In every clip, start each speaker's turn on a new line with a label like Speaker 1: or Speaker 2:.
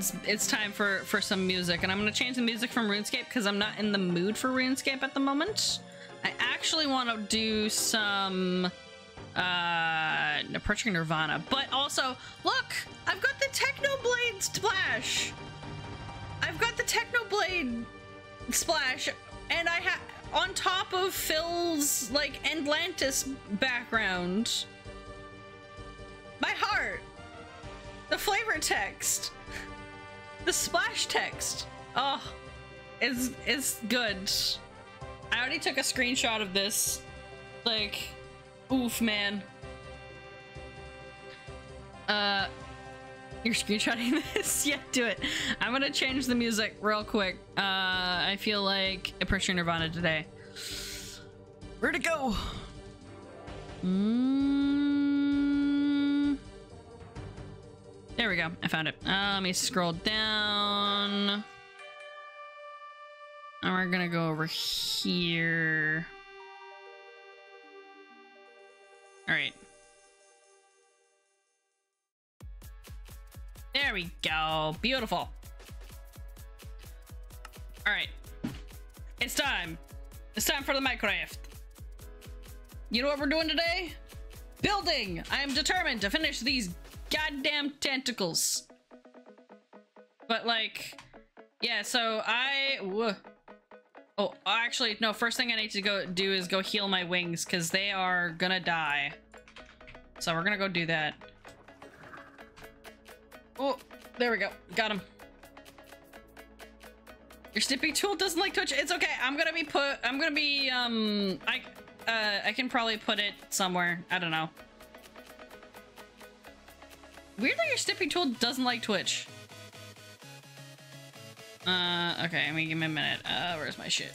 Speaker 1: it's, it's time for for some music, and I'm gonna change the music from RuneScape because I'm not in the mood for RuneScape at the moment. I actually want to do some uh approaching Nirvana, but also look, I've got the Technoblade splash. I've got the Technoblade splash, and I have on top of Phil's like Atlantis background. My heart. The flavor text. The splash text. Oh, is is good. I already took a screenshot of this. Like, oof, man. Uh, you're screenshotting this? yeah, do it. I'm gonna change the music real quick. Uh, I feel like Approaching Nirvana today. Where'd it go? Mm. There we go. I found it. Uh, let me scroll down. And we're gonna go over here. All right. There we go. Beautiful. All right. It's time. It's time for the Minecraft. You know what we're doing today? Building! I am determined to finish these goddamn tentacles. But like, yeah, so I... Whoa. Oh, actually, no, first thing I need to go do is go heal my wings because they are gonna die. So we're gonna go do that. Oh, there we go. Got him. Your snipping tool doesn't like Twitch. It's okay. I'm gonna be put. I'm gonna be. Um. I. Uh. I can probably put it somewhere. I don't know. Weird that your snipping tool doesn't like Twitch. Uh. Okay. Let me give me a minute. Uh. Where's my shit?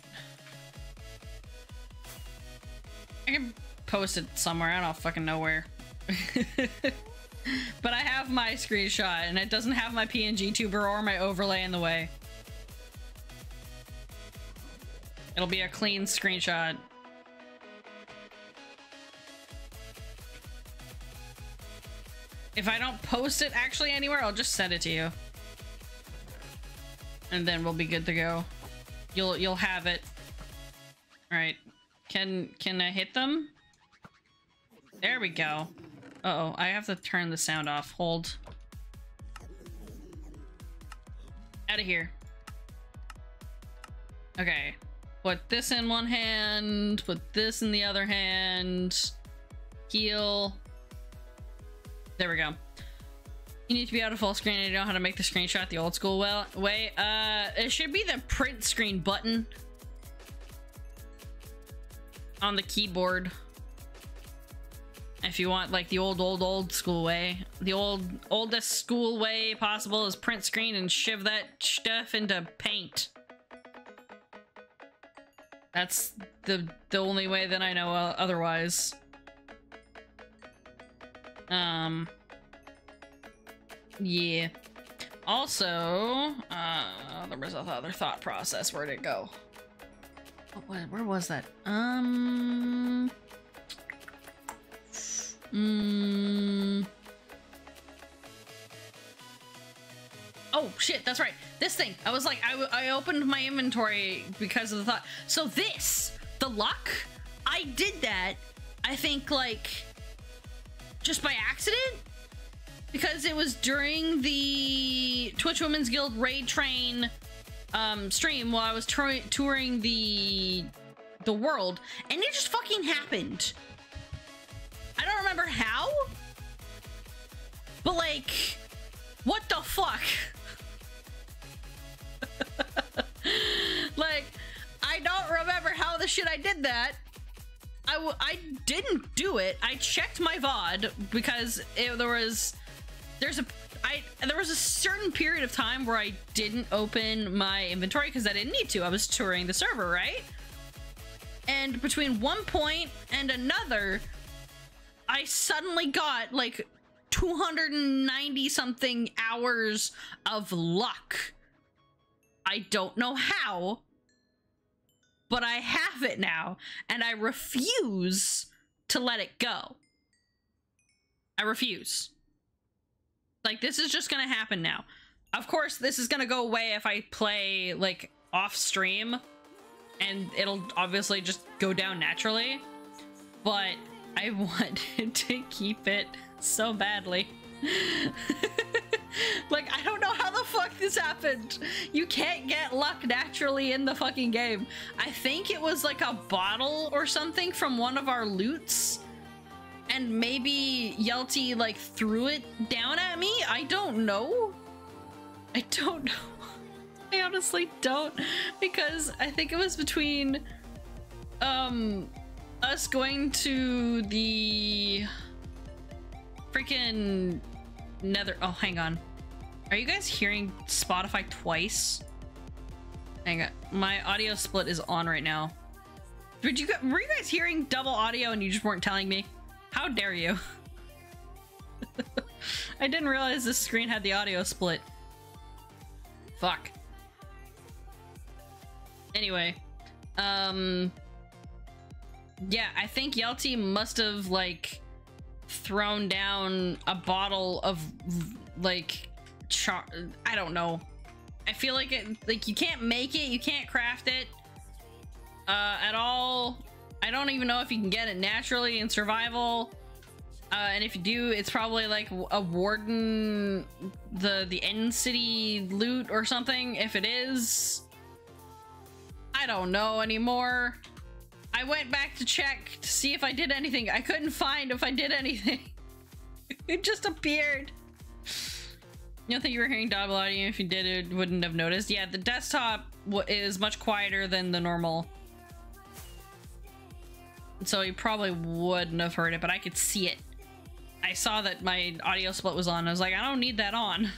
Speaker 1: I can post it somewhere. I don't fucking know where. but I have my screenshot and it doesn't have my PNG tuber or my overlay in the way. It'll be a clean screenshot. If I don't post it actually anywhere, I'll just send it to you. And then we'll be good to go. You'll you'll have it. Alright. Can can I hit them? There we go. Uh oh I have to turn the sound off. Hold. Out of here. Okay. Put this in one hand, put this in the other hand. Heal. There we go. You need to be out of full screen and you know how to make the screenshot the old school well way. Uh, it should be the print screen button on the keyboard. If you want like the old, old, old school way. The old, oldest school way possible is print screen and shiv that stuff into paint. That's the the only way that I know uh, otherwise. Um. Yeah. Also, uh, there was another thought process. Where'd it go? What, where was that? Um. Mm. Oh shit, that's right. This thing. I was like, I, I opened my inventory because of the thought. So this, the luck, I did that, I think like, just by accident? Because it was during the Twitch Women's Guild Raid Train um, stream while I was touring the the world, and it just fucking happened. I don't remember how, but like, what the fuck? like, I don't remember how the shit I did that. I w I didn't do it. I checked my VOD because it, there was, there's a, I, there was a certain period of time where I didn't open my inventory because I didn't need to. I was touring the server, right? And between one point and another, I suddenly got like 290 something hours of luck. I don't know how, but I have it now, and I refuse to let it go. I refuse. Like, this is just gonna happen now. Of course, this is gonna go away if I play like off stream and it'll obviously just go down naturally. But I wanted to keep it so badly. like, I don't know how the fuck this happened. You can't get luck naturally in the fucking game. I think it was like a bottle or something from one of our loots. And maybe Yelty like threw it down at me? I don't know. I don't know. I honestly don't because I think it was between um us going to the freaking nether oh hang on. Are you guys hearing spotify twice? Hang on my audio split is on right now. Did you were you guys hearing double audio and you just weren't telling me? How dare you? I didn't realize this screen had the audio split. Fuck. Anyway um yeah i think yelty must have like thrown down a bottle of like char I don't know. I feel like it like you can't make it, you can't craft it uh at all. I don't even know if you can get it naturally in survival. Uh, and if you do, it's probably like a warden, the the end city loot or something. If it is, I don't know anymore. I went back to check to see if I did anything. I couldn't find if I did anything. it just appeared. You don't think you were hearing double audio if you did it wouldn't have noticed? Yeah, the desktop is much quieter than the normal. So you probably wouldn't have heard it, but I could see it. I saw that my audio split was on. I was like, I don't need that on.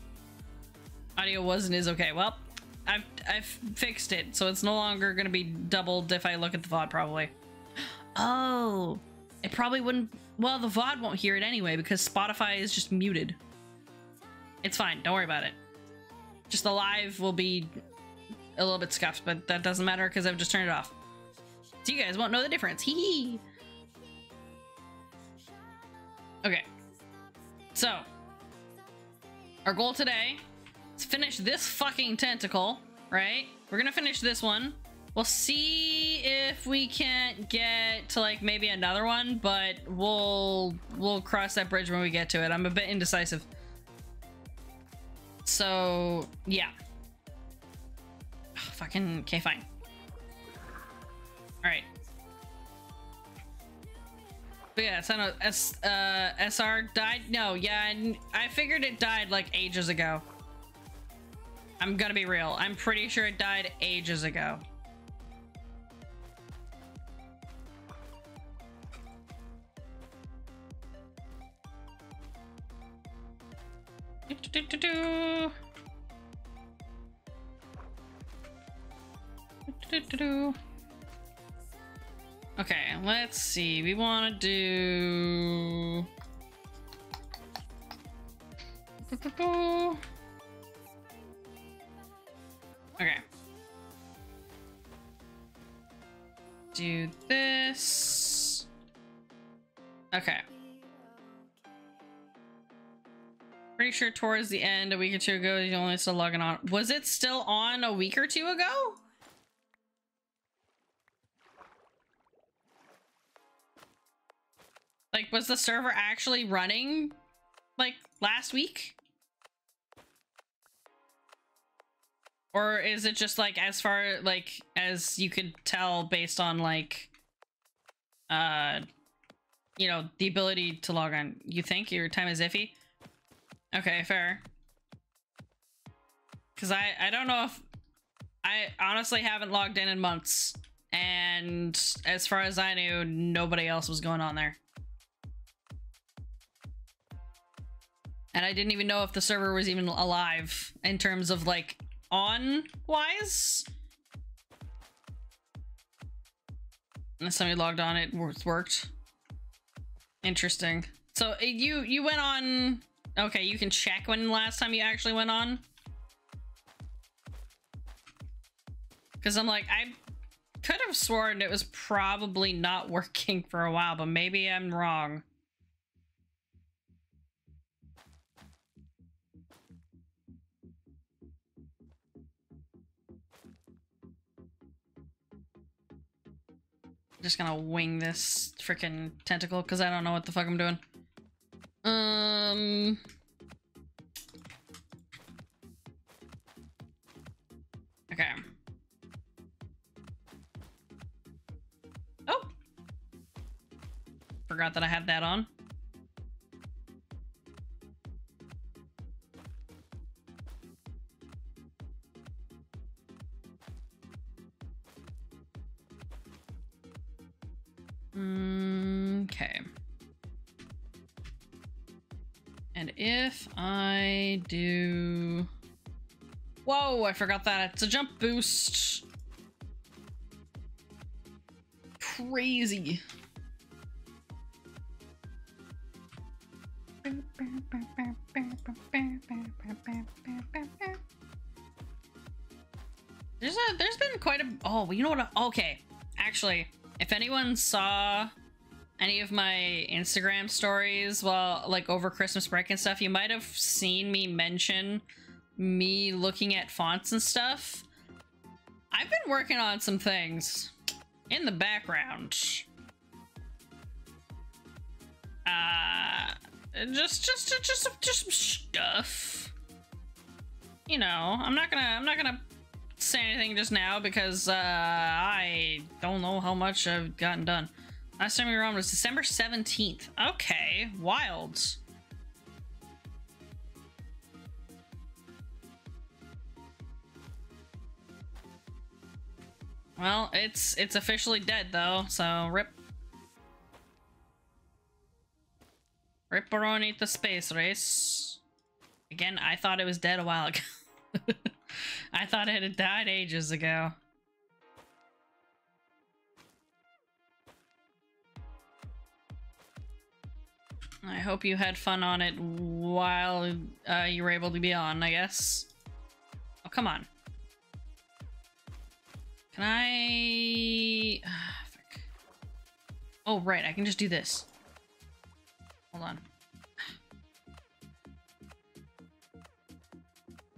Speaker 1: Audio wasn't is okay. Well, I've, I've fixed it, so it's no longer going to be doubled if I look at the VOD, probably. Oh, it probably wouldn't... Well, the VOD won't hear it anyway, because Spotify is just muted. It's fine, don't worry about it. Just the live will be a little bit scuffed, but that doesn't matter, because I've just turned it off. So you guys won't know the difference. Hee hee! Okay. So, our goal today Let's finish this fucking tentacle, right? We're gonna finish this one. We'll see if we can't get to like maybe another one, but we'll we'll cross that bridge when we get to it. I'm a bit indecisive. So yeah. Oh, fucking okay, fine. All right. But yeah, so no, S, uh, SR died. No, yeah, I figured it died like ages ago. I'm gonna be real. I'm pretty sure it died ages ago. Do, do, do, okay, let's see. We want to do... Okay. Do this. Okay. Pretty sure towards the end, a week or two ago, you only still logging on. Was it still on a week or two ago? Like, was the server actually running, like, last week? Or is it just like as far like as you could tell based on like uh you know, the ability to log on. You think your time is iffy? Okay, fair. Cuz I I don't know if I honestly haven't logged in in months and as far as I knew nobody else was going on there. And I didn't even know if the server was even alive in terms of like on wise. And somebody logged on, it worked. Interesting. So uh, you you went on. Okay, you can check when last time you actually went on. Because I'm like, I could have sworn it was probably not working for a while, but maybe I'm wrong. Just gonna wing this freaking tentacle because I don't know what the fuck I'm doing. Um. Okay. Oh! Forgot that I had that on. Okay. And if I do... Whoa, I forgot that. It's a jump boost. Crazy. There's a there's been quite a oh you know what okay actually if anyone saw any of my Instagram stories while like over Christmas break and stuff, you might have seen me mention me looking at fonts and stuff. I've been working on some things in the background. Uh just just just just some stuff. You know, I'm not gonna I'm not gonna say anything just now because uh, I don't know how much I've gotten done. Last time we were on was December 17th. Okay, wilds. Well, it's it's officially dead though, so rip. Rip Ripperoni the space race. Again, I thought it was dead a while ago. I thought it had died ages ago. I hope you had fun on it while uh, you were able to be on, I guess. Oh, come on. Can I... Oh, right, I can just do this. Hold on.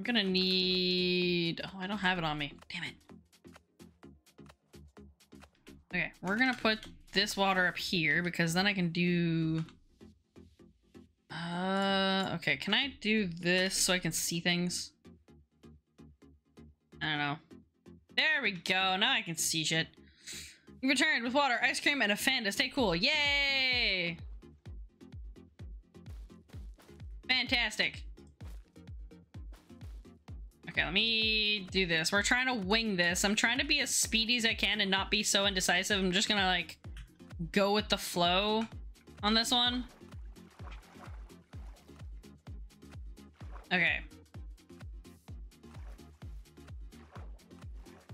Speaker 1: I'm gonna need... Oh, I don't have it on me. Damn it. Okay, we're gonna put this water up here because then I can do... Uh, okay, can I do this so I can see things? I don't know. There we go, now I can see shit. You returned with water, ice cream, and a fan to stay cool. Yay! Fantastic. Okay, let me do this. We're trying to wing this. I'm trying to be as speedy as I can and not be so indecisive. I'm just gonna, like, go with the flow on this one. Okay.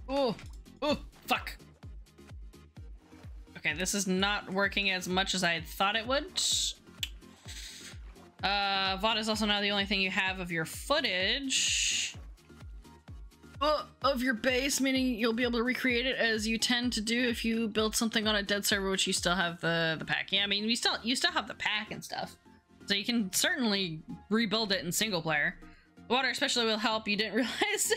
Speaker 1: Oh, oh, fuck. Okay, this is not working as much as I thought it would. Uh, VOD is also now the only thing you have of your footage of your base, meaning you'll be able to recreate it as you tend to do if you build something on a dead server, which you still have the the pack. Yeah, I mean, you still you still have the pack and stuff, so you can certainly rebuild it in single player. Water especially will help. You didn't realize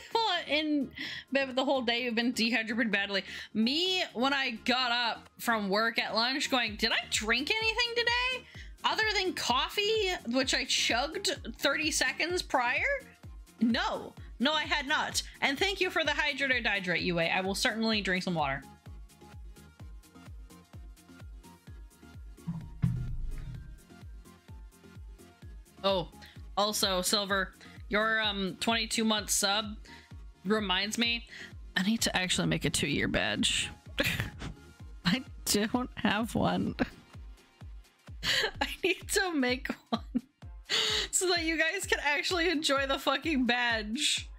Speaker 1: in the whole day you've been dehydrated badly. Me, when I got up from work at lunch, going, did I drink anything today? Other than coffee, which I chugged 30 seconds prior? No. No, I had not. And thank you for the hydrate or dihydrate, UA. I will certainly drink some water. Oh, also, Silver, your um 22 month sub reminds me I need to actually make a two year badge. I don't have one. I need to make one so that you guys can actually enjoy the fucking badge.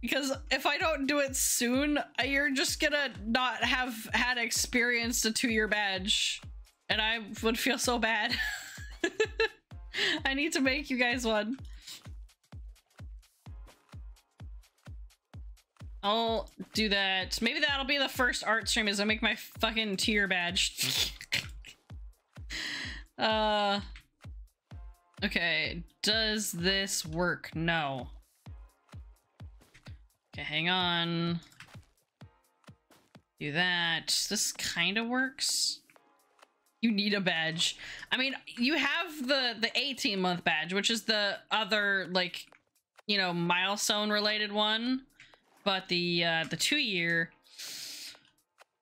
Speaker 1: Because if I don't do it soon, you're just gonna not have had experienced a two-year badge. And I would feel so bad. I need to make you guys one. I'll do that. Maybe that'll be the first art stream as I make my fucking tier badge. uh... Okay, does this work? No. Okay, hang on. Do that. This kind of works. You need a badge. I mean, you have the the 18 month badge, which is the other like, you know, milestone related one, but the uh the 2 year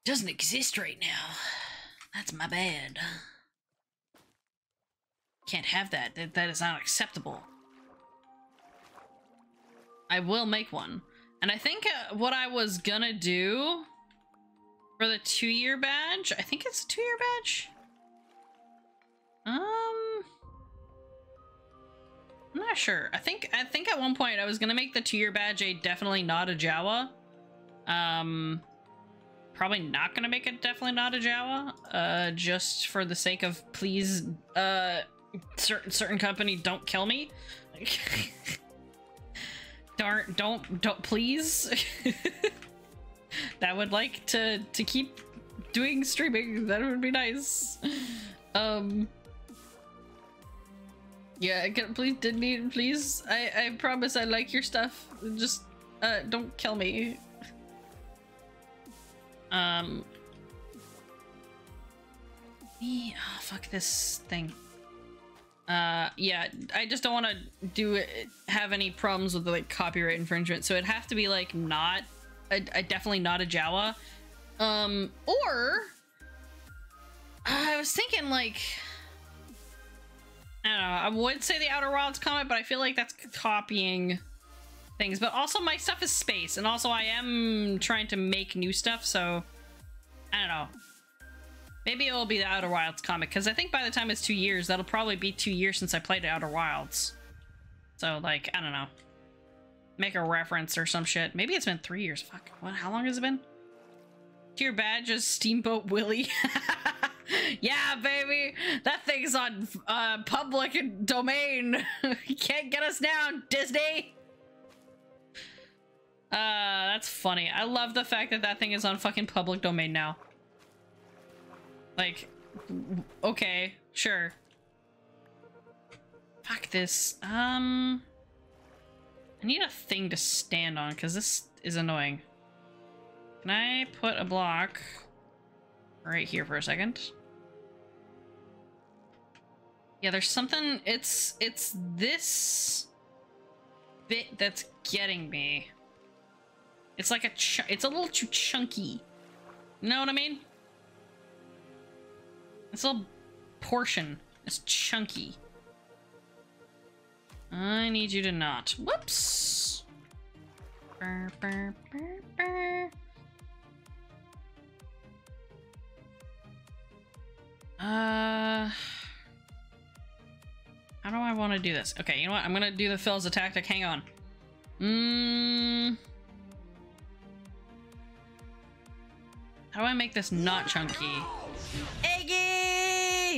Speaker 1: doesn't exist right now. That's my bad. Can't have that. That, that is not acceptable. I will make one. And I think uh, what I was gonna do for the two-year badge, I think it's a two-year badge. Um, I'm not sure. I think I think at one point I was gonna make the two-year badge a definitely not a Jawa. Um, probably not gonna make it definitely not a Jawa. Uh, just for the sake of please, uh, certain certain company don't kill me. Darn, don't don't please. that would like to to keep doing streaming. That would be nice. Um. Yeah, can, please, Disney, please. I I promise I like your stuff. Just uh, don't kill me. Um. Me, oh, fuck this thing. Uh, yeah, I just don't want to do it, have any problems with like copyright infringement. So it'd have to be like not a, a definitely not a Jawa. Um, or I was thinking like I don't know. I would say the Outer Wilds comment, but I feel like that's copying things. But also my stuff is space, and also I am trying to make new stuff, so I don't know. Maybe it will be the Outer Wilds comic, because I think by the time it's two years, that'll probably be two years since I played Outer Wilds. So, like, I don't know. Make a reference or some shit. Maybe it's been three years. Fuck. What? How long has it been? Your badge is Steamboat Willie. yeah, baby. That thing's on uh, public domain. you can't get us down, Disney. Uh, that's funny. I love the fact that that thing is on fucking public domain now. Like, okay, sure. Fuck this. Um, I need a thing to stand on because this is annoying. Can I put a block right here for a second? Yeah, there's something, it's, it's this bit that's getting me. It's like a, it's a little too chunky. You know what I mean? This little portion is chunky. I need you to not. Whoops. Burr, burr, burr, uh, how do I want to do this? Okay, you know what? I'm gonna do the Philza tactic. Hang on. Mmm. How do I make this not chunky? Eggie!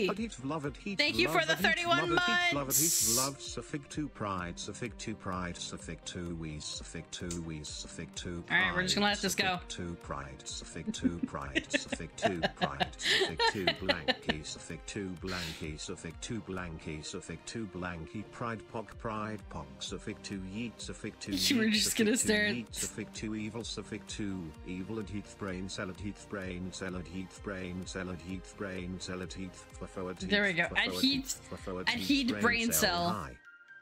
Speaker 1: Thank you for the 31 months!
Speaker 2: Love it, love Sufig 2 pride, Sufig 2 pride, Sufig 2 wheeze, Sufig 2 wheeze, Sufig 2.
Speaker 1: Alright, we're just gonna let this go.
Speaker 2: 2 pride, Sufig 2 pride, Sufig 2 pride, Sufig 2 blanky, Sufig 2 blanky, Sufig 2 blanky, Sufig 2 blanky, pride pog pride pog, Sufig 2 yeet, Sufig 2
Speaker 1: You were just gonna stare at...
Speaker 2: Sufig 2 evil, Sufig 2 evil heath brain, heath brain, heath brain, heath brain, at heath,
Speaker 1: there we go. Adheat, adheat brain cell.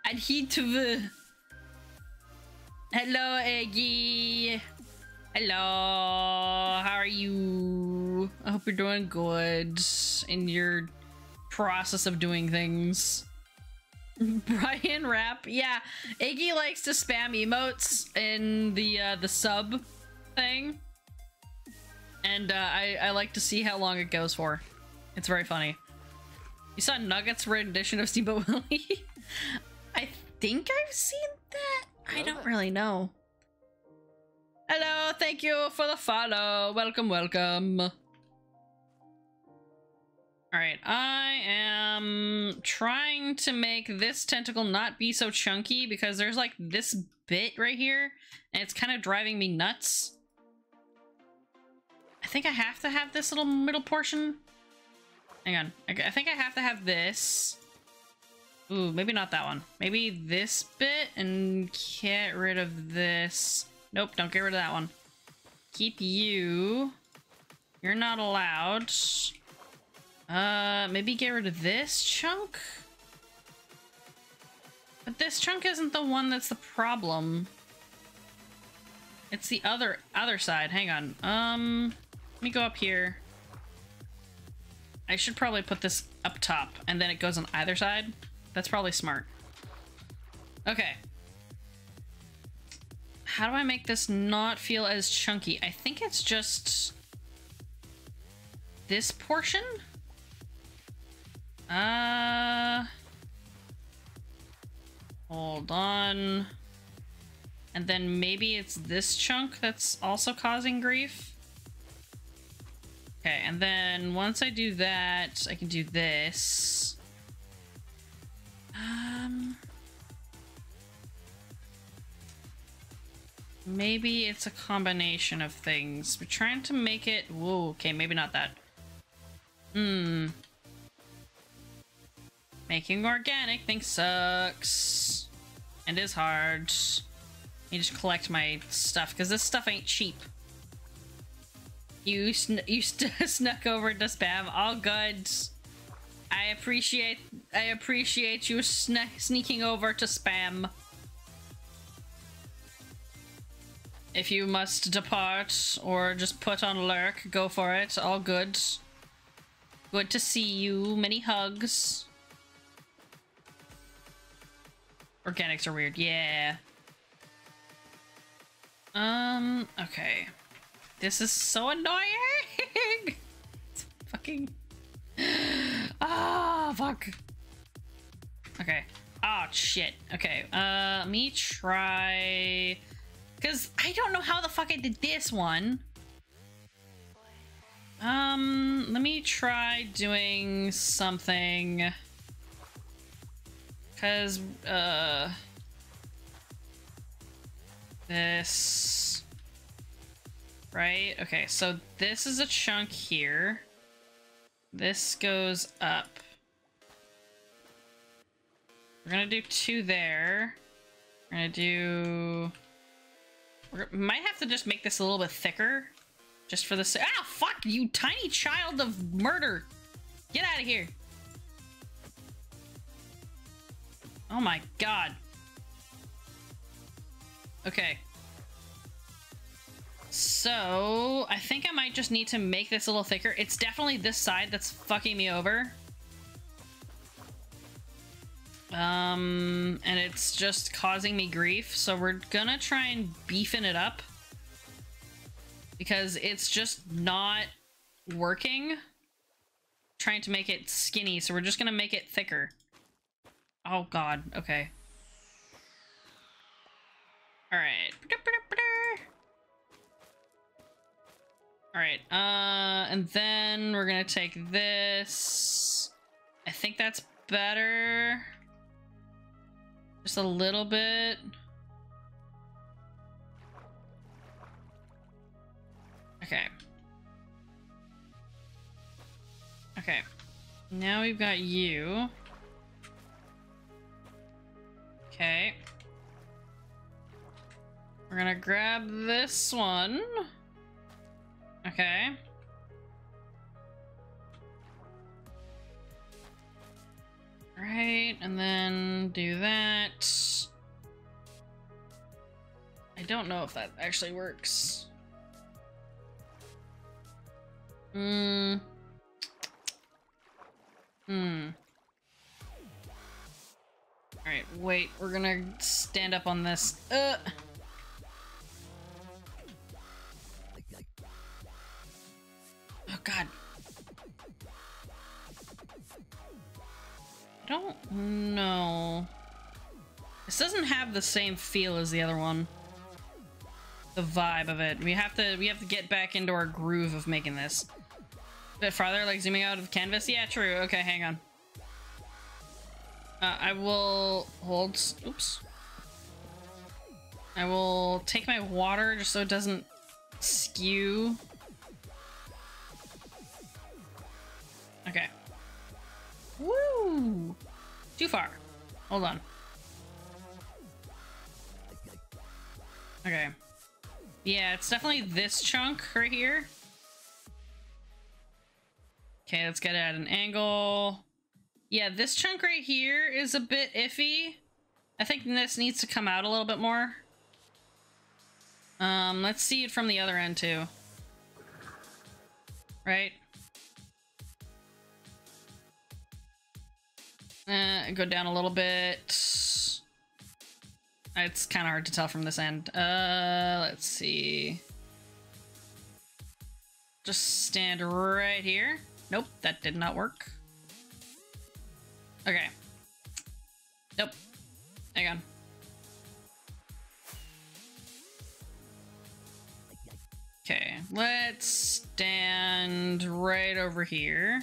Speaker 1: Adheat to the. Hello, Eggy. Hello. How are you? I hope you're doing good in your process of doing things. Brian Rap, yeah. Iggy likes to spam emotes in the uh, the sub thing, and uh, I I like to see how long it goes for. It's very funny. You saw Nugget's rendition of Steamboat Willie? I think I've seen that. I don't really know. Hello, thank you for the follow. Welcome, welcome. All right, I am trying to make this tentacle not be so chunky because there's like this bit right here and it's kind of driving me nuts. I think I have to have this little middle portion. Hang on. I think I have to have this. Ooh, maybe not that one. Maybe this bit and get rid of this. Nope, don't get rid of that one. Keep you. You're not allowed. Uh, maybe get rid of this chunk? But this chunk isn't the one that's the problem. It's the other other side. Hang on. Um, let me go up here. I should probably put this up top and then it goes on either side. That's probably smart. Okay. How do I make this not feel as chunky? I think it's just this portion. Uh, hold on. And then maybe it's this chunk that's also causing grief. Okay, and then once I do that, I can do this. Um, maybe it's a combination of things. We're trying to make it... Whoa, okay, maybe not that. Hmm. Making organic thing sucks. And is hard. You just collect my stuff, because this stuff ain't cheap. You sn you snuck over to spam. All good. I appreciate I appreciate you sne sneaking over to spam. If you must depart or just put on lurk, go for it. All good. Good to see you. Many hugs. Organics are weird. Yeah. Um, okay. This is so annoying! it's fucking... Ah, oh, fuck. Okay. Oh, shit. Okay, uh, let me try... Because I don't know how the fuck I did this one. Um, let me try doing something... Because, uh... This... Right? Okay, so this is a chunk here. This goes up. We're gonna do two there. We're gonna do... We might have to just make this a little bit thicker. Just for this- Ah, fuck! You tiny child of murder! Get out of here! Oh my god. Okay. So, I think I might just need to make this a little thicker. It's definitely this side that's fucking me over. Um, and it's just causing me grief. So we're gonna try and beefing it up. Because it's just not working. Trying to make it skinny, so we're just gonna make it thicker. Oh god, okay. Alright. Alright, uh, and then we're gonna take this. I think that's better. Just a little bit. Okay. Okay. Now we've got you. Okay. We're gonna grab this one. Okay. Right, and then do that. I don't know if that actually works. Hmm. Hmm. Alright, wait, we're gonna stand up on this. Uh. God. I don't know. This doesn't have the same feel as the other one. The vibe of it. We have to we have to get back into our groove of making this. A bit farther, like zooming out of canvas? Yeah, true. Okay, hang on. Uh, I will hold... Oops. I will take my water just so it doesn't skew. Okay. Woo! Too far. Hold on. Okay. Yeah, it's definitely this chunk right here. Okay, let's get it at an angle. Yeah, this chunk right here is a bit iffy. I think this needs to come out a little bit more. Um, let's see it from the other end too. Right? Uh, go down a little bit. It's kind of hard to tell from this end. Uh, let's see. Just stand right here. Nope, that did not work. Okay. Nope. Hang on. Okay, let's stand right over here.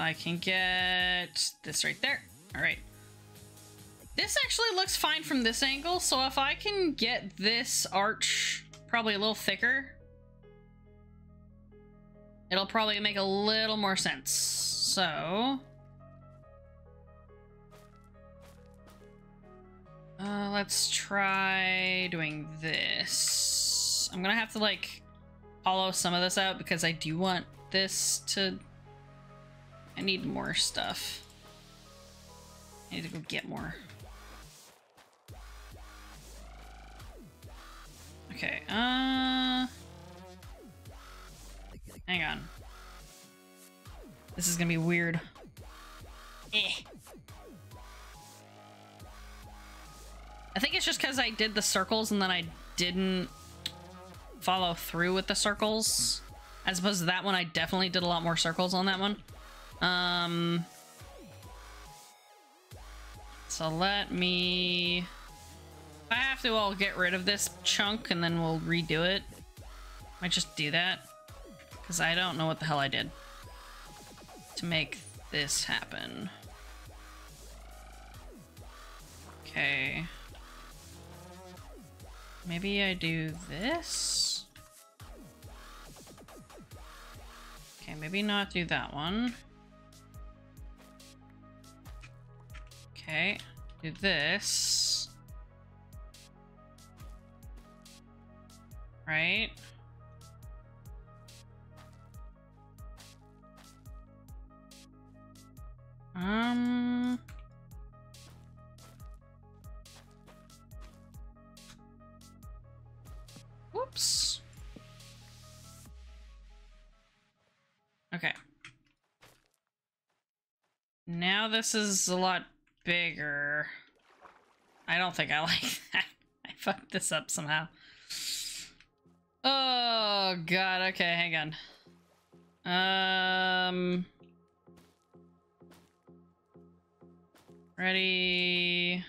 Speaker 1: I can get this right there. All right. This actually looks fine from this angle, so if I can get this arch probably a little thicker, it'll probably make a little more sense. So... Uh, let's try doing this. I'm gonna have to, like, hollow some of this out because I do want this to... I need more stuff. I need to go get more. Okay, uh... Hang on. This is gonna be weird. Eh. I think it's just because I did the circles and then I didn't follow through with the circles. As opposed to that one, I definitely did a lot more circles on that one. Um... So let me... I have to, I'll get rid of this chunk and then we'll redo it. Might just do that. Because I don't know what the hell I did to make this happen. Okay. Maybe I do this? Okay, maybe not do that one. Okay, do this. Right? Um... Whoops. Okay. Now this is a lot bigger. I don't think I like that. I fucked this up somehow. Oh god, okay, hang on. Um Ready.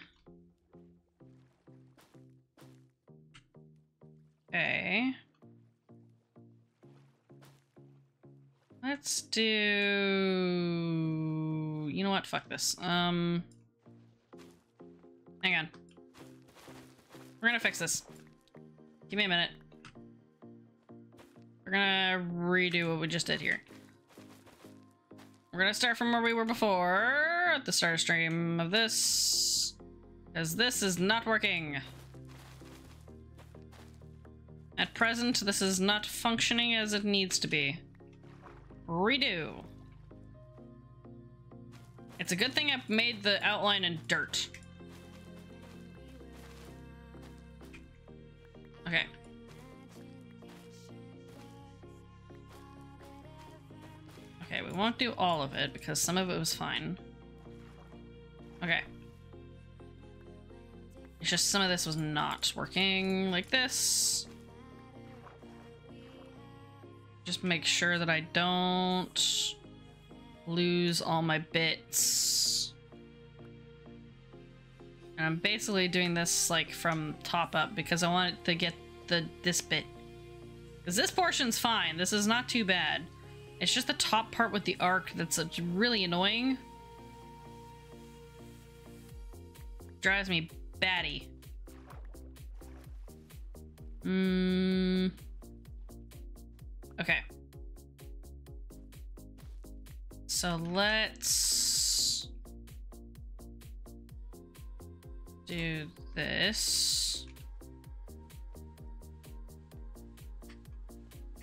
Speaker 1: Okay. Let's do... You know what? Fuck this. Um... Hang on. We're gonna fix this. Give me a minute. We're gonna redo what we just did here. We're gonna start from where we were before at the start stream of this. Because this is not working. At present, this is not functioning as it needs to be. Redo. It's a good thing I've made the outline in dirt. Okay. Okay, we won't do all of it because some of it was fine. Okay. It's just some of this was not working like this. Just make sure that I don't lose all my bits. And I'm basically doing this like from top up because I want to get the this bit. Because this portion's fine. This is not too bad. It's just the top part with the arc that's uh, really annoying. Drives me batty. Mmm... Okay. So let's do this.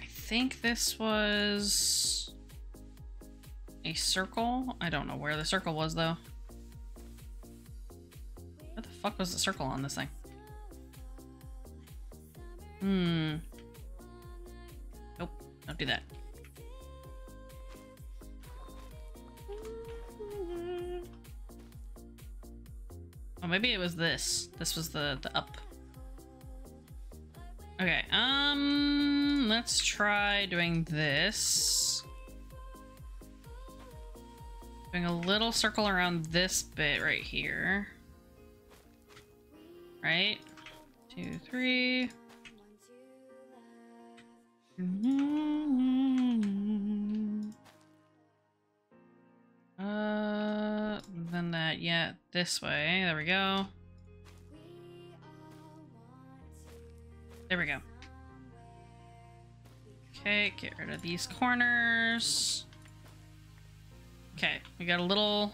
Speaker 1: I think this was a circle. I don't know where the circle was though. Where the fuck was the circle on this thing? Hmm. Nope, don't do that. Oh, maybe it was this. This was the the up. Okay, um, let's try doing this. Doing a little circle around this bit right here. Right? Two, three. Uh, then that, yeah, this way. There we go. There we go. Okay, get rid of these corners. Okay, we got a little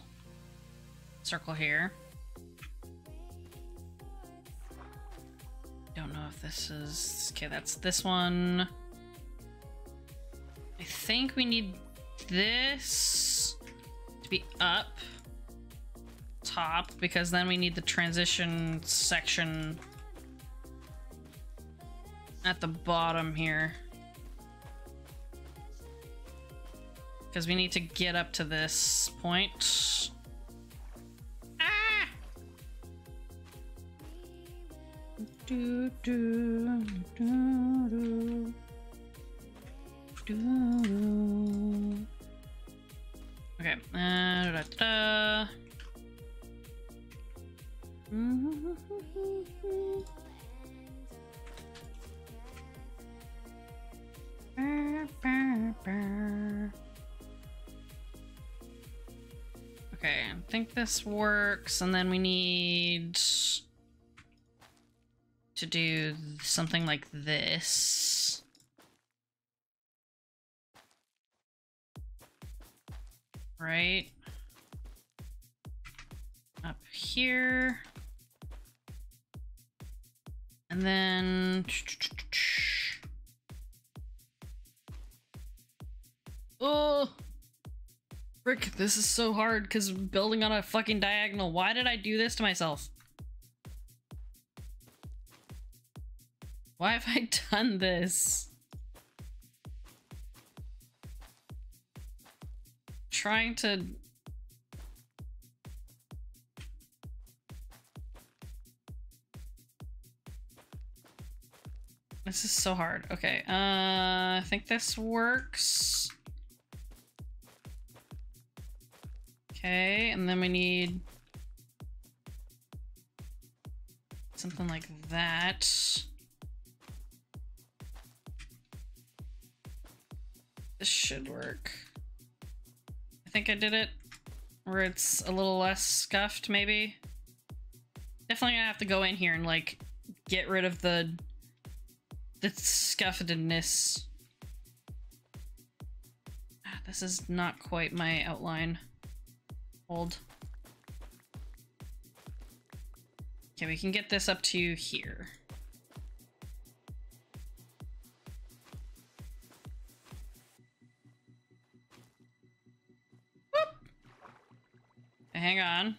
Speaker 1: circle here. Don't know if this is... Okay, that's this one. I think we need this to be up top because then we need the transition section at the bottom here. Because we need to get up to this point. Ah! Do, do, do, do. Do, do. Okay. Uh, da, da, da. Mm-hmm. Okay, I think this works, and then we need to do something like this. Right? Up here. And then... Oh! Frick, this is so hard because building on a fucking diagonal. Why did I do this to myself? Why have I done this? Trying to... This is so hard. Okay, uh, I think this works. Okay, and then we need something like that. This should work. I think I did it where it's a little less scuffed, maybe. Definitely gonna have to go in here and like get rid of the the scuffedness. Ah, This is not quite my outline. Hold. Okay, we can get this up to here. Hang on.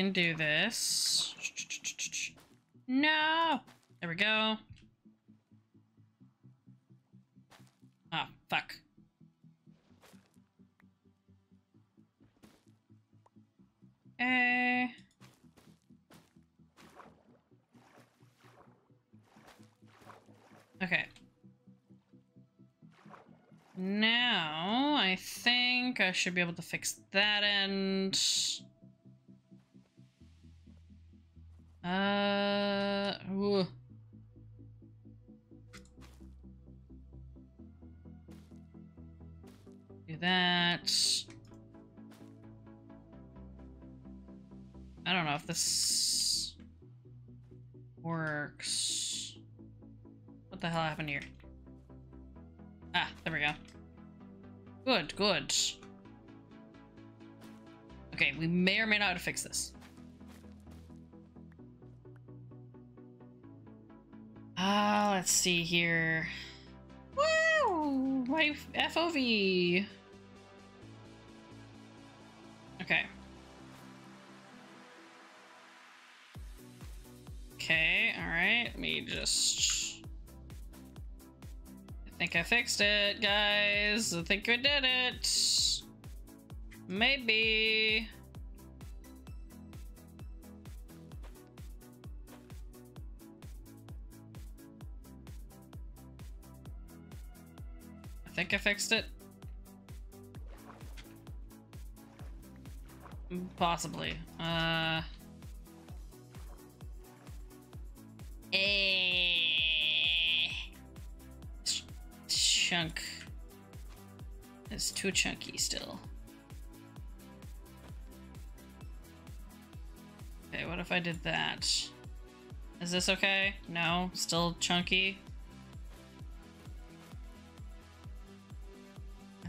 Speaker 1: Can do this. No! There we go. Ah, fuck. Eh. Okay. Now, I think I should be able to fix that end. Uh, ooh. Do that. I don't know if this works. What the hell happened here? Ah, there we go. Good, good. Okay, we may or may not have to fix this. Ah, let's see here. Woo! My FOV. Okay. Okay, alright. Let me just... I think I fixed it, guys. I think I did it. Maybe. Think I fixed it. Possibly. Uh... Eh. Ch- chunk is too chunky still. Okay, what if I did that? Is this okay? No? Still chunky?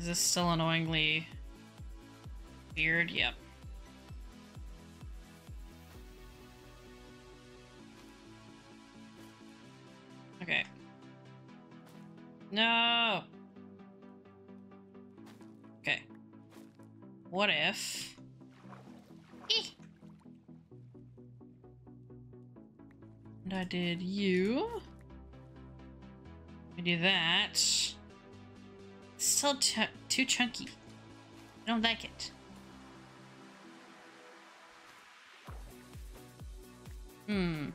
Speaker 1: Is this still annoyingly weird? Yep. Okay. No! Okay. What if... And I did you. I do that. Still ch too chunky. I don't like it. Hmm.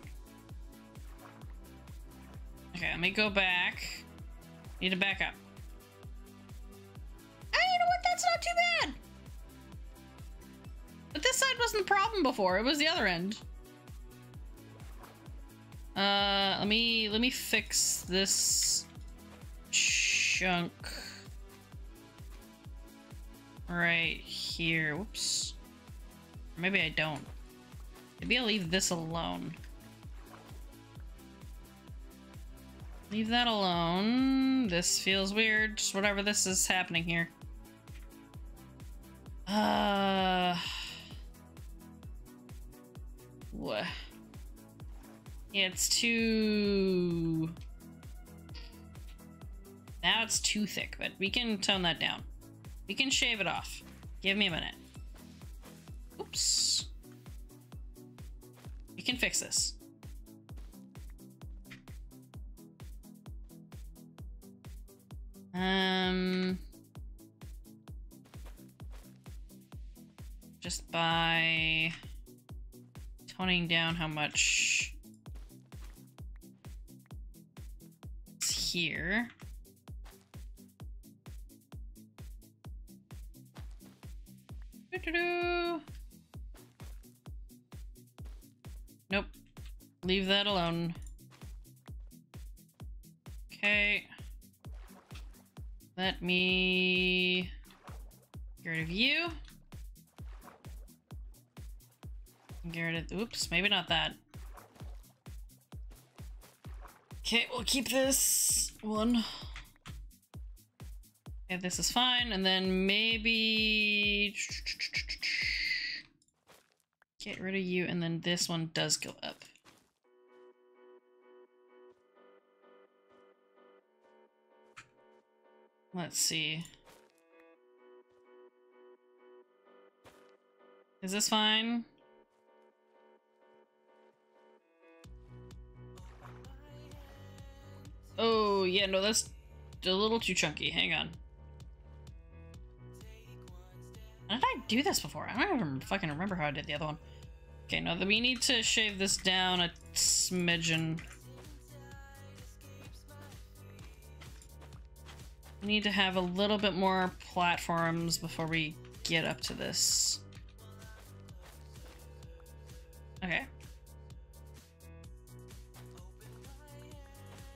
Speaker 1: Okay, let me go back. Need to back up. Ah, you know what? That's not too bad. But this side wasn't the problem before. It was the other end. Uh, let me let me fix this chunk right here. Whoops. Maybe I don't. Maybe I'll leave this alone. Leave that alone. This feels weird. Just whatever this is happening here. Uh. What? Yeah, it's too. Now it's too thick, but we can tone that down. We can shave it off. Give me a minute. Oops. We can fix this. Um, just by toning down how much is here. Doo-doo-doo. Nope. Leave that alone. Okay. Let me get rid of you. Get rid of, oops, maybe not that. Okay, we'll keep this one. Okay, this is fine, and then maybe get rid of you, and then this one does go up. Let's see. Is this fine? Oh, yeah, no, that's a little too chunky. Hang on. How did I do this before? I don't even fucking remember how I did the other one. Okay, now that we need to shave this down a smidgen. We need to have a little bit more platforms before we get up to this. Okay.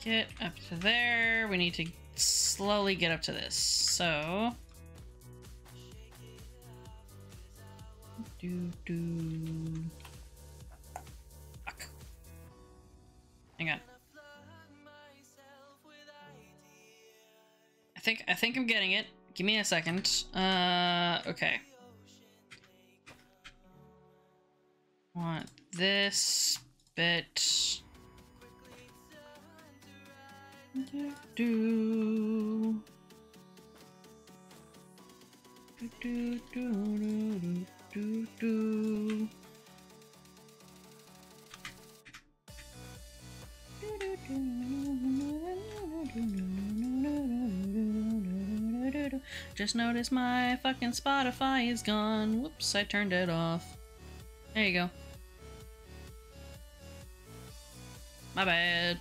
Speaker 1: Get up to there. We need to slowly get up to this. So... Do do. Fuck. Hang on. I think I think I'm getting it. Give me a second. Uh, okay. Want this bit Do, do. Do, do, do, do, do, do. Just noticed my fucking Spotify is gone. Whoops, I turned it off. There you go. My bad.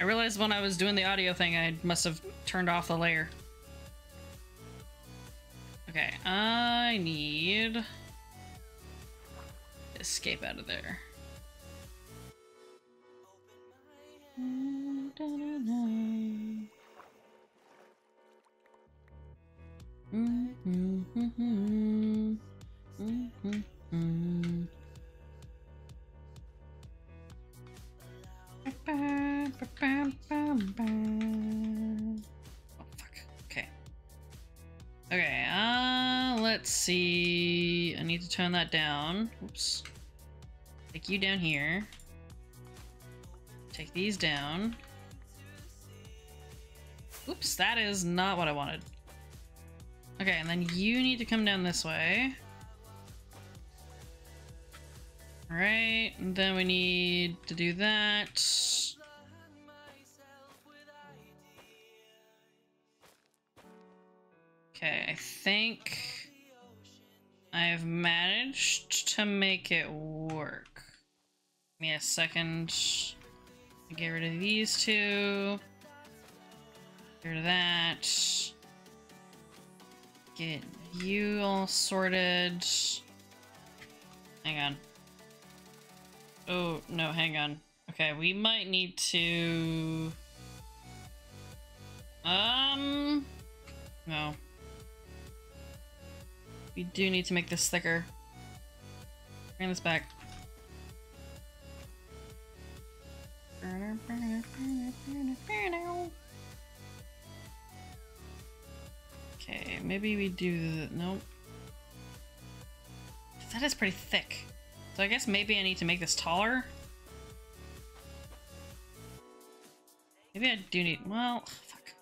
Speaker 1: I realized when I was doing the audio thing, I must have turned off the layer. Okay, I need escape out of there. Okay, uh, let's see. I need to turn that down. Oops. Take you down here. Take these down. Oops, that is not what I wanted. Okay, and then you need to come down this way. Alright, and then we need to do that. Okay, I think I've managed to make it work. Give me a second. Get rid of these two. Get rid of that. Get you all sorted. Hang on. Oh, no, hang on. Okay, we might need to... Um... No. We do need to make this thicker. Bring this back. Okay, maybe we do. Nope. That is pretty thick. So I guess maybe I need to make this taller? Maybe I do need... Well, fuck.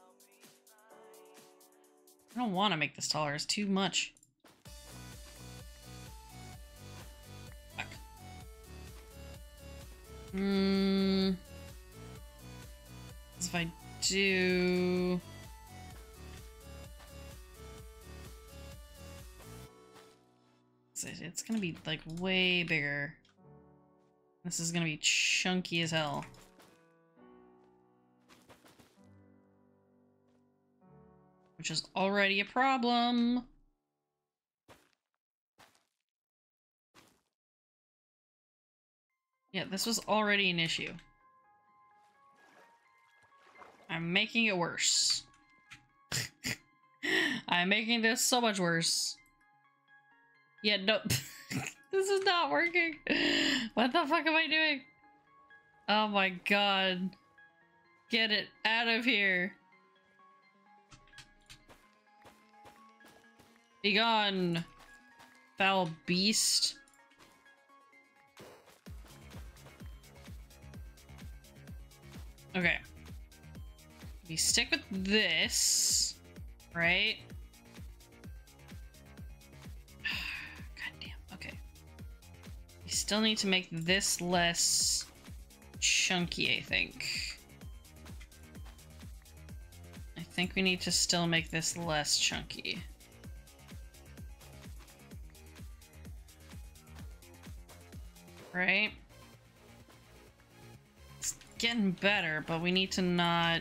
Speaker 1: I don't want to make this taller. It's too much. Hmm... If I do... It's gonna be like way bigger. This is gonna be chunky as hell. Which is already a problem. Yeah, this was already an issue. I'm making it worse. I'm making this so much worse. Yeah, no. this is not working. What the fuck am I doing? Oh my god. Get it out of here. Be gone, foul beast. Okay. We stick with this, right? God damn. Okay. We still need to make this less chunky, I think. I think we need to still make this less chunky. Right? Getting better, but we need to not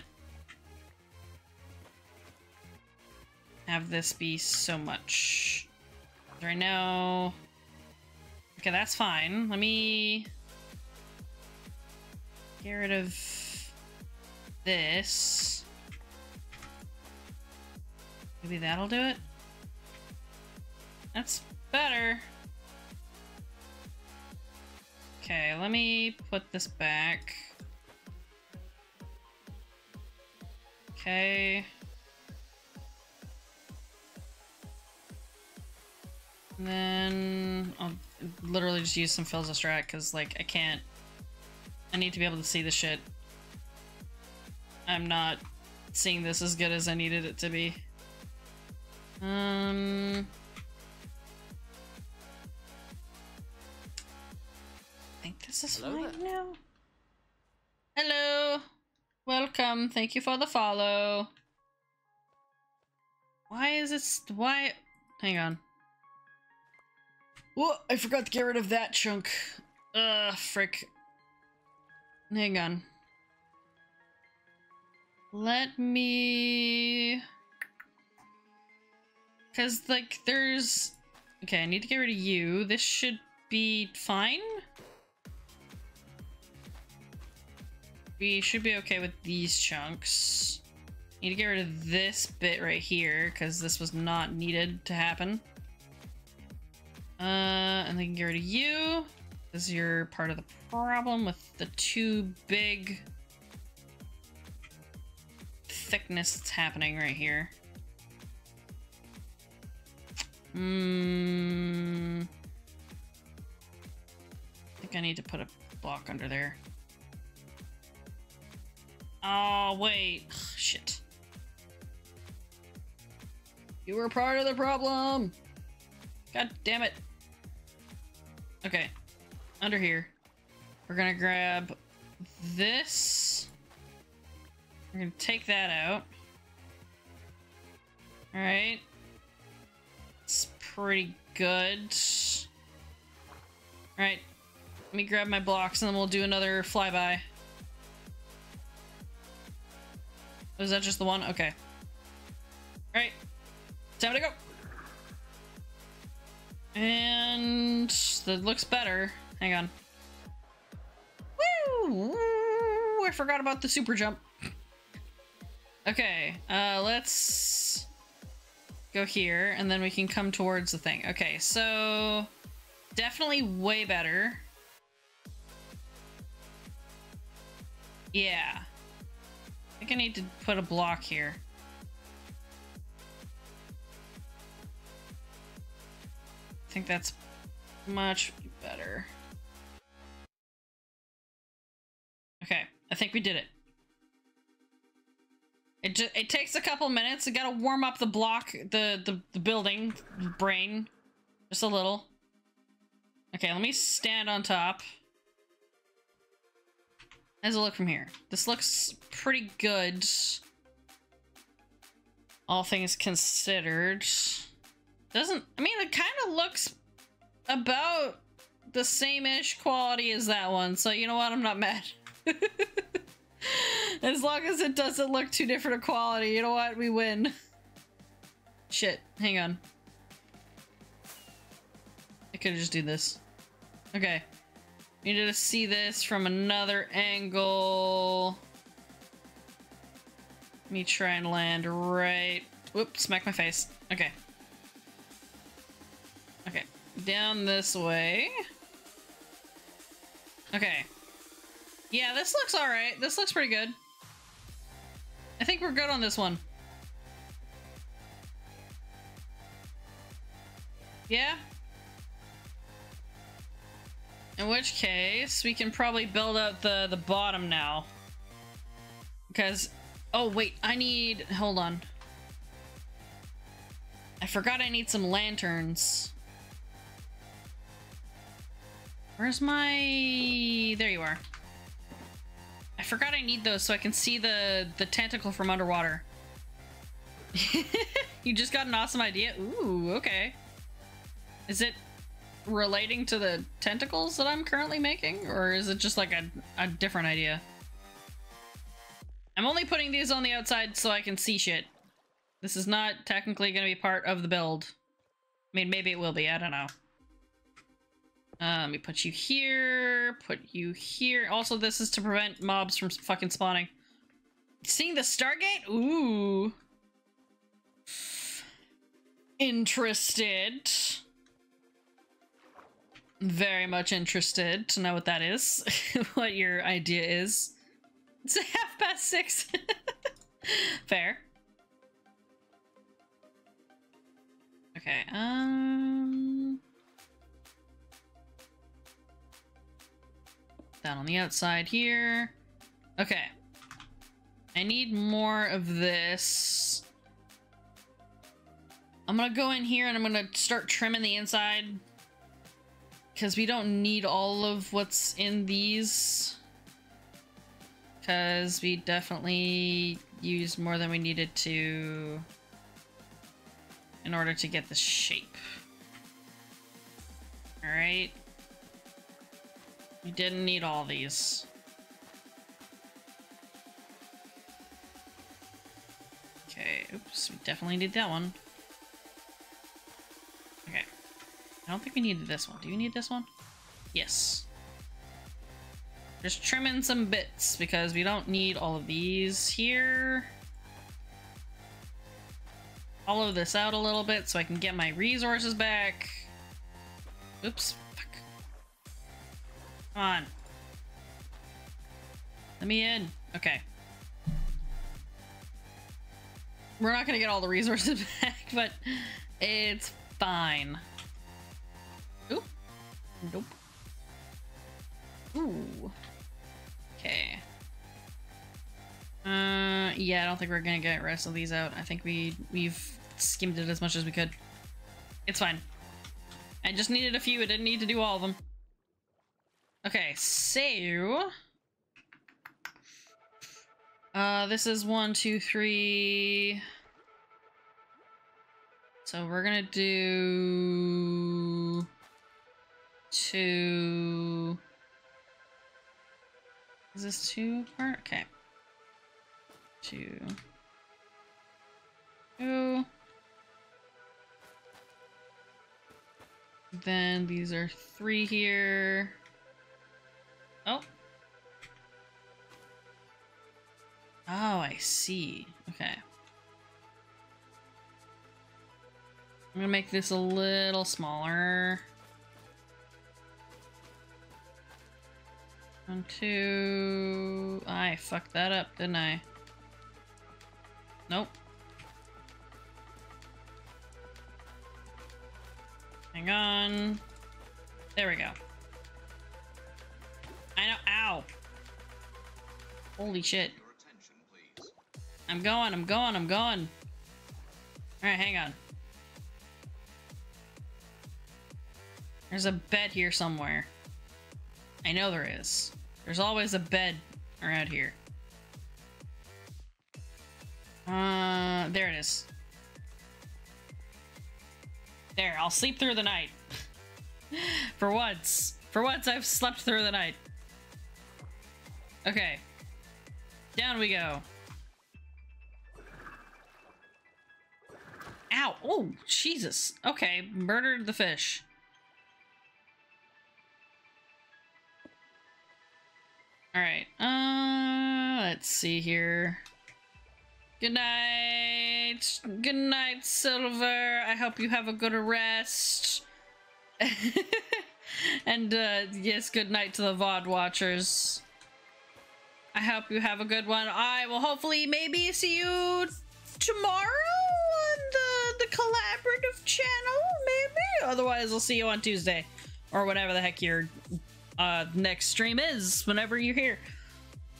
Speaker 1: have this be so much. Right now... Okay, that's fine. Let me... Get rid of this. Maybe that'll do it? That's better. Okay, let me put this back. Okay. And then I'll literally just use some fills of strat because like I can't I need to be able to see the shit. I'm not seeing this as good as I needed it to be. Um... I think this is
Speaker 3: Hello
Speaker 1: fine
Speaker 3: there.
Speaker 1: now. Hello! Welcome, thank you for the follow. Why is it... Why... Hang on. Whoa, I forgot to get rid of that chunk. Ugh, frick. Hang on. Let me... Because, like, there's... Okay, I need to get rid of you. This should be fine. We should be okay with these chunks. Need to get rid of this bit right here, because this was not needed to happen. Uh, and then get rid of you. Because you're part of the problem with the too big thickness that's happening right here. Hmm. I think I need to put a block under there. Oh, wait. Shit. You were part of the problem! God damn it. Okay. Under here. We're gonna grab this. We're gonna take that out. Alright. It's pretty good. Alright. Let me grab my blocks and then we'll do another flyby. Was that just the one? Okay. Alright. Time to go. And that looks better. Hang on. Woo! I forgot about the super jump. Okay, uh, let's go here, and then we can come towards the thing. Okay, so definitely way better. Yeah. I think I need to put a block here. I think that's much better. Okay, I think we did it. It just it takes a couple minutes. You gotta warm up the block, the the the building brain, just a little. Okay, let me stand on top. Does it look from here? This looks pretty good. All things considered. Doesn't, I mean, it kind of looks about the same-ish quality as that one, so you know what? I'm not mad. as long as it doesn't look too different a quality, you know what? We win. Shit, hang on. I could just do this. Okay. Needed to see this from another angle. Let me try and land right. Whoops, smack my face. Okay. Okay, down this way. Okay. Yeah, this looks alright. This looks pretty good. I think we're good on this one. Yeah? In which case, we can probably build out the, the bottom now. Because... Oh, wait, I need... Hold on. I forgot I need some lanterns. Where's my... There you are. I forgot I need those so I can see the, the tentacle from underwater. you just got an awesome idea? Ooh, okay. Is it relating to the tentacles that I'm currently making? Or is it just like a, a different idea? I'm only putting these on the outside so I can see shit. This is not technically going to be part of the build. I mean, maybe it will be. I don't know. Uh, let me put you here. Put you here. Also, this is to prevent mobs from fucking spawning. Seeing the Stargate? Ooh. Interested. Very much interested to know what that is. what your idea is. It's a half past six. Fair. Okay, um... Down on the outside here. Okay. I need more of this. I'm gonna go in here and I'm gonna start trimming the inside. Because we don't need all of what's in these. Because we definitely used more than we needed to in order to get the shape. Alright. We didn't need all these. Okay, oops, we definitely need that one. I don't think we needed this one. Do you need this one? Yes. Just trimming some bits because we don't need all of these here. Hollow this out a little bit so I can get my resources back. Oops. Fuck. Come on. Let me in. Okay. We're not gonna get all the resources back, but it's fine. Nope. Ooh. Okay. Uh, yeah, I don't think we're gonna get rest of these out. I think we we've skimmed it as much as we could. It's fine. I just needed a few. I didn't need to do all of them. Okay, so uh, this is one, two, three. So we're gonna do two. Is this two part? Okay. Two. Two. Then these are three here. Oh. Oh, I see. Okay. I'm gonna make this a little smaller. One, two... I fucked that up, didn't I? Nope. Hang on. There we go. I know. Ow. Holy shit. I'm going, I'm going, I'm going. Alright, hang on. There's a bed here somewhere. I know there is. There's always a bed around here. Uh, there it is. There, I'll sleep through the night. For once. For once, I've slept through the night. Okay. Down we go. Ow! Oh, Jesus. Okay, murdered the fish. Alright, uh, let's see here. Good night. Good night, Silver. I hope you have a good rest. and, uh, yes, good night to the VOD watchers. I hope you have a good one. I will hopefully maybe see you tomorrow on the, the collaborative channel, maybe? Otherwise, I'll see you on Tuesday. Or whatever the heck your uh, next stream is, whenever you're here.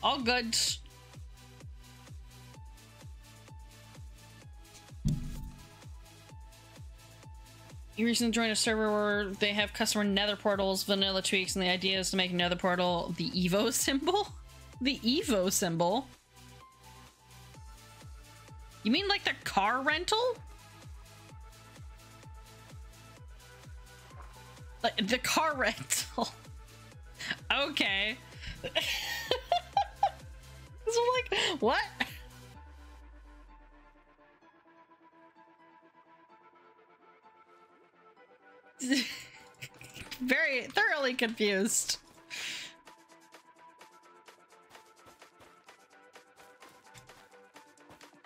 Speaker 1: All good. You recently joined a server where they have customer nether portals, vanilla tweaks, and the idea is to make nether portal the Evo symbol? The Evo symbol? You mean like the car rental? Like the car rental. Okay. so like, what? Very thoroughly confused.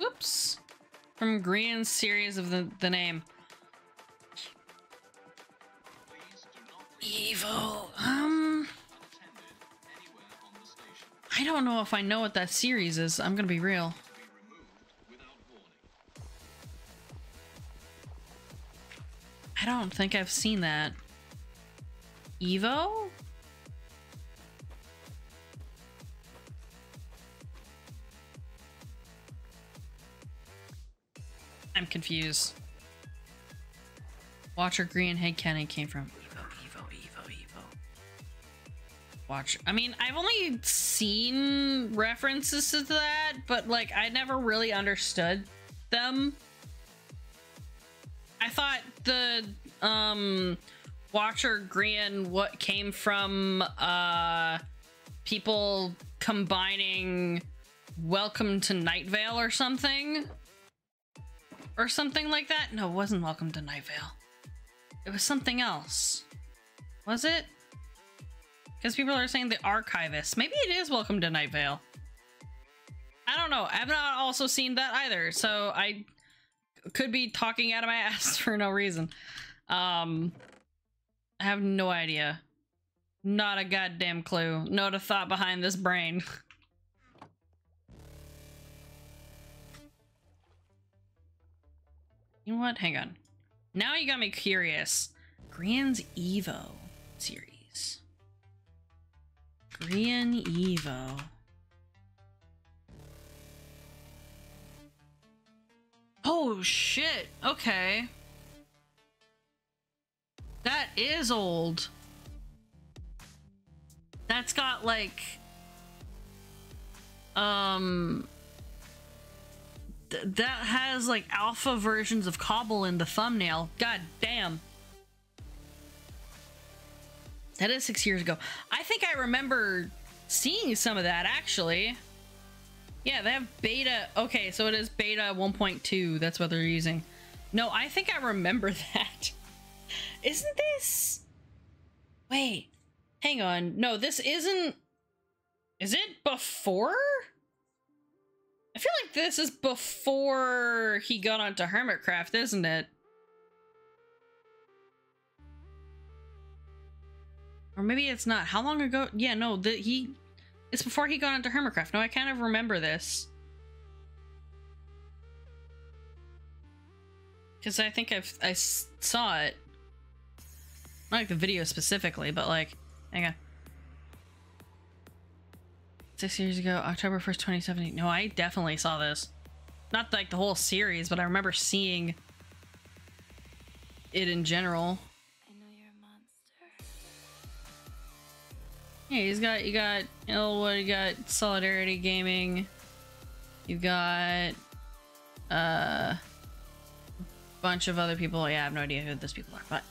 Speaker 1: Oops. From Grian's series of the, the name. Evo. Um. I don't know if I know what that series is. I'm gonna be real. I don't think I've seen that. Evo? I'm confused. Watcher Grian Head Cannon came from. Watch. I mean, I've only seen references to that, but like I never really understood them. I thought the um Watcher Grian what came from uh people combining Welcome to Night Vale or something. Or something like that. No, it wasn't Welcome to Night Vale. It was something else. Was it? Because people are saying the archivist. Maybe it is Welcome to Night Vale. I don't know. I've not also seen that either, so I could be talking out of my ass for no reason. Um, I have no idea. Not a goddamn clue. Not a thought behind this brain. you know what? Hang on. Now you got me curious. Grian's Evo series. Grian Evo. Oh shit. Okay. That is old. That's got like um th- that has like alpha versions of Cobble in the thumbnail. God damn. That is 6 years ago. I think I remember seeing some of that actually. Yeah, they have beta. Okay, so it is beta 1.2. That's what they're using. No, I think I remember that. Isn't this? Wait, hang on. No, this isn't. Is it before? I feel like this is before he got onto Hermitcraft, isn't it? Or maybe it's not. How long ago? Yeah, no, the, he. It's before he got into Hermitcraft. No, I kind of remember this. Because I think I've, I saw it. Not like the video specifically, but like, hang on. Six years ago, October 1st, 2017. No, I definitely saw this. Not like the whole series, but I remember seeing it in general. He's got, you got, what, you got Solidarity Gaming. You got, uh, bunch of other people. Yeah, I have no idea who those people are, but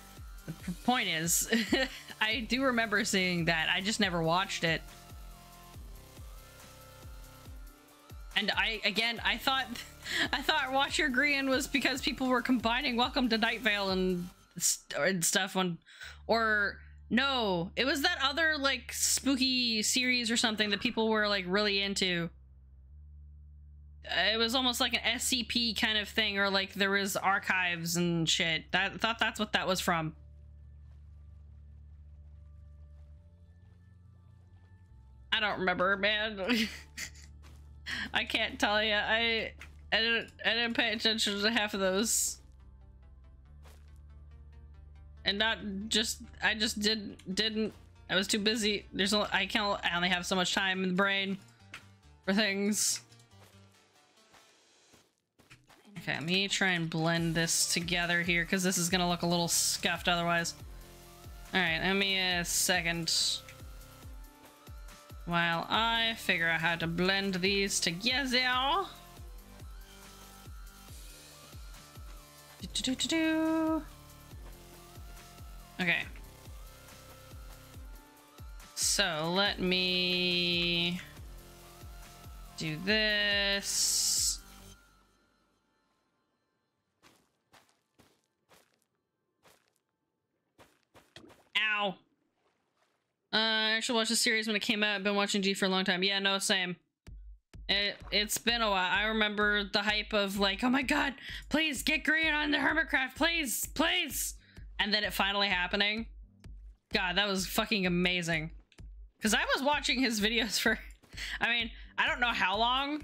Speaker 1: the point is, I do remember seeing that. I just never watched it. And I, again, I thought, I thought Watcher Grian was because people were combining Welcome to Night Vale and, st- and stuff on, or no, it was that other like spooky series or something that people were like really into. Uh, It was almost like an SCP kind of thing, or like there was archives and shit. That thought that's what that was from. I don't remember, man. I can't tell you. I I didn't I didn't pay attention to half of those. And not just I just didn't didn't I was too busy. There's I can't I only have so much time in the brain for things. Okay, let me try and blend this together here because this is gonna look a little scuffed otherwise. Alright, let me a second. While I figure out how to blend these together. Do-do-do-do-do. Okay. So let me do this. Ow. Uh, I actually watched the series when it came out. I've been watching G for a long time. Yeah, no, same. It, it's been a while. I remember the hype of like, oh my god, please get Grian on the Hermitcraft, please, please. And then it finally happening. God, that was fucking amazing. Because I was watching his videos for, I mean, I don't know how long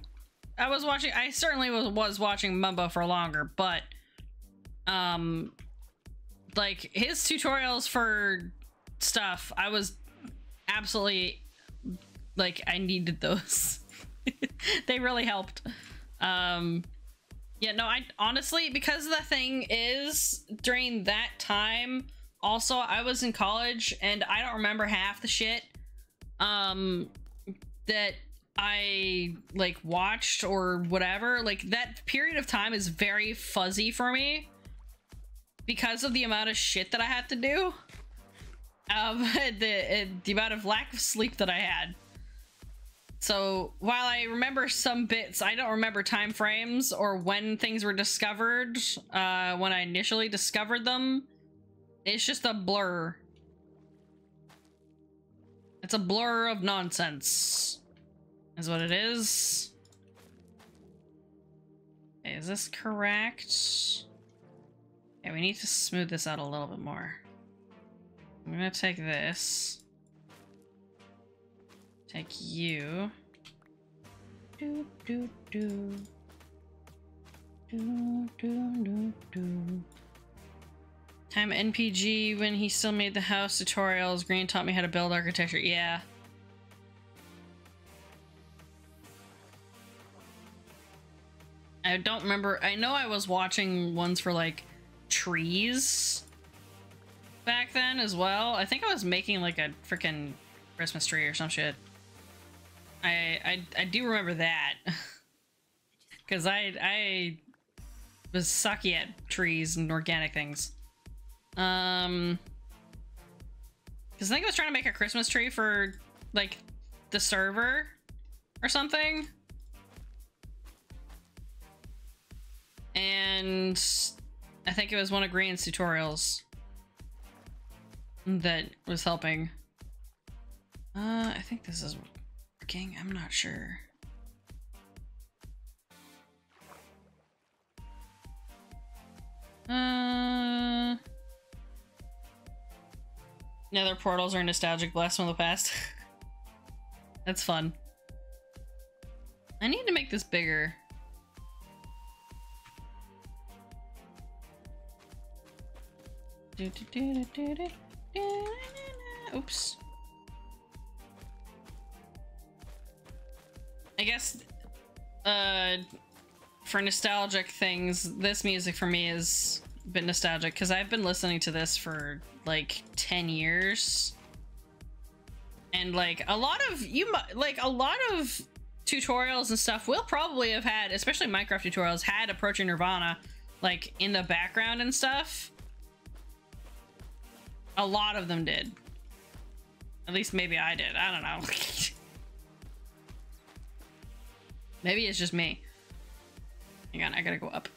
Speaker 1: I was watching. I certainly was, was watching Mumbo for longer, but, um, like his tutorials for stuff, I was absolutely like I needed those. they really helped. Um Yeah, no, I honestly because the thing is during that time also I was in college and I don't remember half the shit um that I like watched or whatever. Like that period of time is very fuzzy for me because of the amount of shit that I had to do. Um the the amount of lack of sleep that I had. So while I remember some bits, I don't remember time frames or when things were discovered. Uh, when I initially discovered them, it's just a blur. It's a blur of nonsense, is what it is. Okay, is this correct? Yeah, we need to smooth this out a little bit more. I'm gonna take this. Take you. Do do do. Do do do do. Time NPG when he still made the house tutorials. Grian taught me how to build architecture. Yeah. I don't remember. I know I was watching ones for like trees back then as well. I think I was making like a freaking Christmas tree or some shit. I I, I do remember that. Cause I I was sucky at trees and organic things. Um because I think I was trying to make a Christmas tree for like the server or something. And I think it was one of Grian's tutorials that was helping. Uh, I think this is working. I'm not sure. Uh, nether portals are nostalgic blast from the past. That's fun. I need to make this bigger. Oops. I guess uh for nostalgic things, this music for me is a bit nostalgic because I've been listening to this for like 10 years. And like a lot of you like a lot of tutorials and stuff will probably have had, especially Minecraft tutorials, had approaching Nirvana like in the background and stuff. A lot of them did. At least maybe I did. I don't know. maybe it's just me. Hang on, I gotta go up.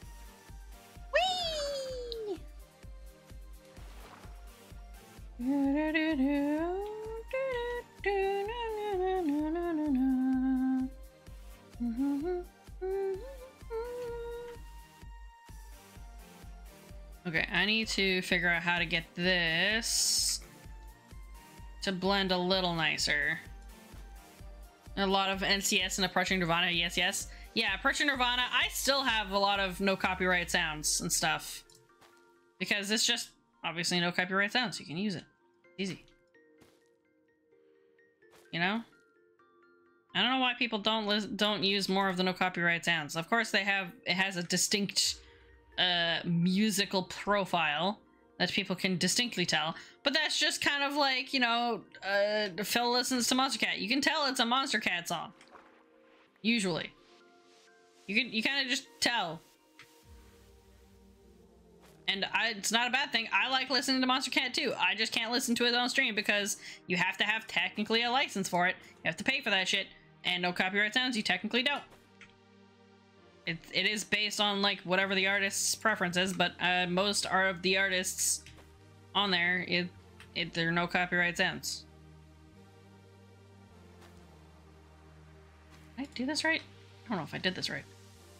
Speaker 1: Okay, I need to figure out how to get this to blend a little nicer. A lot of NCS and approaching Nirvana, yes, yes. Yeah, approaching Nirvana, I still have a lot of no copyright sounds and stuff. Because it's just obviously no copyright sounds, you can use it. Easy. You know? I don't know why people don't don't use more of the no copyright sounds. Of course they have it has a distinct uh musical profile that people can distinctly tell. But that's just kind of like, you know, uh Phil listens to Monstercat. You can tell it's a Monstercat song. Usually. You can you kind of just tell. And I, it's not a bad thing. I like listening to Monstercat too. I just can't listen to it on stream because you have to have technically a license for it. You have to pay for that shit. And no copyright sounds, you technically don't. It, it is based on like whatever the artist's preference is, but uh, most are of the artists on there, it, it there are no copyright sounds. Did I do this right? I don't know if I did this right.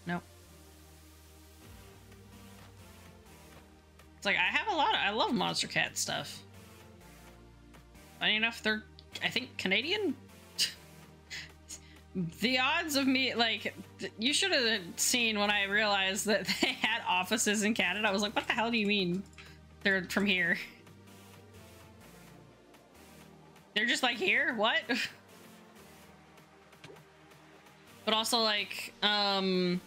Speaker 1: Nope. It's like I have a lot of I love Monstercat stuff. Funny enough, they're I think Canadian. The odds of me like you should have seen when I realized that they had offices in Canada. I was like, what the hell do you mean they're from here? They're just like here? What? but also like um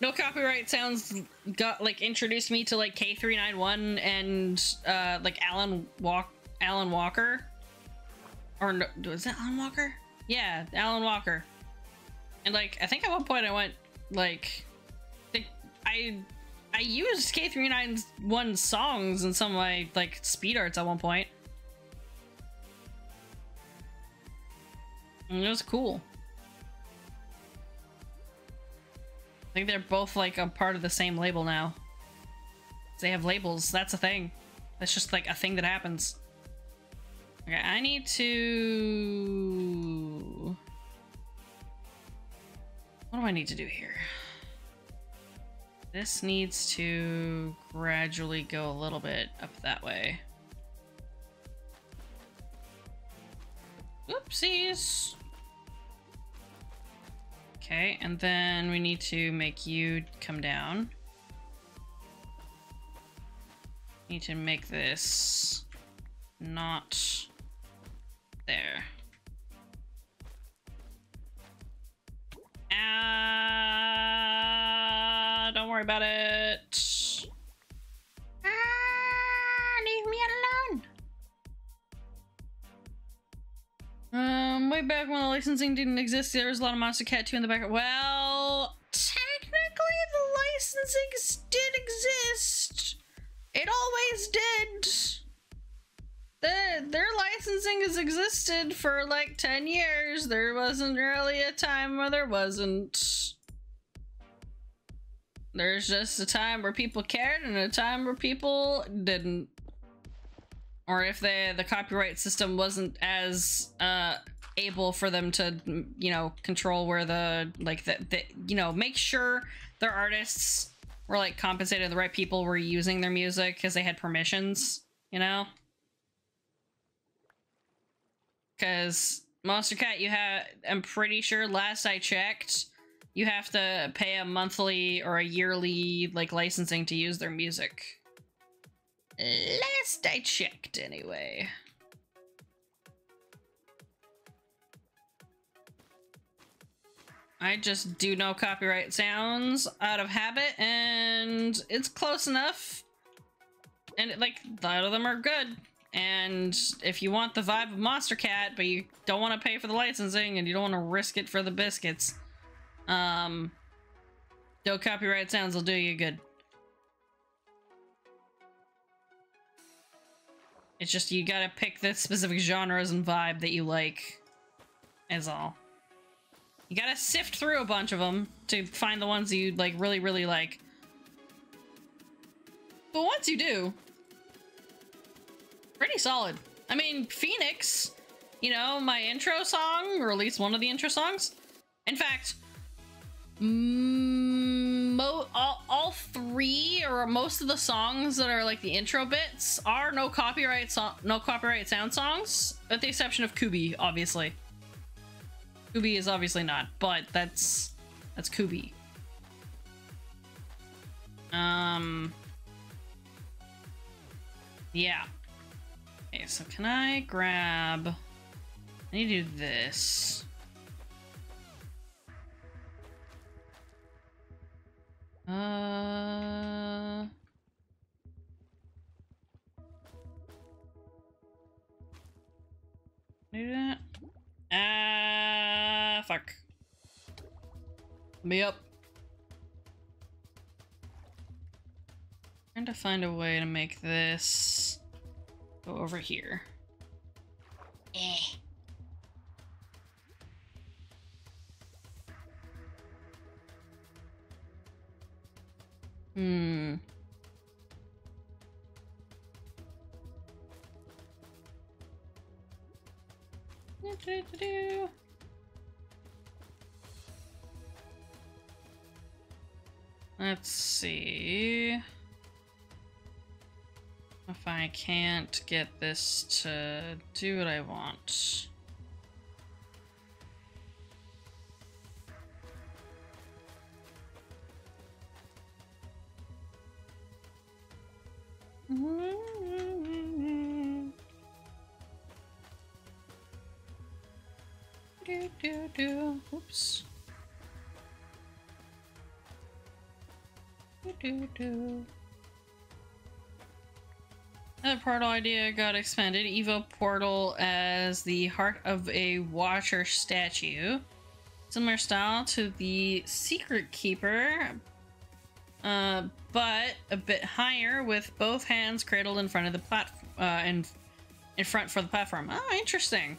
Speaker 1: no copyright sounds got like introduced me to like K391 and uh like Alan Walk Alan Walker. Or no, was that Alan Walker? Yeah, Alan Walker. And like I think at one point I went like I I used K391 songs in some of my like speed arts at one point. And it was cool. I think they're both like a part of the same label now. They have labels. That's a thing. That's just like a thing that happens. Okay, I need to. What do I need to do here? This needs to gradually go a little bit up that way. Oopsies. Okay, and then we need to make you come down. Need to make this not there. Ah, don't worry about it. Ah, leave me alone. Um, way back when the licensing didn't exist, there was a lot of Monstercat 2 in the background. Well, technically the licensing did exist. It always did. The, their licensing has existed for like 10 years. There wasn't really a time where there wasn't. There's just a time where people cared and a time where people didn't or if the the copyright system wasn't as uh able for them to you know control where the like the, the you know make sure their artists were like compensated the right people were using their music because they had permissions you know because Monstercat you have i'm pretty sure last i checked you have to pay a monthly or a yearly like licensing to use their music Last I checked, anyway. I just do no copyright sounds out of habit, and it's close enough. And like, a lot of them are good. And if you want the vibe of Monstercat, but you don't want to pay for the licensing and you don't want to risk it for the biscuits, um, no copyright sounds will do you good. It's just you gotta pick the specific genres and vibe that you like, is all. You gotta sift through a bunch of them to find the ones you like really, really like. But once you do, pretty solid. I mean, Phoenix, you know, my intro song, or at least one of the intro songs. In fact, Mm, mo- all, all three or most of the songs that are like the intro bits are no copyright so- no copyright sound songs with the exception of kubi obviously kubi is obviously not but that's that's kubi um yeah okay so can i grab i need to do this Uh. Do that. Ah, fuck. Me up. Trying to find a way to make this go over here. Eh. Hmm. Let's see. If I can't get this to do what I want. Do, do, do. Oops. do, do. Another portal idea got expanded. Evo portal as the heart of a watcher statue. Similar style to the secret keeper, uh, but a bit higher with both hands cradled in front of the platform, uh, in, in front for the platform. Oh, interesting.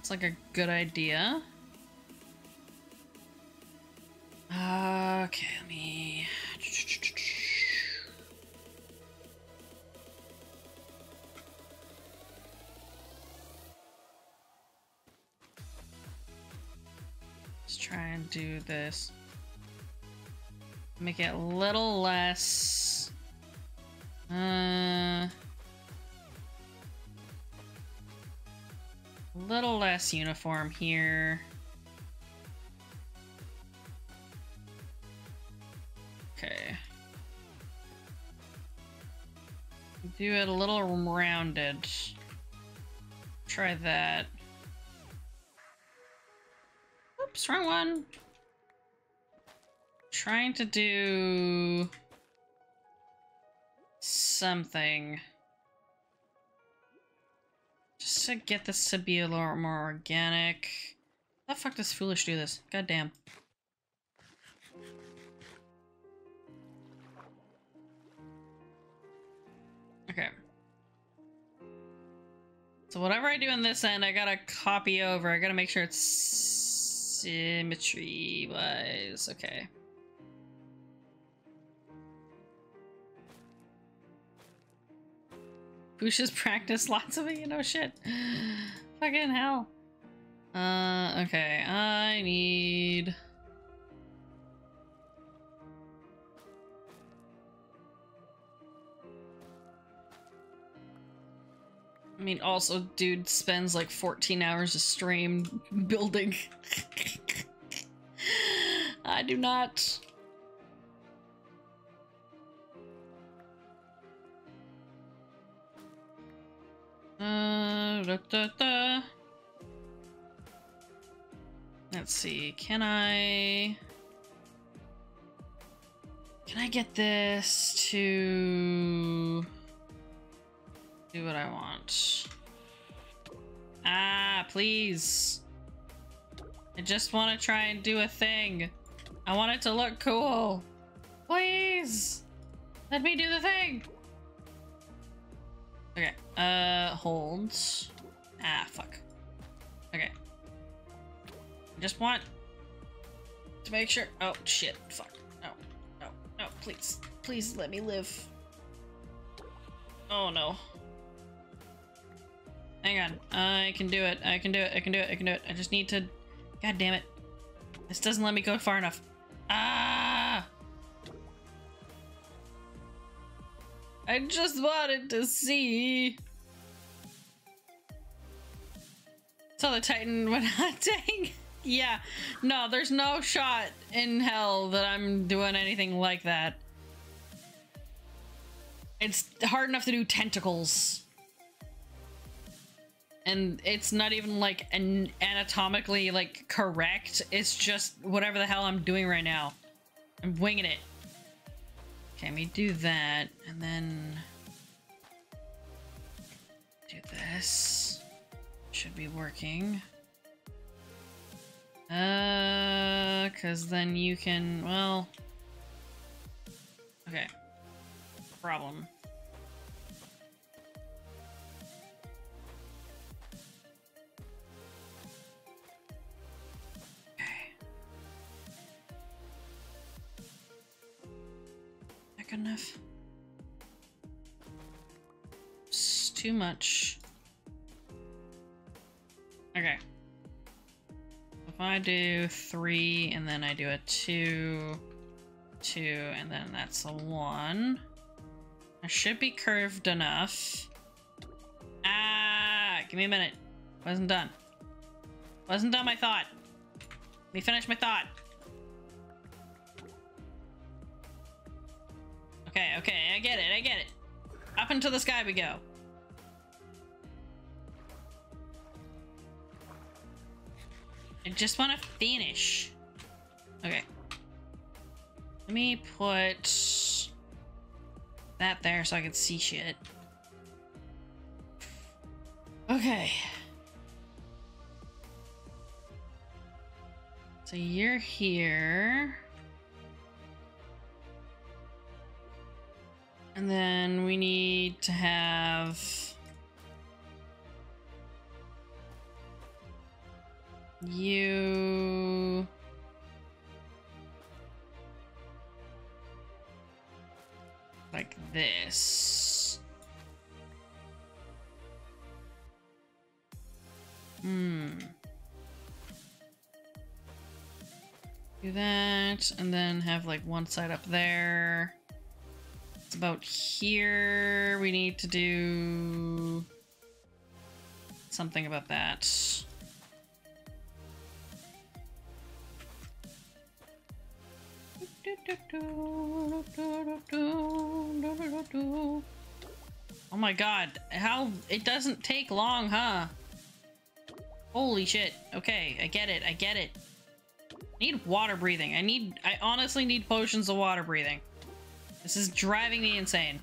Speaker 1: It's like a good idea. Okay, let me. Let's try and do this. Make it a little less. Uh. A little less uniform here. Okay. Do it a little rounded. Try that. Oops, wrong one. Trying to do something. Just to get this to be a little more organic. How the fuck does Foolish do this? God So whatever I do on this end, I gotta copy over. I gotta make sure it's symmetry wise. Okay. Foolish's practice lots of it, you know shit. Fucking hell. Uh, okay. I need... I mean, also, dude spends like 14 hours a stream building. I do not. Uh, da, da, da. Let's see. Can I? Can I get this to do what I want? Ah, please. I just want to try and do a thing. I want it to look cool. Please. Let me do the thing. Okay. Uh, holds. Ah, fuck. Okay. I just want to make sure. Oh, shit. Fuck. No. No. No. Please. Please let me live. Oh, no. Hang on. I can do it. I can do it. I can do it. I can do it. I just need to... God damn it. This doesn't let me go far enough. Ah! I just wanted to see. So the Titan went hunting. yeah, no, there's no shot in hell that I'm doing anything like that. It's hard enough to do tentacles. And it's not even like an anatomically like correct. It's just whatever the hell I'm doing right now. I'm winging it. Okay, let me do that, and then do this. Should be working. Uh, cause then you can, well, okay. Problem. Good enough. It's too much. Okay. If I do three and then I do a two, two, and then that's a one. I should be curved enough. Ah, give me a minute. Wasn't done. Wasn't done my thought. Let me finish my thought. Okay, okay, I get it, I get it. Up into the sky we go. I just want to finish. Okay. Let me put that there so I can see shit. Okay. So you're here. And then we need to have you like this. Hmm. Do that, and then have like one side up there. It's about here. We need to do something about that. Oh my god, how it doesn't take long, huh? Holy shit. Okay, I get it. I get it. I need water breathing. I need I honestly need potions of water breathing. This is driving me insane.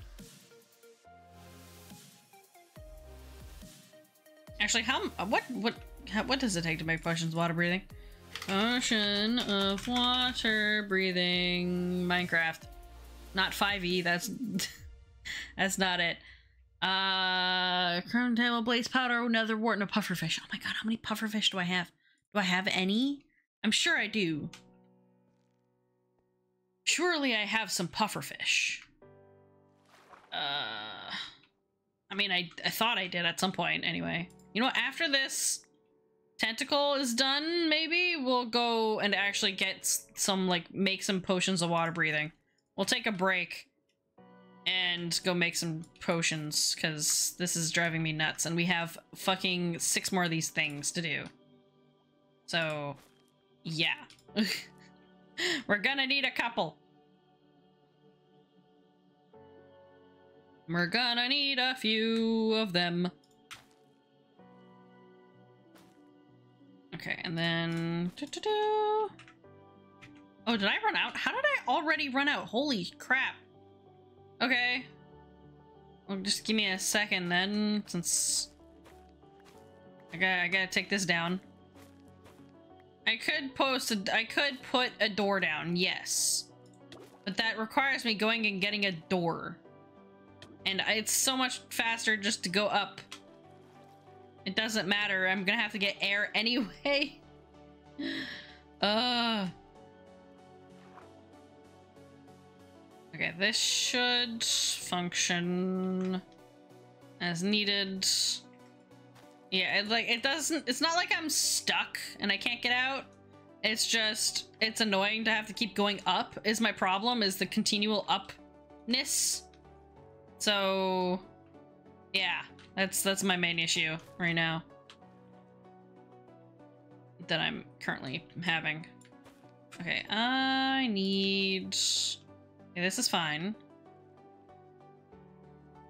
Speaker 1: Actually, how what what how, what does it take to make potions water breathing? Potion of water breathing Minecraft. Not 5e, that's that's not it. Uh crown table, blaze powder, a nether wart, and a pufferfish. Oh my god, how many pufferfish do I have? Do I have any? I'm sure I do. Surely I have some pufferfish. Uh I mean I I thought I did at some point anyway. You know after this tentacle is done, maybe we'll go and actually get some, like, make some potions of water breathing. We'll take a break and go make some potions, because this is driving me nuts, and we have fucking six more of these things to do. So, yeah. We're gonna need a couple. We're gonna need a few of them. Okay, and then... Doo -doo -doo. Oh, did I run out? How did I already run out? Holy crap. Okay. Well, just give me a second then, since... I gotta, I gotta take this down. I could post a, I could put a door down, yes. But that requires me going and getting a door. And it's so much faster just to go up. It doesn't matter. I'm gonna have to get air anyway. uh. Okay, this should function as needed. Yeah, it, like it doesn't. It's not like I'm stuck and I can't get out. It's just it's annoying to have to keep going up. Is my problem? Is the continual upness? So, yeah. That's that's my main issue right now. That I'm currently having. Okay, I need... Okay, this is fine.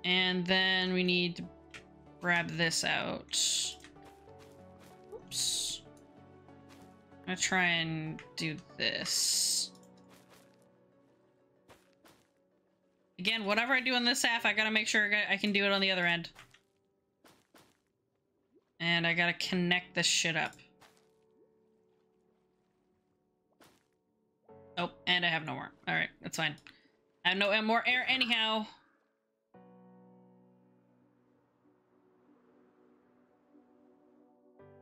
Speaker 1: And then we need to grab this out. Oops. I'm gonna try and do this. Again, whatever I do on this half, I gotta make sure I can do it on the other end. And I gotta connect this shit up. Oh, and I have no more. Alright, that's fine. I have no more air anyhow.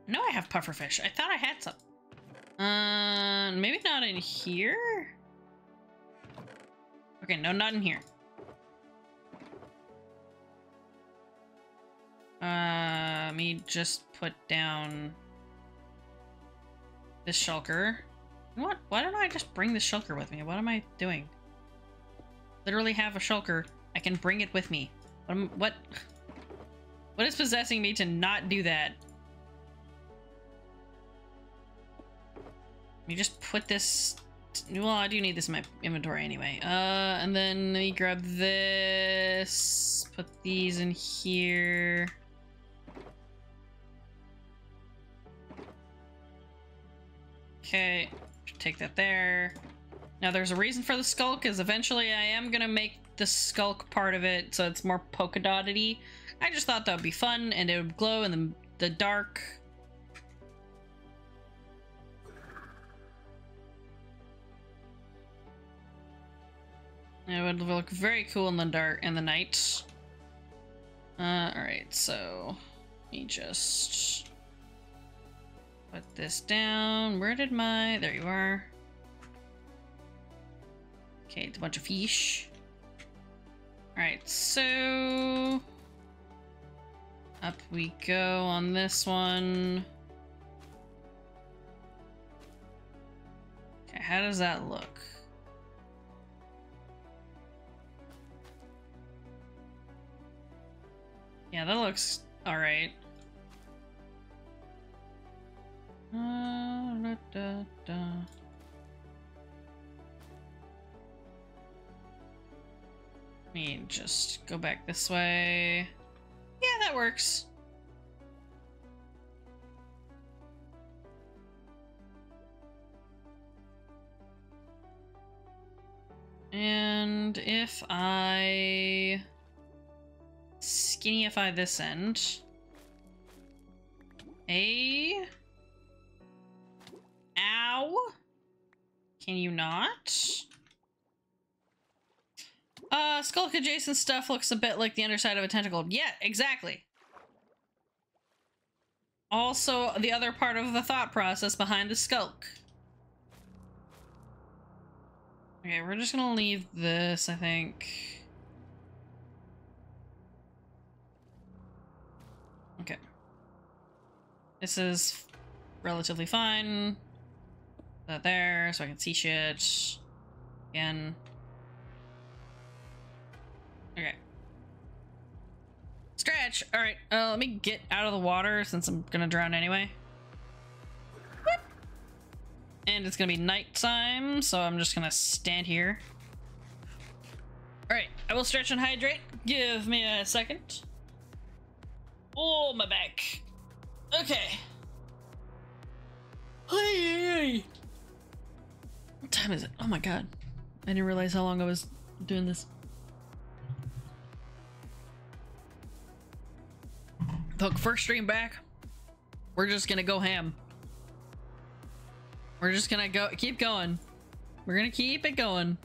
Speaker 1: No, I have pufferfish. I thought I had some. Uh, maybe not in here? Okay, no, not in here. Uh, me just put down this shulker. What? Why don't I just bring the shulker with me? What am I doing? Literally have a shulker. I can bring it with me. What? Am, what? What is possessing me to not do that? Me just put this... Well, I do need this in my inventory anyway. Uh, and then let me grab this. Put these in here. Okay, take that there. Now there's a reason for the sculk, is eventually I am gonna make the sculk part of it so it's more polka dotted I just thought that would be fun and it would glow in the, the dark. It would look very cool in the dark in the night. Uh, alright, so let me just put this down. Where did my there you are. Okay, it's a bunch of fish. Alright, so up we go on this one. Okay, how does that look? Yeah, that looks alright. Let just go back this way. Yeah, that works. And if I skinnyify this end, a ow, can you not? Uh, sculk adjacent stuff looks a bit like the underside of a tentacle. Yeah, exactly. Also, the other part of the thought process behind the sculk. Okay, we're just gonna leave this, I think. Okay. This is relatively fine. That there, so I can see shit. Again. Okay. Stretch! Alright, uh, let me get out of the water since I'm gonna drown anyway. Whoop. And it's gonna be nighttime, so I'm just gonna stand here. Alright, I will stretch and hydrate. Give me a second. Oh, my back. Okay. Hey, What time is it? Oh my god. I didn't realize how long I was doing this. Look, first stream back. We're just gonna go ham. We're just gonna go keep going. We're gonna keep it going.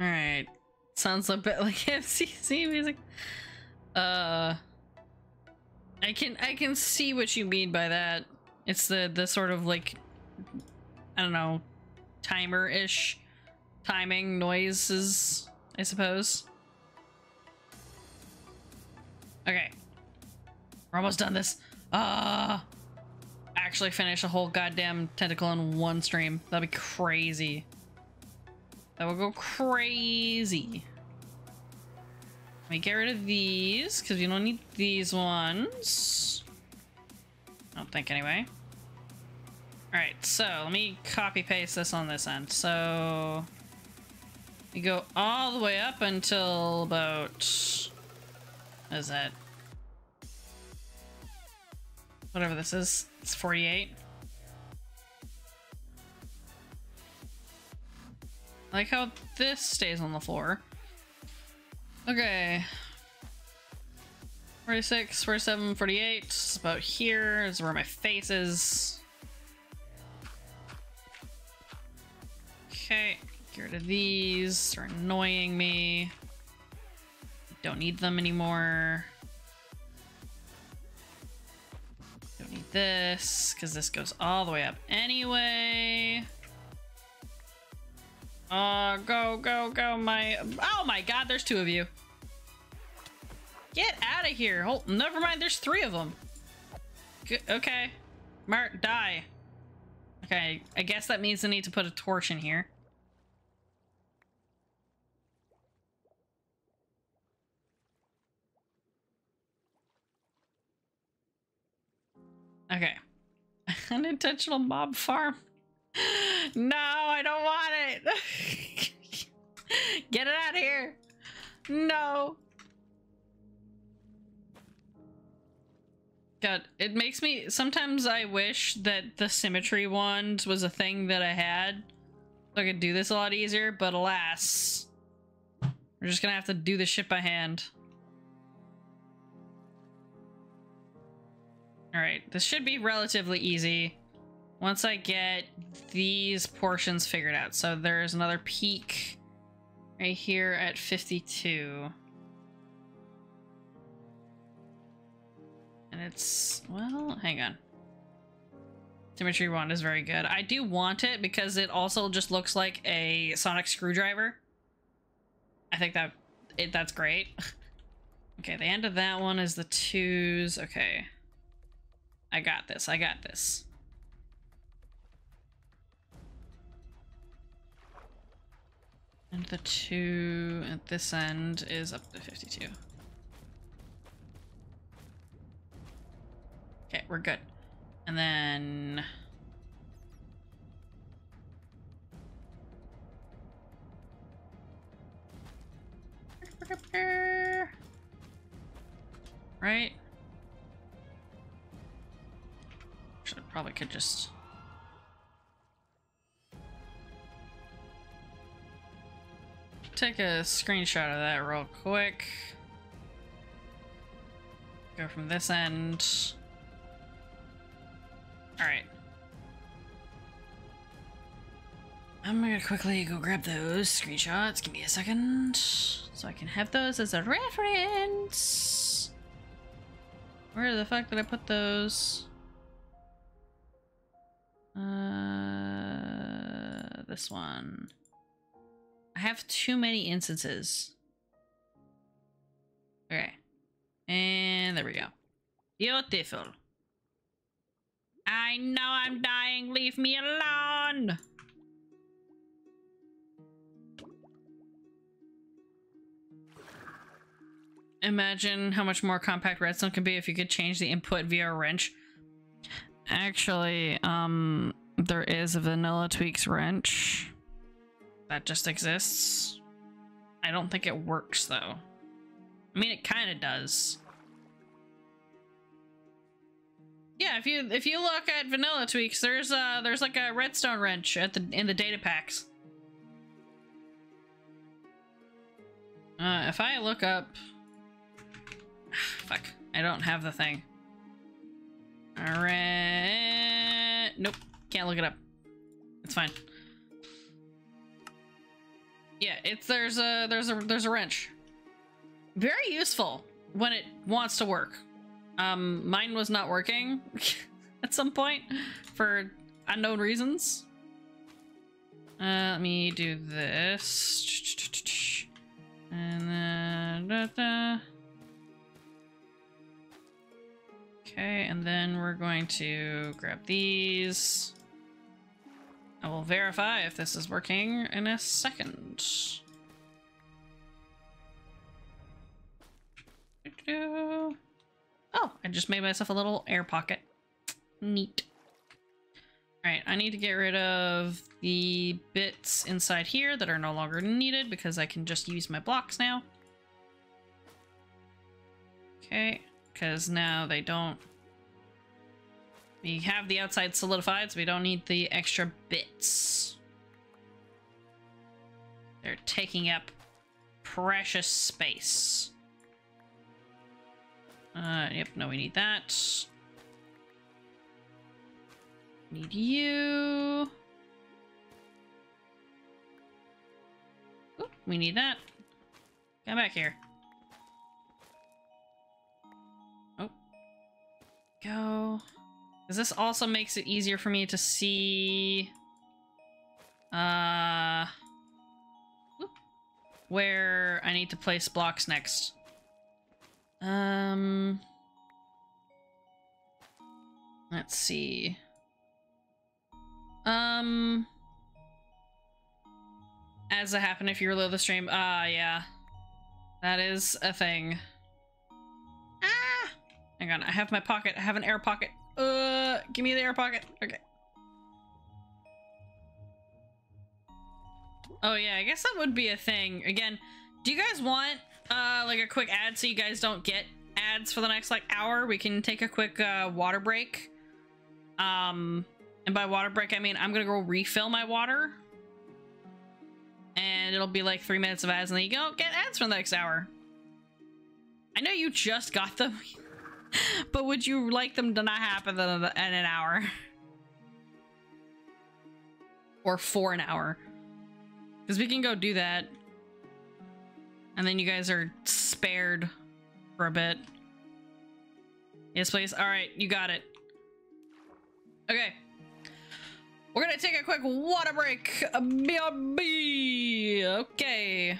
Speaker 1: Alright. Sounds a bit like FCC music. Uh I can I can see what you mean by that. It's the the sort of like I don't know timer-ish timing noises, I suppose. Okay. We're almost done this. Uh actually finish a whole goddamn tentacle in one stream. That'd be crazy. That will go crazy. Let me get rid of these, because we don't need these ones. I don't think anyway. Alright, so let me copy paste this on this end. So we go all the way up until about what is that? Whatever this is. It's 48. I like how this stays on the floor. Okay. 46, 47, 48. It's about here is where my face is. Okay, get rid of these. They're annoying me. Don't need them anymore. Don't need this, because this goes all the way up anyway. Uh, go, go, go, my... Oh my god, there's two of you. Get out of here. Hold, never mind, there's three of them. G okay. Mart, die. Okay, I guess that means I need to put a torch in here. Okay. Unintentional mob farm. No, I don't want it. Get it out of here. No. God, it makes me sometimes I wish that the symmetry wand was a thing that I had so I could do this a lot easier, but alas. We're just gonna have to do this shit by hand. Alright, this should be relatively easy once I get these portions figured out. So there's another peak right here at 52. And it's, well, hang on. Symmetry wand is very good. I do want it because it also just looks like a sonic screwdriver. I think that it that's great. okay, the end of that one is the twos. Okay. I got this. I got this. And the two at this end is up to 52. Okay, we're good. And then... Right? Should probably could just... Take a screenshot of that real quick. Go from this end. Alright. I'm gonna quickly go grab those screenshots. Give me a second. So I can have those as a reference. Where the fuck did I put those? Uh, this one. I have too many instances. Okay. And there we go. Beautiful. I know I'm dying. Leave me alone. Imagine how much more compact redstone can be if you could change the input via a wrench. Actually, um, there is a vanilla tweaks wrench that just exists. I don't think it works though. I mean, it kind of does. Yeah, if you if you look at vanilla tweaks, there's uh there's like a redstone wrench at the in the data packs. Uh, if I look up, fuck, I don't have the thing. All right, nope, can't look it up. It's fine. Yeah, it's there's a there's a there's a wrench. Very useful when it wants to work. Um, mine was not working at some point for unknown reasons. Uh, let me do this. And then... Da, da. Okay, and then we're going to grab these. I will verify if this is working in a second. Oh, I just made myself a little air pocket. Neat. Alright, I need to get rid of the bits inside here that are no longer needed because I can just use my blocks now. Okay, because now they don't... We have the outside solidified, so we don't need the extra bits. They're taking up precious space. Uh, yep, no, we need that. Need you. We need that. Come back here. Oh. Go. Because this also makes it easier for me to see... Uh... Where I need to place blocks next. Um... Let's see. Um... As it happened if you reload the stream. Ah, uh, yeah. That is a thing. Ah! Hang on, I have my pocket. I have an air pocket. Uh... give me the air pocket. Okay. Oh yeah, I guess that would be a thing. Again, do you guys want uh like a quick ad so you guys don't get ads for the next like hour? We can take a quick uh water break. Um and by water break I mean I'm gonna go refill my water. And it'll be like three minutes of ads and then you don't get ads for the next hour. I know you just got them. but would you like them to not happen in an hour? Or for an hour? Because we can go do that. And then you guys are spared for a bit. Yes, please. All right, you got it. Okay. We're gonna take a quick water break. BRB. Okay.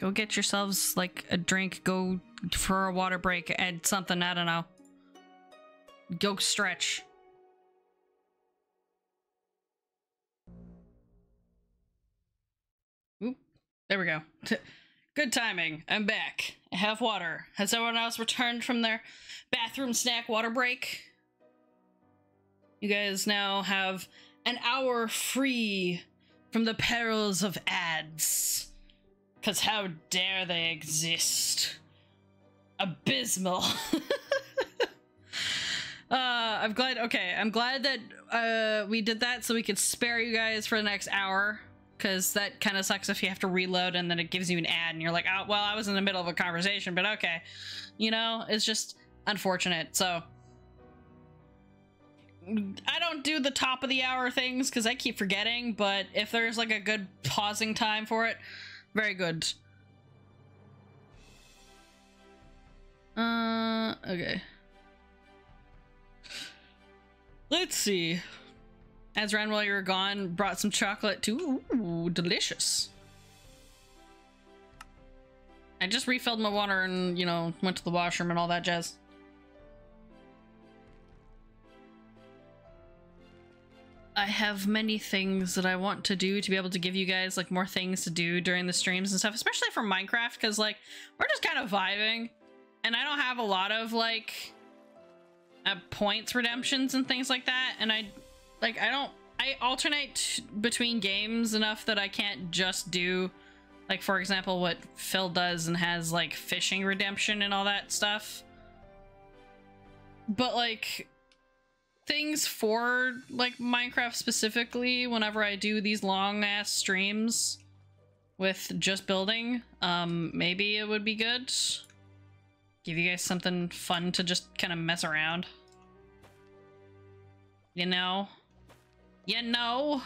Speaker 1: Go get yourselves like a drink. Go for a water break. Add something. I don't know. Go stretch. Oop. There we go. Good timing. I'm back. I have water. Has everyone else returned from their bathroom snack water break? You guys now have an hour free from the perils of ads. Cause how dare they exist? Abysmal. uh, I'm glad. Okay, I'm glad that uh we did that so we could spare you guys for the next hour. Cause that kind of sucks if you have to reload and then it gives you an ad and you're like, oh, well, I was in the middle of a conversation, but okay. You know, it's just unfortunate. So I don't do the top of the hour things because I keep forgetting, but if there's like a good pausing time for it, very good. Uh, okay. Let's see. Azran, while you were gone, brought some chocolate too. Ooh, delicious. I just refilled my water and, you know, went to the washroom and all that jazz. I have many things that I want to do to be able to give you guys like more things to do during the streams and stuff, especially for Minecraft, because like we're just kind of vibing, and I don't have a lot of like uh, points redemptions and things like that, and I like I don't I alternate between games enough that I can't just do like for example what Phil does and has like fishing redemption and all that stuff. But like things for like Minecraft specifically whenever I do these long ass streams with just building, um maybe it would be good. Give you guys something fun to just kind of mess around. You know? You know?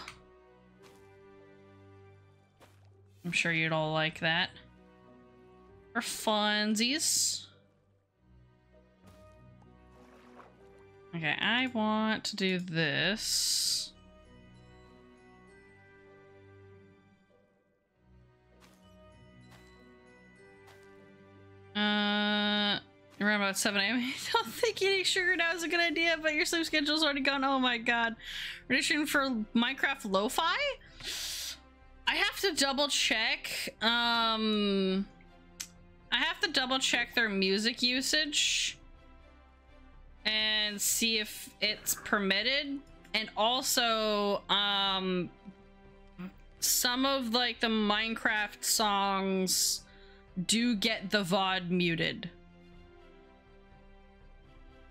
Speaker 1: I'm sure you'd all like that. For funsies. Okay, I want to do this. Uh, around about 7 a.m. I don't think eating sugar now is a good idea, but your sleep schedule's already gone. Oh my god. Audition for Minecraft Lo-Fi? I have to double check. Um, I have to double check their music usage and see if it's permitted. And also, um, some of like the Minecraft songs do get the VOD muted.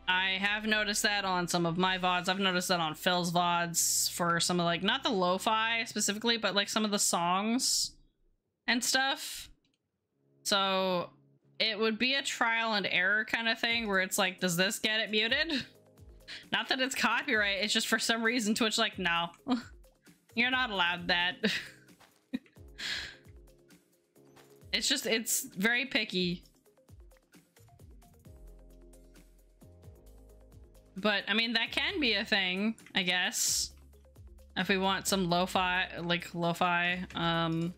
Speaker 1: I have noticed that on some of my VODs. I've noticed that on Phil's VODs for some of like, not the lo-fi specifically, but like some of the songs and stuff. So it would be a trial and error kind of thing where it's like, does this get it muted? Not that it's copyright, it's just for some reason Twitch like, no, you're not allowed that. it's just, it's very picky. But, I mean, that can be a thing, I guess. If we want some lo-fi, like, lo-fi, um,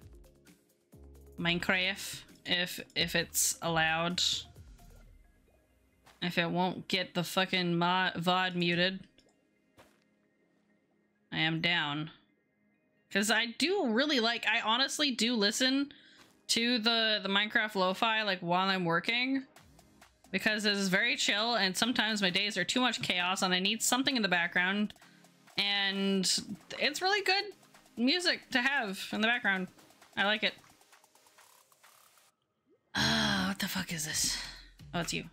Speaker 1: Minecraft, if, if it's allowed. If it won't get the fucking VOD muted. I am down. Because I do really like, I honestly do listen to the, the Minecraft lo-fi, like, while I'm working. because it is very chill and sometimes my days are too much chaos and I need something in the background and it's really good music to have in the background. I like it. Ah, what the fuck is this? Oh, it's you.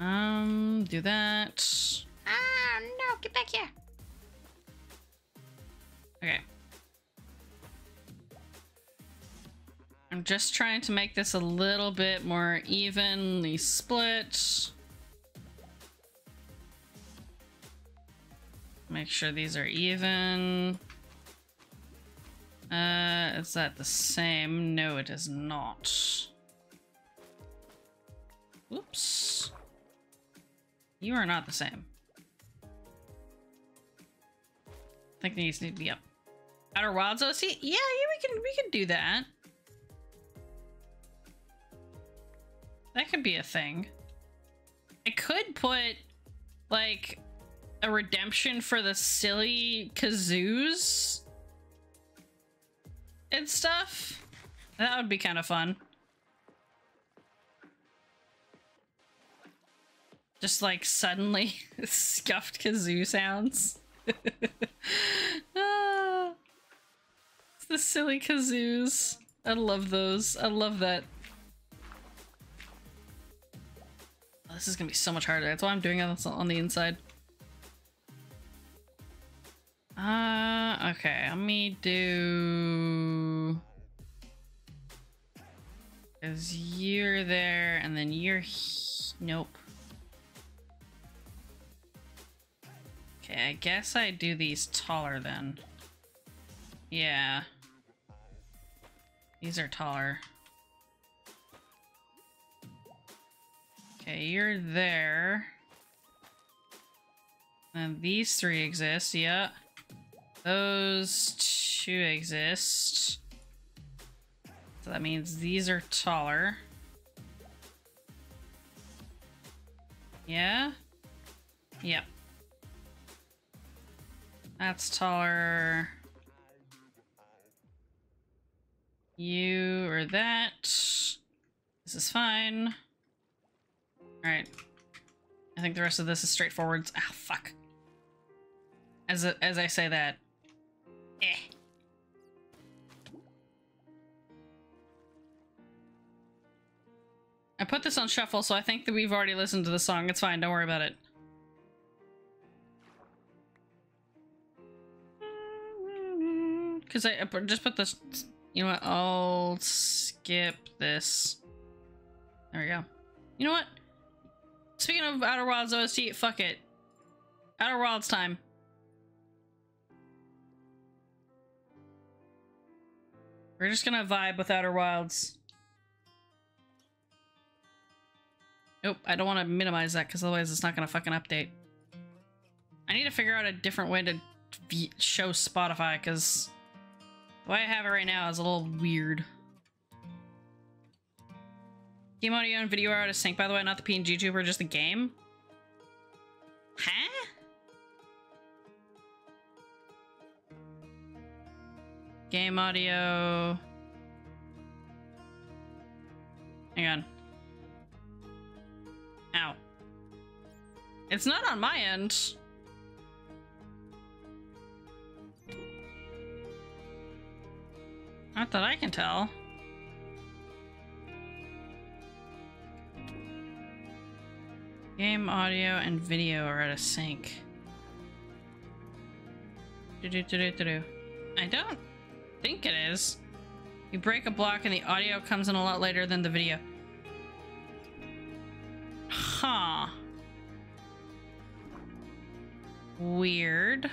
Speaker 1: Um, do that. Ah, no, get back here. Okay. I'm just trying to make this a little bit more evenly split. Make sure these are even. Uh, is that the same? No, it is not. Oops. You are not the same. I think these need to be up. Outer Wilds OC? Yeah, yeah, we can we can do that. That could be a thing. I could put like a redemption for the silly kazoos and stuff. That would be kind of fun. Just like suddenly scuffed kazoo sounds. ah, the silly kazoos. I love those. I love that. Oh, this is gonna be so much harder. That's why I'm doing it on the inside. Uh, okay, let me do... Cause you're there, and then you're... Nope. Okay, I guess I do these taller then. Yeah. These are taller. Okay, you're there. And these three exist, yeah. Those two exist. So that means these are taller. Yeah? Yep. That's taller. You or that. This is fine. Alright. I think the rest of this is straightforward. Ah, fuck. As, a, as I say that, Eh. I put this on shuffle, so I think that we've already listened to the song. It's fine, don't worry about it. Because I, I just put this... You know what? I'll skip this. There we go. You know what? Speaking of Outer Wilds OST, fuck it. Outer Wilds time. We're just gonna vibe with Outer Wilds. Nope, I don't want to minimize that because otherwise it's not gonna fucking update. I need to figure out a different way to show Spotify because the way I have it right now is a little weird. Game audio and video are out of sync, by the way, not the PNG tuber, just the game. Huh? Game audio. Hang on. Ow. It's not on my end. Not that I can tell. Game audio and video are out of sync. Do do do do do do. I don't think it is. You break a block and the audio comes in a lot later than the video. Huh. Weird.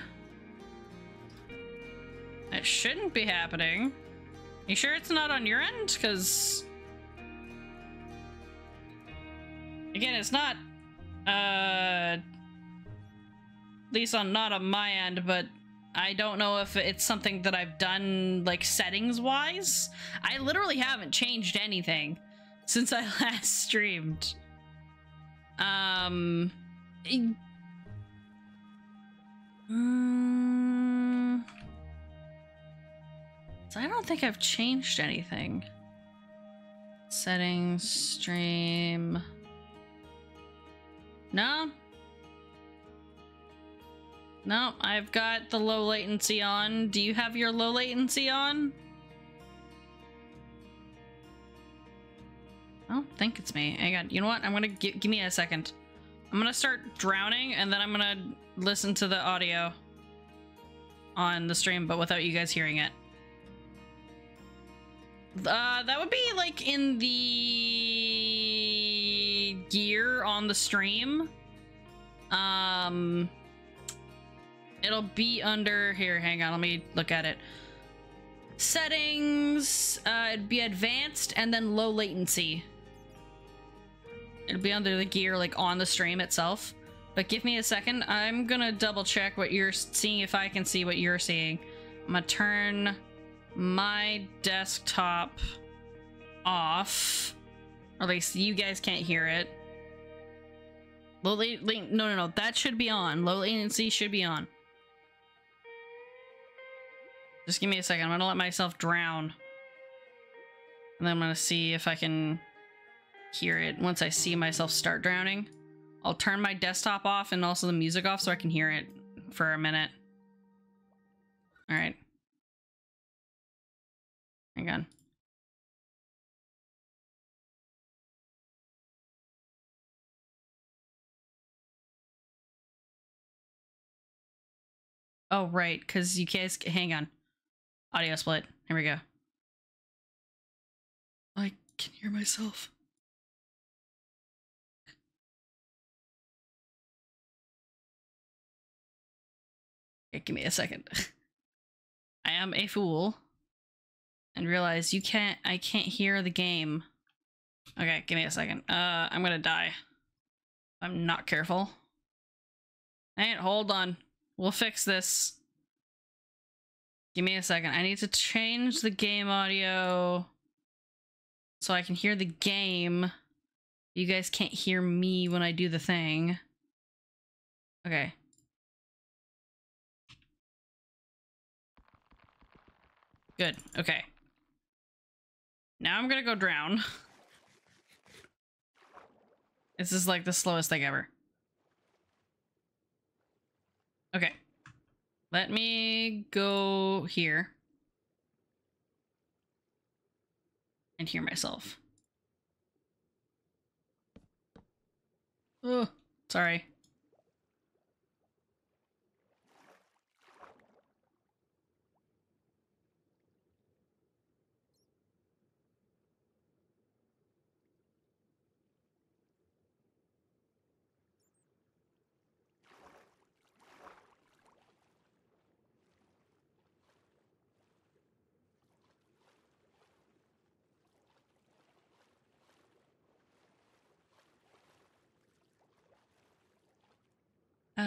Speaker 1: That shouldn't be happening. You sure it's not on your end? Because... Again, it's not... Uh... At least on not on my end, but I don't know if it's something that I've done like settings wise. I literally haven't changed anything since I last streamed. Um. Mm, so I don't think I've changed anything Settings, stream. No. No, I've got the low latency on. Do you have your low latency on? I don't think it's me. Hang on. You know what? I'm gonna gi- give me a second. I'm gonna start drowning and then I'm gonna listen to the audio on the stream, but without you guys hearing it. Uh, that would be like in the gear on the stream. Um, it'll be under here. Hang on, let me look at it. Settings. Uh, it'd be advanced and then low latency. It'll be under the gear, like on the stream itself. But give me a second. I'm gonna double check what you're seeing if I can see what you're seeing. I'm gonna turn my desktop off. Or at least you guys can't hear it. Low latency. No, no, no. That should be on. Low latency should be on. Just give me a second. I'm gonna let myself drown. And then I'm gonna see if I can hear it once I see myself start drowning. I'll turn my desktop off and also the music off so I can hear it for a minute. Alright. Hang on. Oh, right, because you guys... Hang on. Audio split. Here we go. I can hear myself. Okay, give me a second. I am a fool. And realize you can't I can't hear the game. Okay, give me a second. Uh I'm gonna die. I'm not careful. Hey, hold on. We'll fix this. Give me a second. I need to change the game audio so I can hear the game. You guys can't hear me when I do the thing. Okay. Good. Okay. Now I'm gonna go drown. This is like the slowest thing ever. Okay. Let me go here. And hear myself. Oh, sorry. Uh,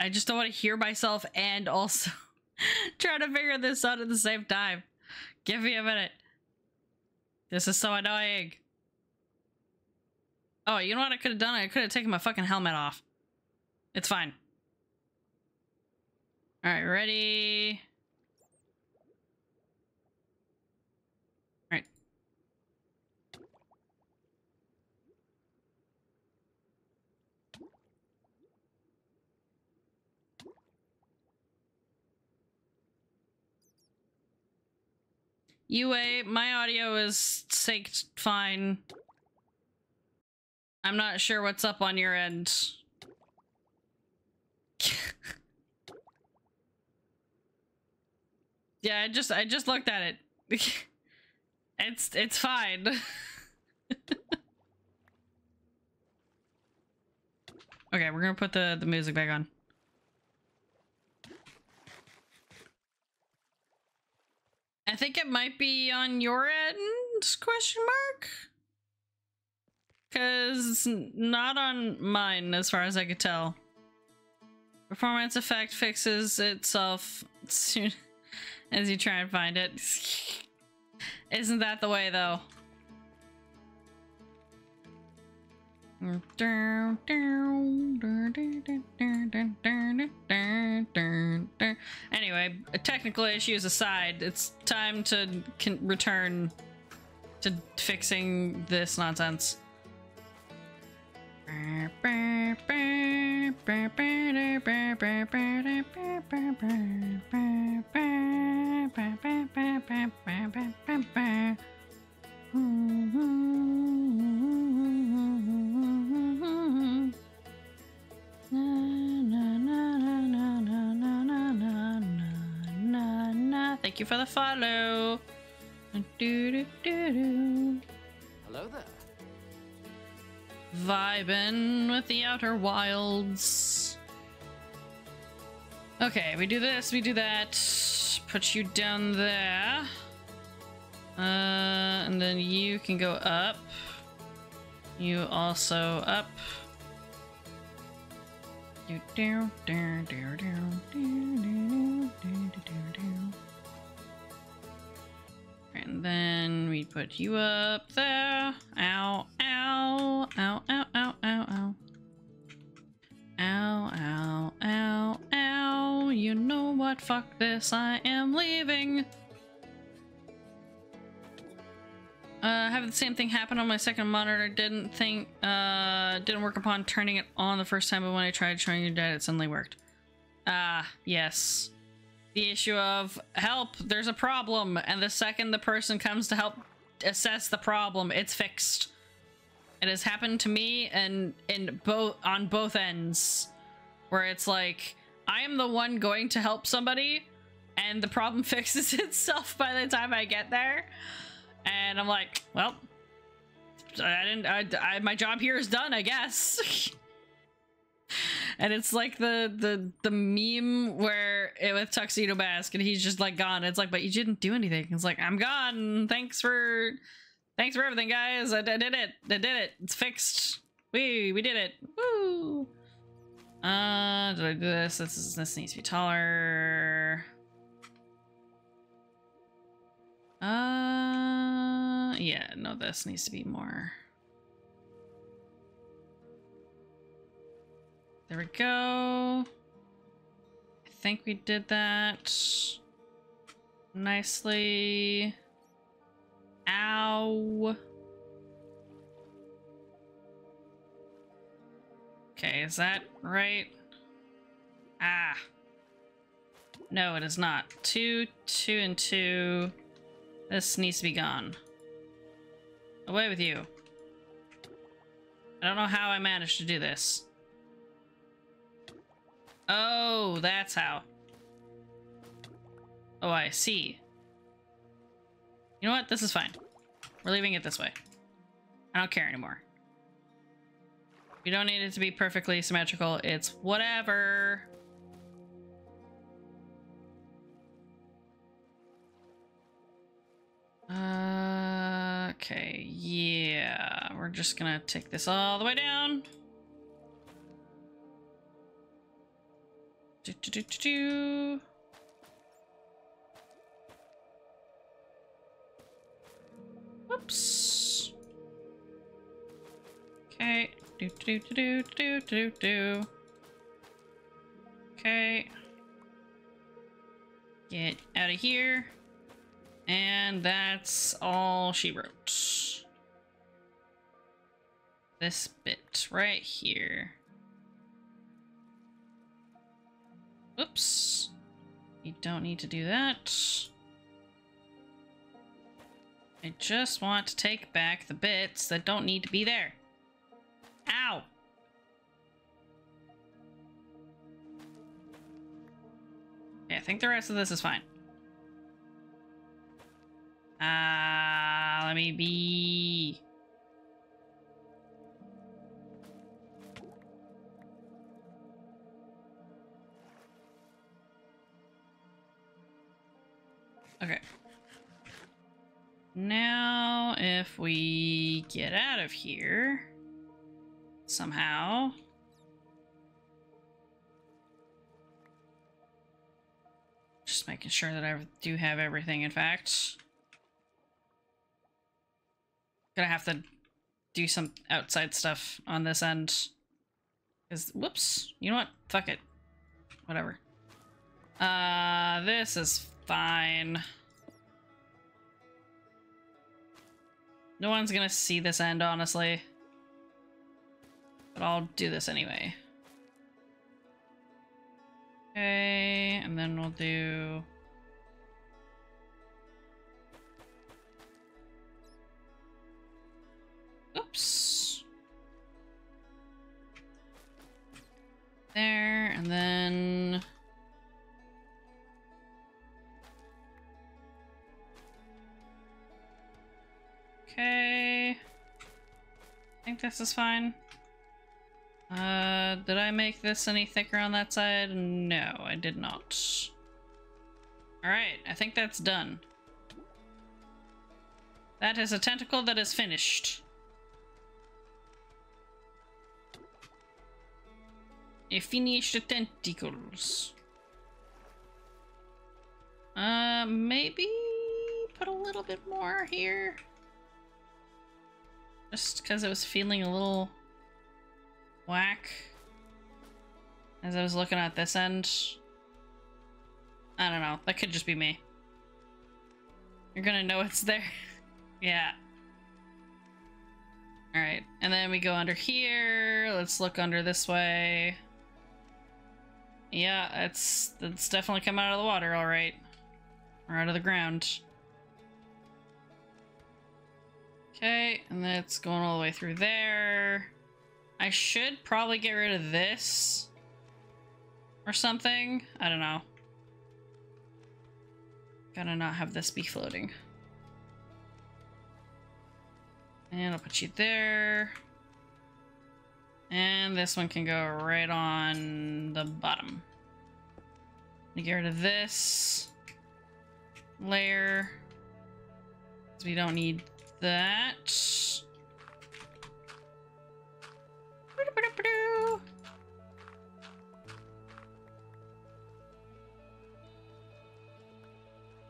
Speaker 1: I just don't want to hear myself and also try to figure this out at the same time. Give me a minute. This is so annoying. Oh, you know what I could have done? I could have taken my fucking helmet off. It's fine. All right, ready? All right. UA, my audio is synced fine. I'm not sure what's up on your end. yeah, I just I just looked at it. it's it's fine. okay, we're gonna put the the music back on. I think it might be on your end? Question mark. Cause not on mine, as far as I could tell. Performance effect fixes itself soon as you try and find it. Isn't that the way, though? Anyway, technical issues aside, it's time to return to fixing this nonsense. Thank you for the follow. Do-do-do-do.
Speaker 4: Hello there.
Speaker 1: Vibing with the outer wilds. Okay, we do this, we do that. Put you down there. Uh, and then you can go up. You also up. Do do do do do do do do and then we put you up there. Ow, ow, ow, ow, ow, ow, ow. Ow, ow, ow, ow. You know what? Fuck this. I am leaving. Uh, having the same thing happen on my second monitor. Didn't think, uh, didn't work upon turning it on the first time, but when I tried showing your dad, it suddenly worked. Ah, yes. The issue of help, there's a problem, and the second the person comes to help assess the problem, it's fixed. It has happened to me and in both on both ends, where it's like I am the one going to help somebody, and the problem fixes itself by the time I get there, and I'm like, well, I didn't. I, I my job here is done, I guess. and it's like the the the meme where it, with tuxedo mask and he's just like gone. It's like but you didn't do anything. It's like i'm gone. Thanks for thanks for everything guys. I, I did it. I did it. It's fixed. We we did it. Woo! Uh did i do this? This is this needs to be taller uh yeah no this needs to be more There we go. I think we did that nicely. Ow. Okay, is that right? Ah. No, it is not. Two, two, and two. This needs to be gone. Away with you. I don't know how I managed to do this. Oh, that's how. Oh, I see. You know what? This is fine. We're leaving it this way. I don't care anymore. We don't need it to be perfectly symmetrical. It's whatever. Uh, okay, yeah. We're just gonna take this all the way down. Do, do, do, do, do. Whoops. Okay. Do, do, do, do, do, do, do. Okay. Get out of here. And that's all she wrote. This bit right here. Oops. You don't need to do that. I just want to take back the bits that don't need to be there. Ow! Okay, I think the rest of this is fine. Ah, uh, let me be. Okay. Now, if we get out of here somehow. Just making sure that I do have everything, in fact. Gonna have to do some outside stuff on this end. Cause whoops, you know what? Fuck it. Whatever. Uh, this is fine. No one's gonna see this end, honestly. But I'll do this anyway. Okay, and then we'll do... Oops. There, and then... Okay. I think this is fine. Uh, did I make this any thicker on that side? No, I did not. Alright, I think that's done. That is a tentacle that is finished. A finished tentacles. Uh, maybe put a little bit more here. Just because it was feeling a little whack as I was looking at this end. I don't know. That could just be me. You're gonna know it's there. yeah. Alright, and then we go under here. Let's look under this way. Yeah, it's it's definitely come out of the water, alright. Or out of the ground. Okay, and that's going all the way through there. I should probably get rid of this. Or something. I don't know. Gotta not have this be floating. And I'll put you there. And this one can go right on the bottom. Get rid of this layer. We don't need that.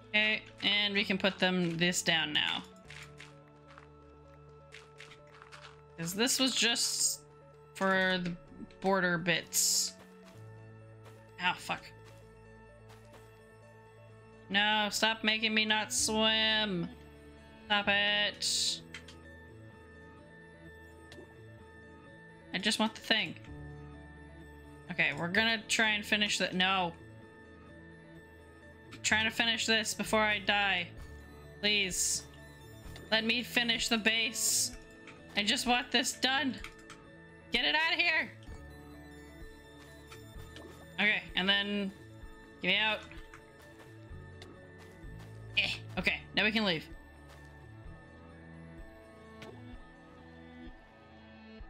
Speaker 1: Okay, and we can put them this down now. Because this was just for the border bits. Ah, fuck. No, stop making me not swim. Stop it. I just want the thing. Okay, we're gonna try and finish that. No. I'm trying to finish this before I die. Please. Let me finish the base. I just want this done. Get it out of here. Okay, and then get me out. Eh, okay, now we can leave.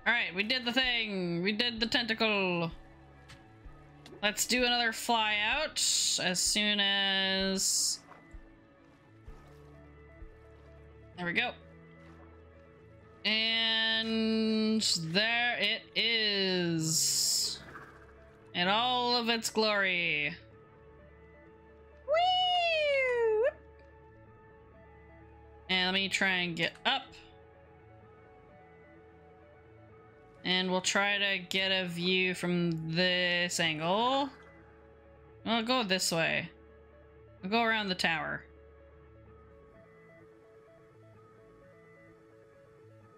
Speaker 1: Alright, we did the thing. We did the tentacle. Let's do another fly out as soon as... There we go. And there it is. In all of its glory. Whee! And let me try and get up. And we'll try to get a view from this angle. I'll go this way. We'll go around the tower.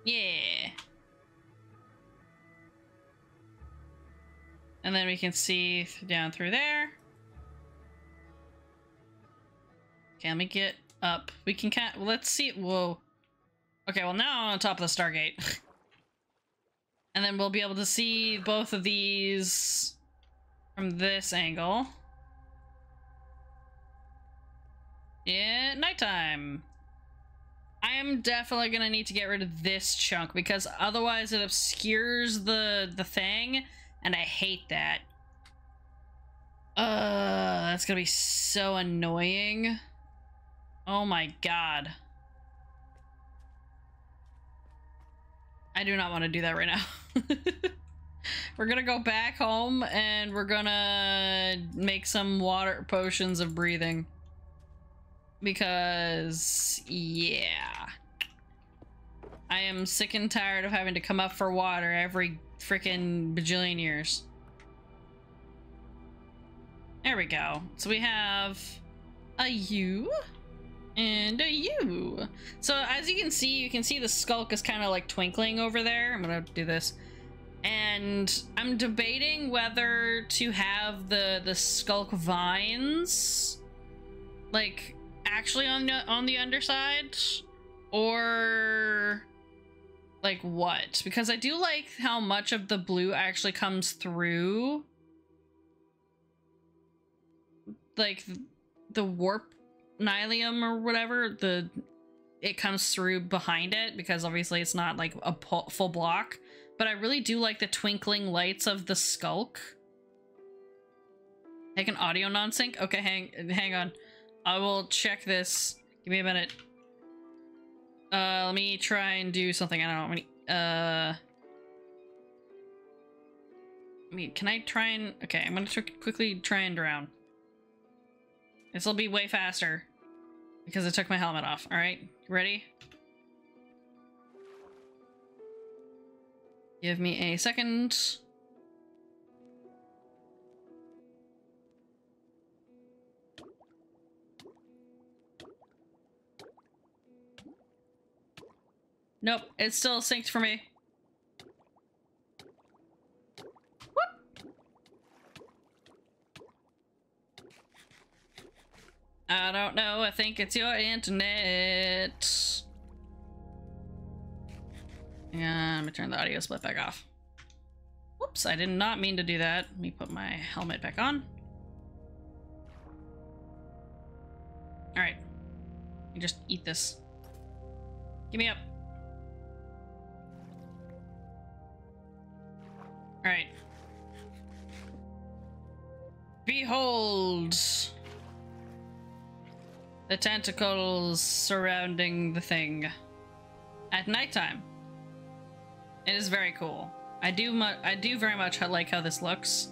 Speaker 1: Yeah. And then we can see down through there. Let me get up. We can kind let's see. Whoa. Okay, well now I'm on top of the Stargate. and then we'll be able to see both of these from this angle. Yeah, nighttime. I am definitely gonna need to get rid of this chunk because otherwise it obscures the the thing, and I hate that. Uh, that's gonna be so annoying. Oh my god. I do not want to do that right now. we're gonna go back home and we're gonna make some water potions of breathing. Because, yeah. I am sick and tired of having to come up for water every freaking bajillion years. There we go. So we have a U and a U. So as you can see, you can see the sculk is kind of like twinkling over there. I'm gonna do this. And I'm debating whether to have the the sculk vines like actually on the on the underside or like what? Because I do like how much of the blue actually comes through like the warp nylium or whatever the it comes through behind it because obviously it's not like a full block. But i really do like the twinkling lights of the sculk. Take an audio non-sync? Okay hang hang on i will check this give me a minute uh let me try and do something i don't know uh I mean, can I try and... Okay, I'm gonna quickly try and drown. This will be way faster because I took my helmet off. All right, ready? Give me a second. Nope, it's still synced for me. I don't know. I think it's your internet. Yeah, I'm gonna turn the audio split back off. Whoops, I did not mean to do that. Let me put my helmet back on. Alright. You just eat this. Give me up. Alright. Behold! the tentacles surrounding the thing at nighttime. It is very cool. I do mu I do very much like how this looks.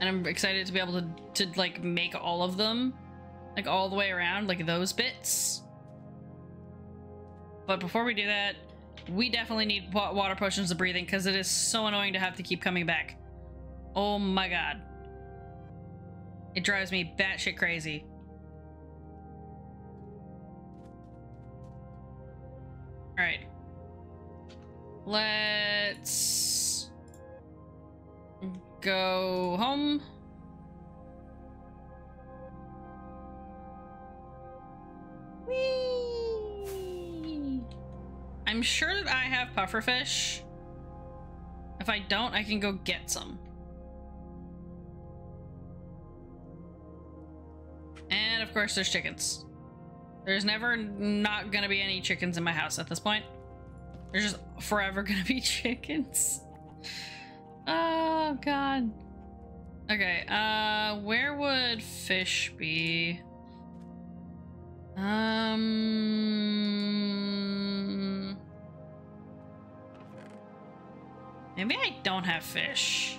Speaker 1: And I'm excited to be able to, to like make all of them. Like all the way around, like those bits. But before we do that, we definitely need water potions of breathing because it is so annoying to have to keep coming back. Oh my god. It drives me batshit crazy. Alright. Let's go home. Whee! I'm sure that I have pufferfish. If I don't, I can go get some. And of course, there's chickens. There's never not gonna be any chickens in my house at this point. There's just forever gonna be chickens. Oh, God. Okay, uh, where would fish be? Um... Maybe I don't have fish.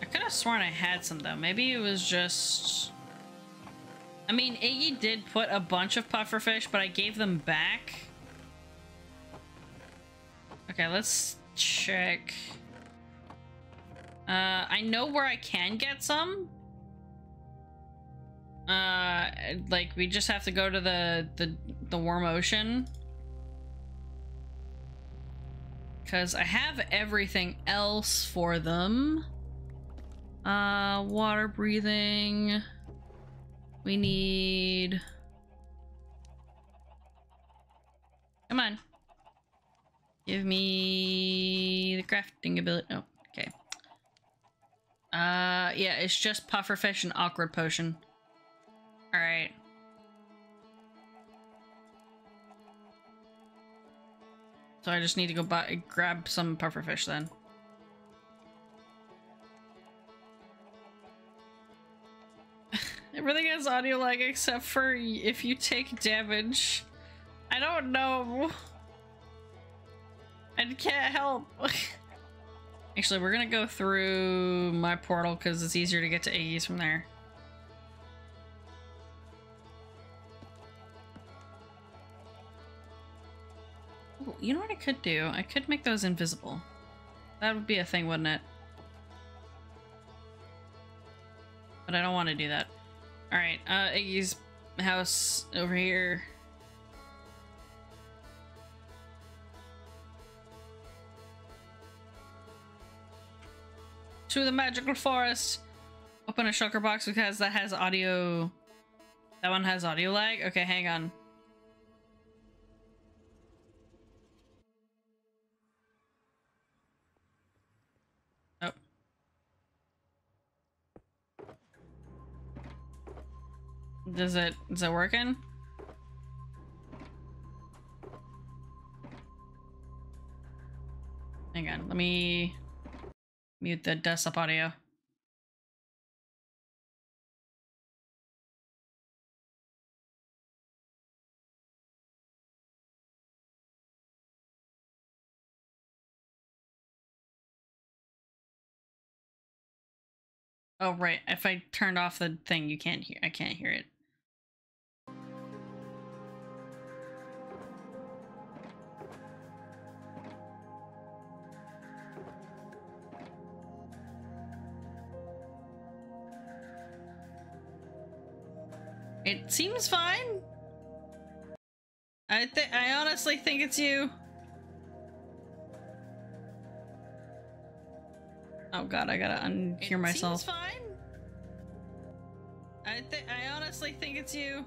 Speaker 1: I could have sworn I had some though. Maybe it was just... I mean, Iggy did put a bunch of pufferfish, but I gave them back. Okay, let's check. Uh, I know where I can get some. Uh, like we just have to go to the the the warm ocean. Cause I have everything else for them. Uh, water breathing. We need... Come on. Give me the crafting ability. Oh, okay. Uh, yeah, it's just pufferfish and awkward potion. Alright. So I just need to go buy grab some pufferfish then. Everything has audio lag except for if you take damage. I don't know. I can't help. Actually, we're gonna go through my portal because it's easier to get to Iggy's from there. You know what I could do? I could make those invisible. That would be a thing, wouldn't it? But I don't want to do that. Alright, uh, Iggy's house over here. To the magical forest. Open a shulker box because that has audio. That one has audio lag? Okay, hang on. Does it, is it working? Hang on, let me mute the desktop audio. Oh right, if I turned off the thing, you can't hear. I can't hear it. Seems fine. I think I honestly think it's you. Oh god, I gotta unhear myself. Seems fine. I think I honestly think it's you.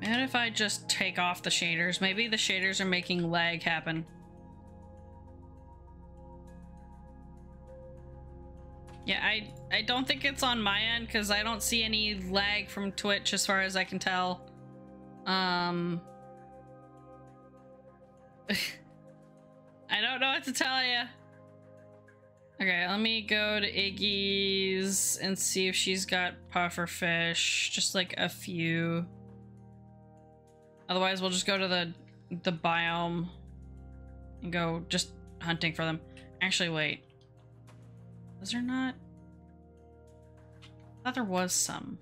Speaker 1: And if I just take off the shaders? Maybe the shaders are making lag happen. Yeah, I I don't think it's on my end because I don't see any lag from Twitch as far as I can tell. Um I don't know what to tell you. Okay, let me go to Iggy's and see if she's got puffer fish. Just like a few. Otherwise, we'll just go to the the biome and go just hunting for them. Actually, wait. Was there not? I thought there was some.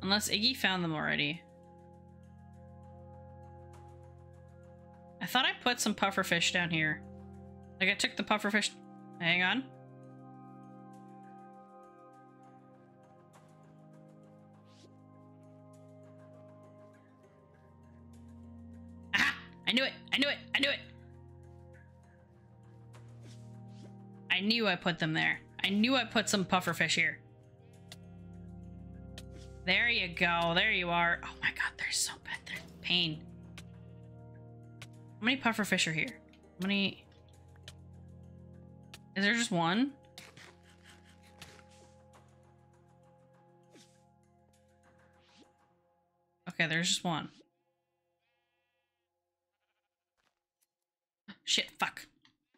Speaker 1: Unless Iggy found them already. I thought I put some pufferfish down here. Like I took the pufferfish. Hang on. Aha! I knew it! I knew it! I knew it! I knew I put them there. I knew I put some pufferfish here. There you go. There you are. Oh my god, they're so bad. They're pain. How many pufferfish are here? How many... Is there just one? Okay, there's just one. Shit, fuck.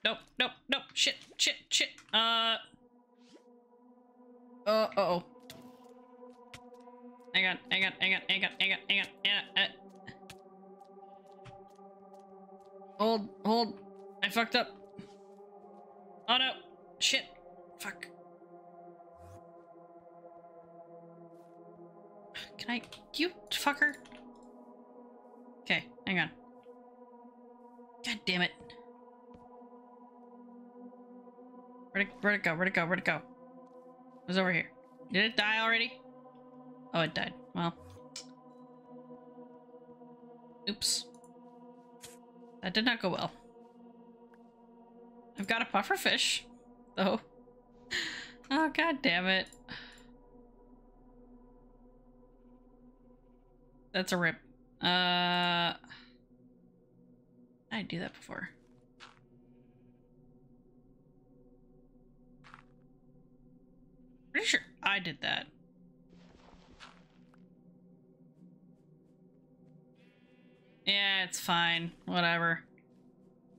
Speaker 1: Nope, nope, nope, shit, shit, shit. Uh. Uh, oh. Hang on, hang on, hang on, hang on, hang on, hang on, hang on. Uh. Hold, hold. I fucked up. Oh no! Shit! Fuck. Can I- you fucker? Okay, hang on. God damn it. Where'd it, where'd it go? Where'd it go? Where'd it go? It was over here. Did it die already? Oh, it died. Well. Oops. That did not go well. I've got a puffer fish, though. Oh, god damn it. That's a rip. Uh, I do that before. Pretty sure I did that. Yeah, it's fine. Whatever.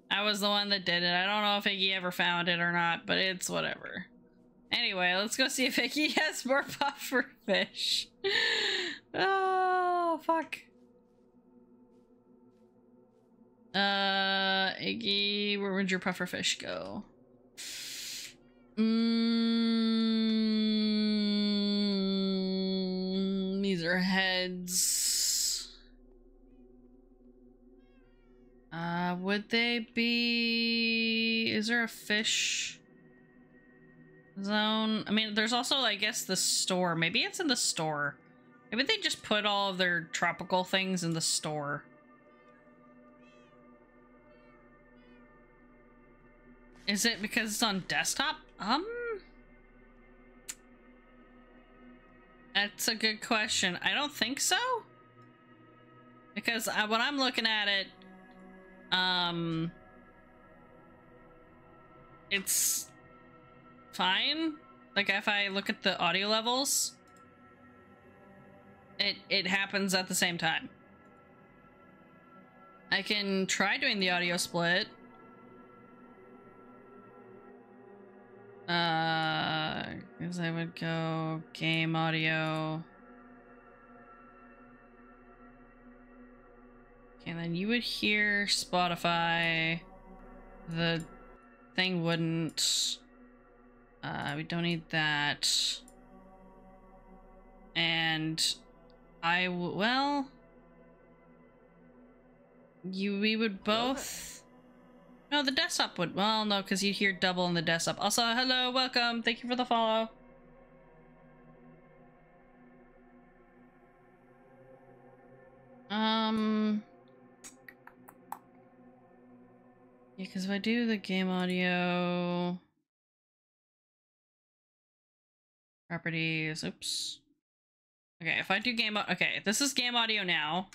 Speaker 1: I was the one that did it. I don't know if Iggy ever found it or not, but it's whatever. Anyway, let's go see if Iggy has more puffer fish. oh, fuck. Uh, Iggy, where would your puffer fish go? Mm, these are heads. Uh, would they be? Is there a fish zone? I mean, there's also, I guess, the store. Maybe it's in the store. Maybe they just put all of their tropical things in the store. Is it because it's on desktop? Um. That's a good question. I don't think so. Because I, when I'm looking at it, um, it's fine. Like if I look at the audio levels, it it happens at the same time. I can try doing the audio split. Uh, because I would go game audio. And then you would hear Spotify. The thing wouldn't. Uh, we don't need that. And I w- well. You we would both. No, the desktop would. Well, no, because you hear double in the desktop. Also, hello, welcome. Thank you for the follow. Um. Yeah, because if I do the game audio properties, oops. Okay, if I do game, okay, this is game audio now.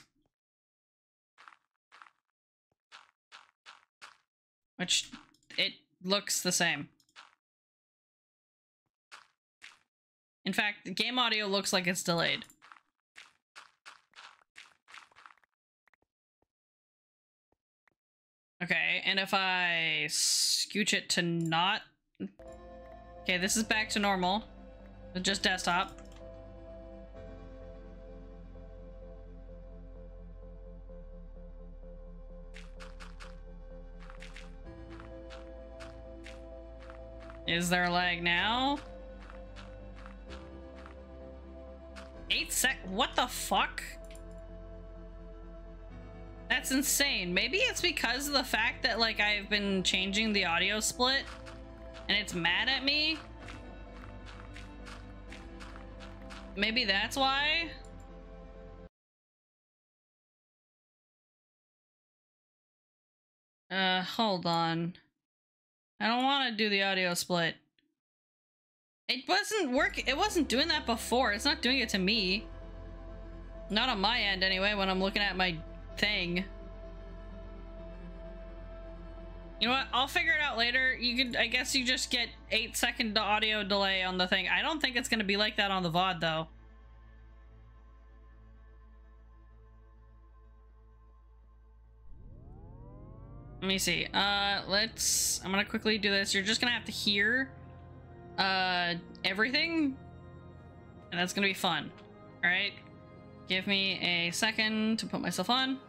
Speaker 1: Which it looks the same. In fact, the game audio looks like it's delayed. Okay, and if I scooch it to not... Okay, this is back to normal. Just desktop. Is there lag now? Eight sec- what the fuck? That's insane. Maybe it's because of the fact that like I've been changing the audio split and it's mad at me. Maybe that's why. Uh, hold on. I don't want to do the audio split. It wasn't work. It wasn't doing that before. It's not doing it to me. Not on my end, anyway. When I'm looking at my thing. You know what? I'll figure it out later. You could, I guess, you just get eight second audio delay on the thing. I don't think it's gonna be like that on the VOD though. Let me see. Uh, let's. I'm gonna quickly do this. You're just gonna have to hear, uh, everything, and that's gonna be fun. All right. Give me a second to put myself on.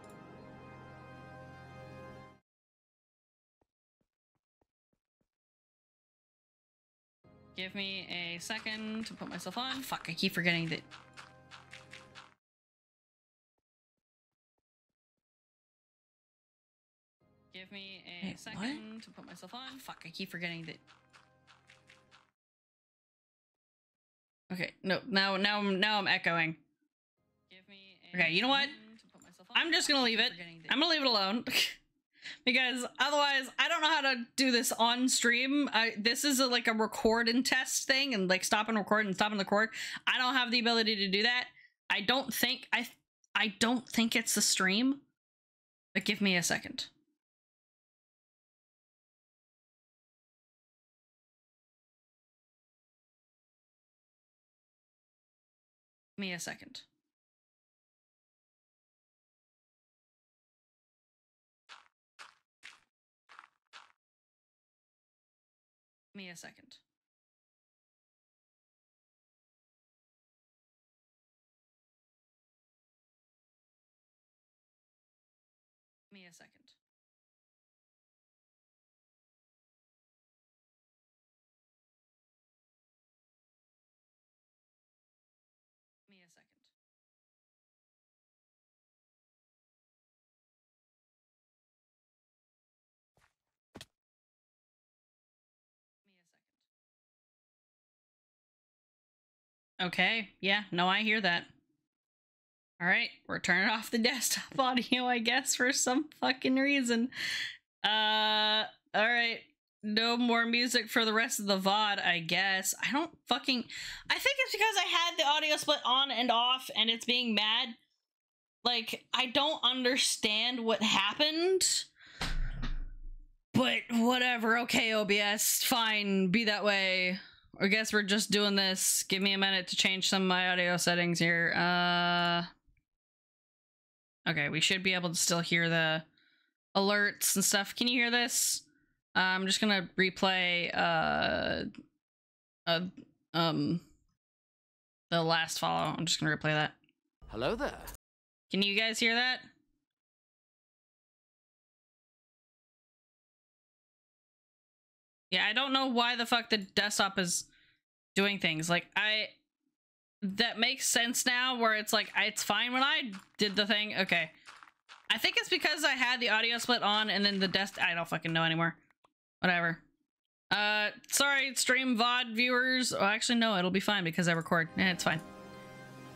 Speaker 1: Give me a second to put myself on. fuck, I keep forgetting that. Give me a
Speaker 4: Wait,
Speaker 1: second to put myself on. Oh, fuck, I keep forgetting that. Okay, no, now now I'm now I'm echoing. Give me a Okay, you know what? to put myself on. I'm just gonna leave it. I'm gonna leave it alone. because otherwise I don't know how to do this on stream. I, this is a, like a record and test thing and like stop and record and stop and record. I don't have the ability to do that. I don't think I I don't think it's the stream. But give me a second. Me a second. Me a second. Me a second. Okay. Yeah. No, I hear that. All right, we're turning off the desktop audio, I guess, for some fucking reason. Uh, all right. No more music for the rest of the VOD, I guess. I don't fucking. I think it's because I had the audio split on and off and it's being mad. Like, I don't understand what happened. But whatever. Okay, OBS. Fine. Be that way. I guess we're just doing this. Give me a minute to change some of my audio settings here. Uh. Okay, we should be able to still hear the alerts and stuff. Can you hear this? Uh, I'm just gonna replay uh, uh um the last follow. I'm just gonna replay that.
Speaker 4: Hello there.
Speaker 1: Can you guys hear that? Yeah, I don't know why the fuck the desktop is doing things. Like I that makes sense now where it's like it's fine when I did the thing. Okay. I think it's because I had the audio split on and then the desk I don't fucking know anymore. Whatever. Uh sorry, stream VOD viewers. Oh actually no, it'll be fine because I record. Yeah, it's fine.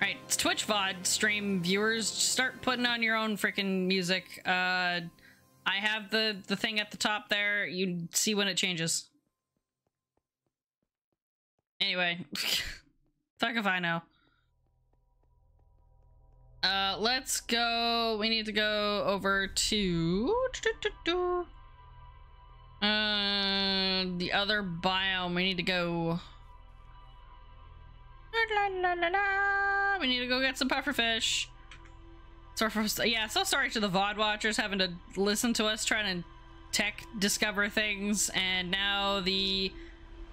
Speaker 1: Alright, it's Twitch VOD stream viewers. Start putting on your own freaking music. Uh I have the the thing at the top there. You see when it changes. Anyway. Fuck if I know. Uh, let's go. We need to go over to uh the other biome. We need to go. We need to go get some pufferfish. So for, yeah, so sorry to the VOD watchers having to listen to us trying to tech discover things, and now the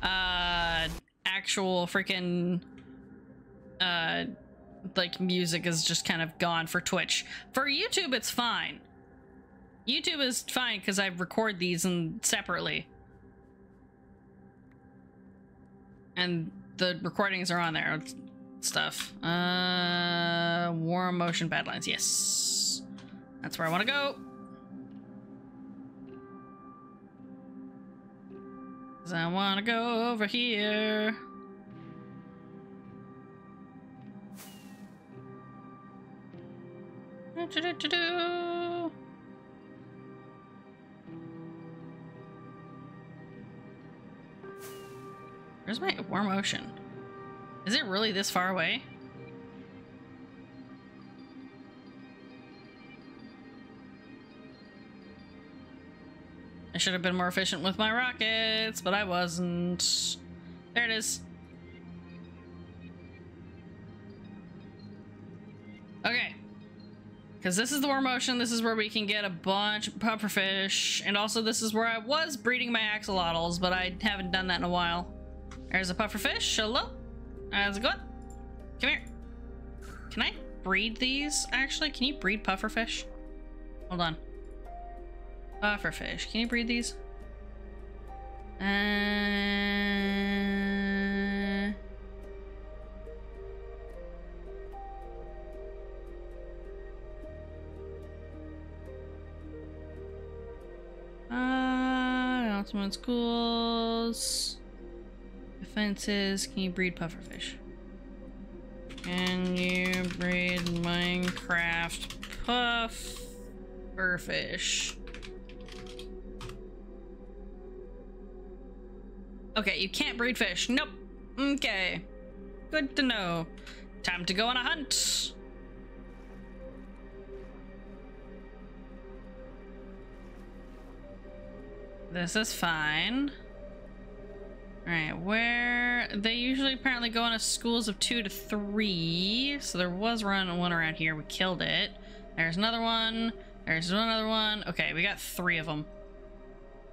Speaker 1: uh actual freaking uh like music is just kind of gone for Twitch. For YouTube it's fine. YouTube is fine because I record these and separately. And the recordings are on there and stuff. Uh Warm Ocean Badlands, yes. That's where I want to go. Cause I want to go over here. Do-do-do-do. Where's my warm ocean? Is it really this far away? I should have been more efficient with my rockets, but I wasn't. There it is. Okay. Because this is the warm ocean, this is where we can get a bunch of pufferfish, and also this is where I was breeding my axolotls, but I haven't done that in a while. There's a pufferfish, hello? How's it going? Come here. Can I breed these, actually? Can you breed pufferfish? Hold on. Pufferfish, can you breed these? Uh... Uh, announcement schools. Defenses. Can you breed pufferfish? Can you breed Minecraft pufferfish? Okay, you can't breed fish. Nope. Okay. Good to know. Time to go on a hunt. This is fine. Alright, where... They usually apparently go a schools of two to three. So there was one around here. We killed it. There's another one. There's another one. Okay, we got three of them.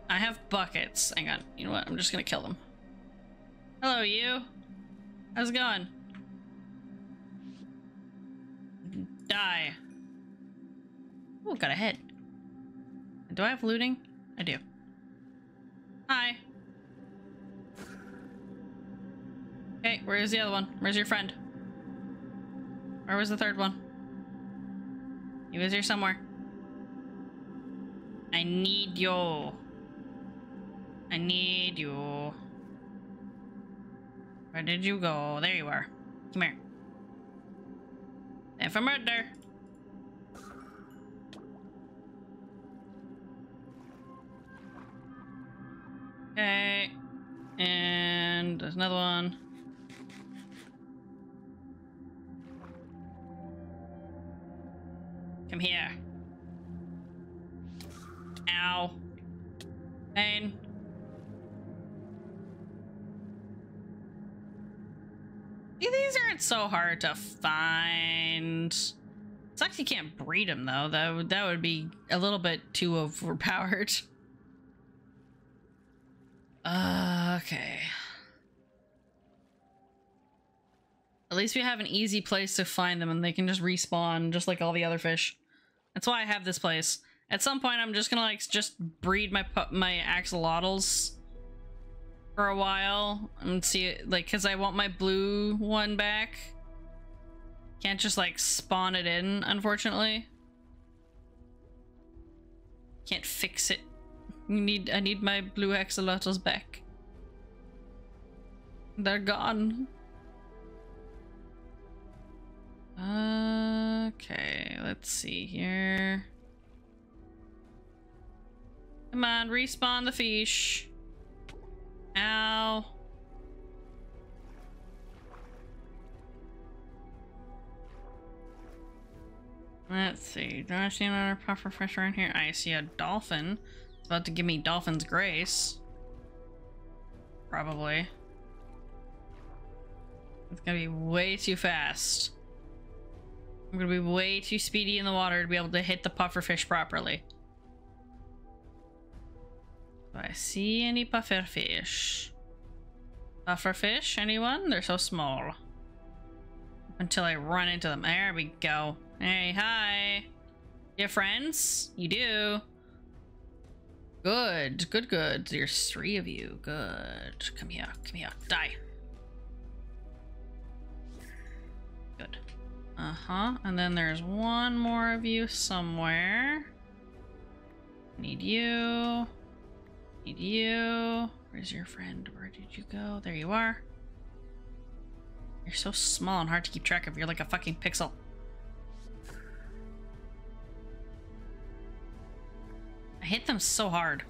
Speaker 1: I have buckets. Hang on. You know what? I'm just gonna kill them. Hello, you. How's it going? Die. Oh, got a head. Do I have looting? I do. Hi. Okay, where's the other one? Where's your friend? Where was the third one? He was here somewhere. I need you. I need you. Where did you go? There you are. Come here. And for murder. Okay. And there's another one. Come here. Ow. Pain. These aren't so hard to find. Sucks you can't breed them though. That would that would be a little bit too overpowered. Uh, okay. At least we have an easy place to find them and they can just respawn just like all the other fish. That's why I have this place. At some point I'm just gonna like just breed my my axolotls for a while and see it like cuz I want my blue one back. Can't just like spawn it in unfortunately. Can't fix it. You need I need my blue axolotls back. They're gone. Okay, let's see here. Come on, respawn the fish. Ow. Let's see. Do I see another puffer fish around here? I see a dolphin. It's about to give me dolphin's grace. Probably. It's gonna be way too fast. I'm gonna be way too speedy in the water to be able to hit the puffer fish properly. Do I see any puffer fish? Puffer fish? Anyone? They're so small. Until I run into them. There we go. Hey, hi. You friends? You do. Good, good, good. There's three of you. Good. Come here, come here. Die. Uh-huh. And then there's one more of you somewhere. Need you. Need you. Where's your friend? Where did you go? There you are. You're so small and hard to keep track of. You're like a fucking pixel. I hit them so hard.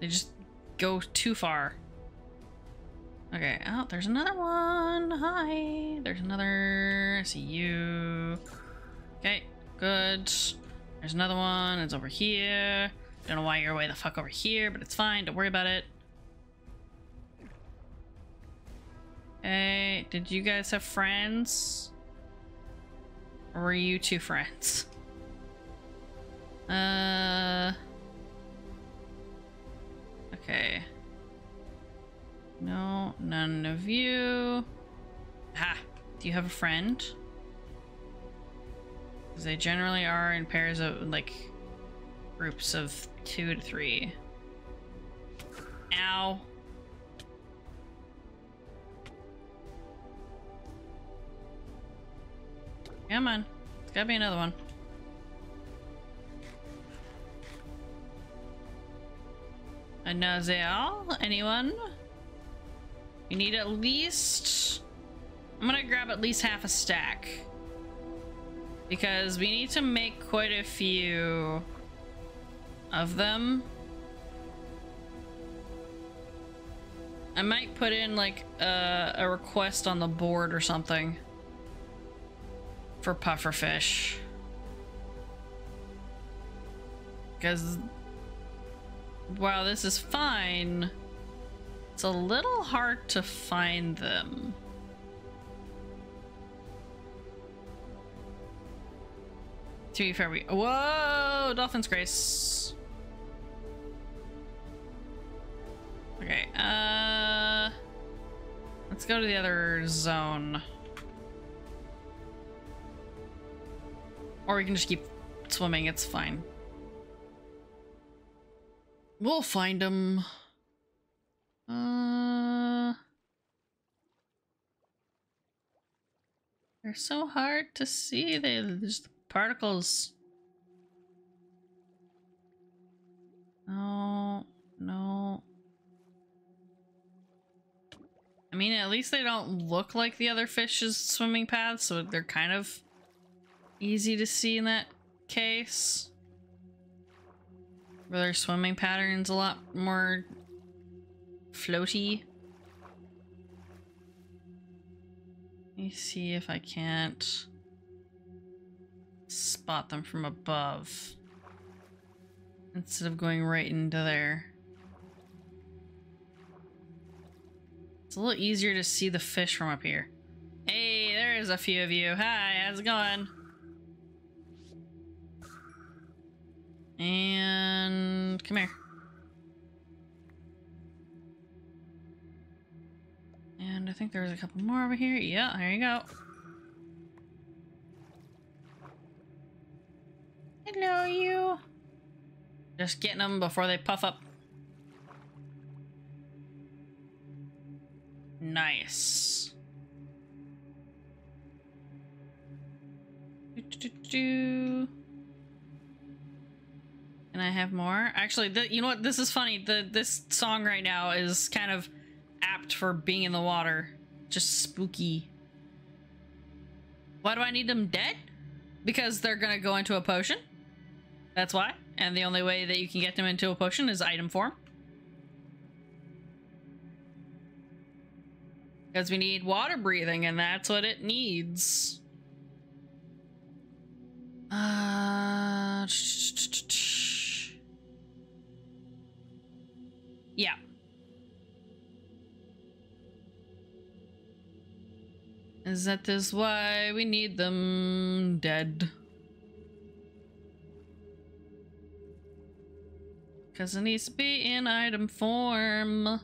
Speaker 1: They just go too far. Okay, oh, there's another one. Hi. There's another. I see you. Okay, good. There's another one. It's over here. Don't know why you're way the fuck over here, but it's fine. Don't worry about it. Hey, did you guys have friends? Or were you two friends? Uh. Okay. No, none of you. Ha! Do you have a friend? Because they generally are in pairs of, like, groups of two to three. Ow. Come on. It's gotta be another one. A Nazel? Anyone? You need at least... I'm gonna grab at least half a stack. Because we need to make quite a few of them. I might put in like a, a request on the board or something for pufferfish. Because while this is fine, it's a little hard to find them. To be fair, we- Whoa! Dolphin's Grace. Okay, uh... Let's go to the other zone. Or we can just keep swimming, it's fine. We'll find them. Uh... They're so hard to see. They just particles. No, no. I mean, at least they don't look like the other fish's swimming paths, so they're kind of easy to see in that case. Where their swimming pattern's a lot more floaty. Let me see if I can't spot them from above instead of going right into there. It's a little easier to see the fish from up here. Hey, there's a few of you. Hi, how's it going? And come here. And I think there was a couple more over here. Yeah, there you go. Hello, you. Just getting them before they puff up. Nice. Do, do, do. Can I have more? Actually, the, you know what? This is funny. The this song right now is kind of apt for being in the water. Just spooky. Why do I need them dead? Because they're gonna go into a potion. That's why. And the only way that you can get them into a potion is item form. Because we need water breathing, and that's what it needs. Uh, yeah. That this why we need them dead? Because it needs to be in item form.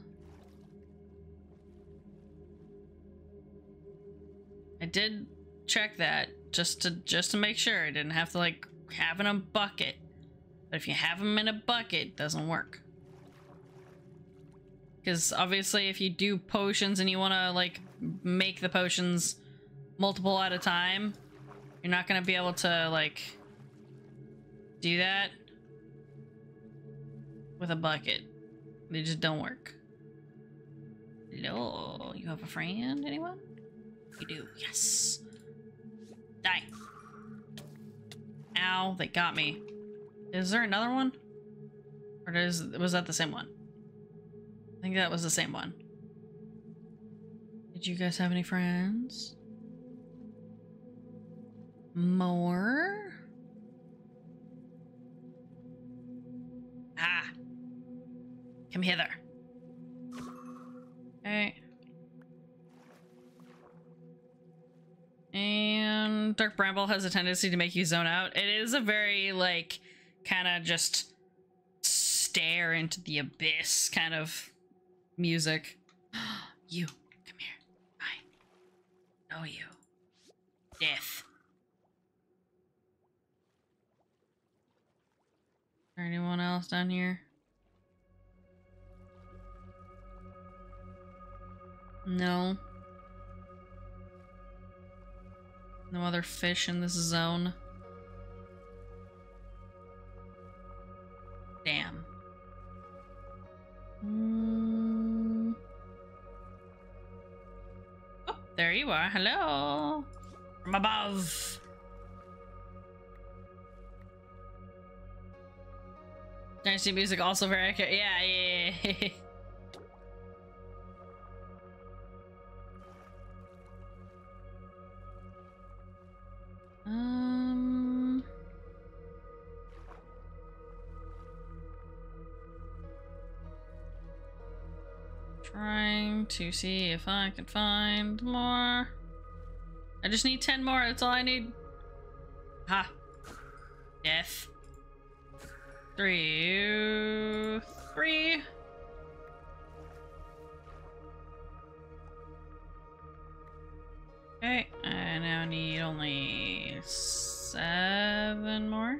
Speaker 1: I did check that just to just to make sure I didn't have to like have in a bucket. But if you have them in a bucket, doesn't work. Because obviously if you do potions and you want to like make the potions multiple at a time, you're not going to be able to like do that with a bucket. They just don't work. Hello, you have a friend, anyone? You do, yes. Die. Ow, they got me. Is there another one? Or does, was that the same one? I think that was the same one. Did you guys have any friends? More? Ah. Come hither. Okay. And Dark Bramble has a tendency to make you zone out. It is a very, like, kind of just stare into the abyss kind of music. you, come here. I know you. Death. Is there anyone else down here? No. No other fish in this zone. Damn. Mm. There you are. Hello. From above. Dynasty music also very accurate. Yeah, yeah, yeah. um. Trying to see if I can find more. I just need 10 more, that's all I need. Ha. Death. Three. Three. Okay, I now need only seven more.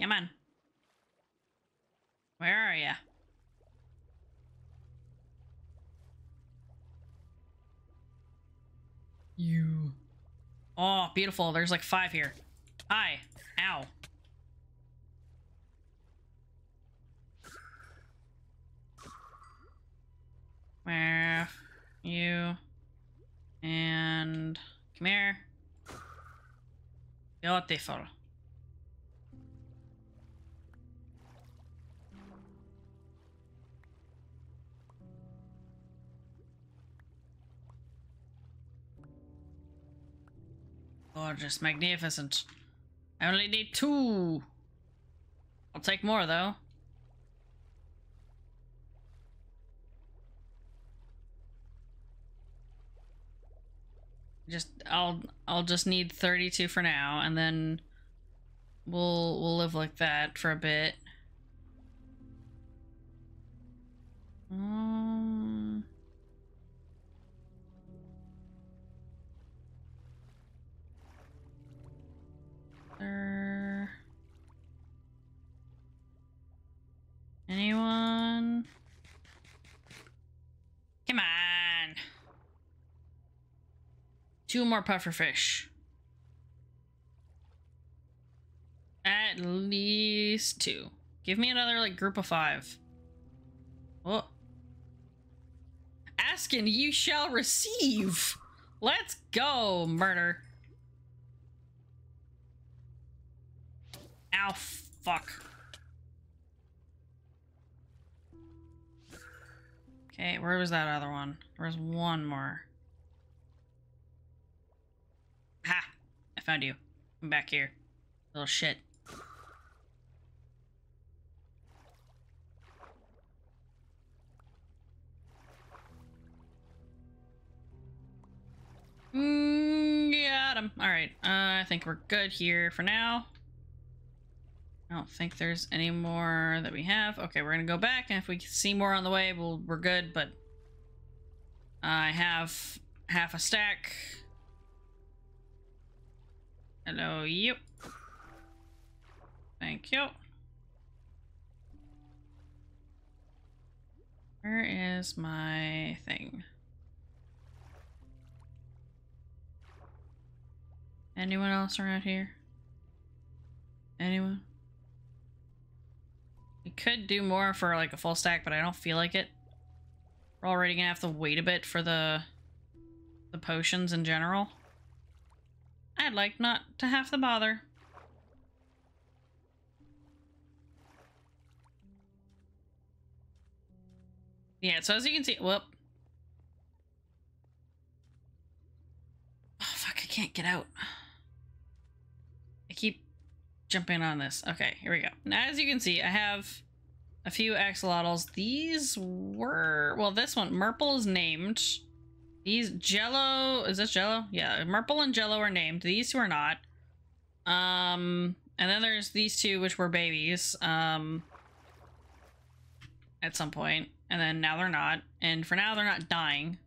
Speaker 1: Come on. Where are you? You. Oh, beautiful. There's like five here. Hi. Ow. Where you and come here. Beautiful. Gorgeous, magnificent. I only need two. I'll take more though. Just I'll I'll just need 32 for now and then we'll we'll live like that for a bit. Um anyone? Come on. Two more pufferfish. At least two. Give me another like group of five. Oh. Asking you shall receive. Let's go, murder. Ow, fuck. Okay, where was that other one? There was one more. Ha! I found you. I'm back here. Little shit. Mm, got him. Alright, uh, I think we're good here for now. I don't think there's any more that we have. Okay, we're gonna go back, and if we see more on the way, we'll, we're good, but... I have half a stack. Hello, yep. Thank you. Where is my thing? Anyone else around here? Anyone? We could do more for like a full stack, but I don't feel like it. We're already gonna have to wait a bit for the the potions in general. I'd like not to have to bother. Yeah, so as you can see, whoop. Oh, fuck, I can't get out. I keep jumping on this. Okay, here we go. Now, as you can see, I have a few axolotls. These were, well, this one, Merple is named. These Jello, is this Jello? Yeah, Merple and Jello are named. These two are not. Um, and then there's these two, which were babies. Um, at some point, and then now they're not. And for now, they're not dying.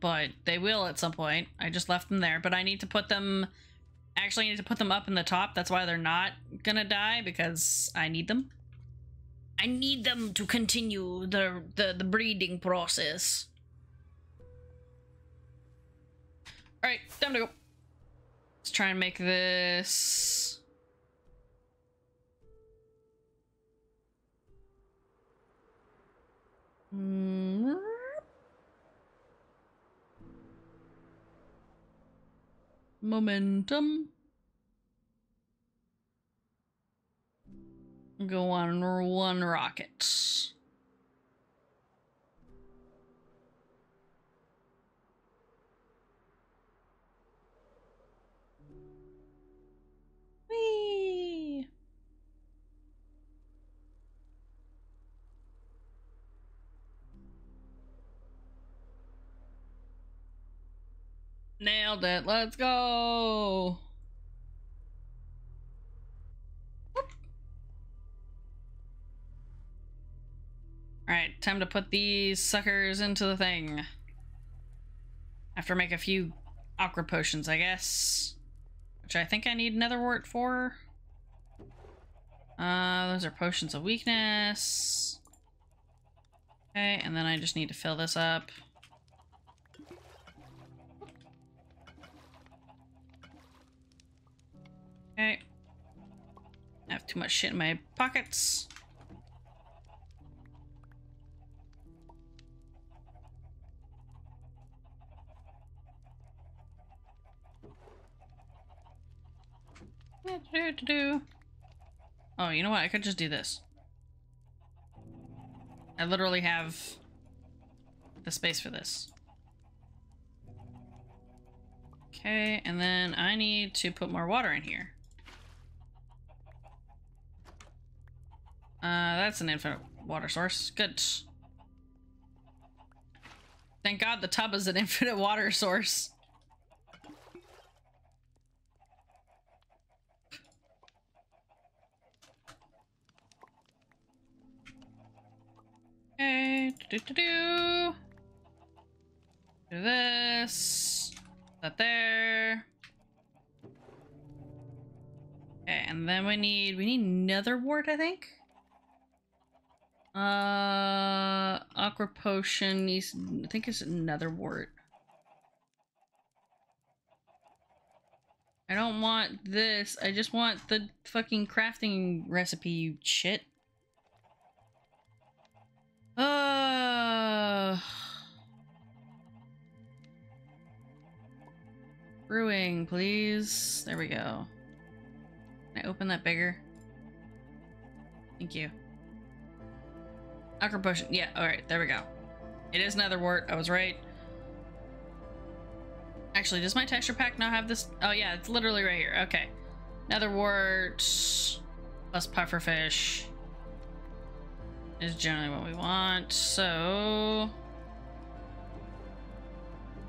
Speaker 1: But they will at some point. I just left them there, but I need to put them. Actually, I need to put them up in the top. That's why they're not gonna die because I need them. I need them to continue the the, the breeding process. All right, time to go. Let's try and make this. Mm. Momentum. Go on one rocket. Whee! Nailed it. Let's go. Alright, time to put these suckers into the thing. After make a few awkward potions, I guess. Which I think I need nether wart for. Uh, those are potions of weakness. Okay, and then I just need to fill this up. Okay. I have too much shit in my pockets. Oh, you know what? I could just do this. I literally have the space for this. Okay, and then I need to put more water in here. Uh, that's an infinite water source. Good. Thank God the tub is an infinite water source. Okay, do do do. Do this. That there. Okay, and then we need we need nether wart, I think. Uh, aqua potion. Needs, I think it's nether wart. I don't want this. I just want the fucking crafting recipe, you shit. Uh. Brewing, please. There we go. Can I open that bigger? Thank you. Aqua potion. Yeah, alright, there we go. It is nether wart. I was right. Actually, does my texture pack not have this? Oh, yeah, it's literally right here. Okay. Nether wart plus pufferfish is generally what we want. So,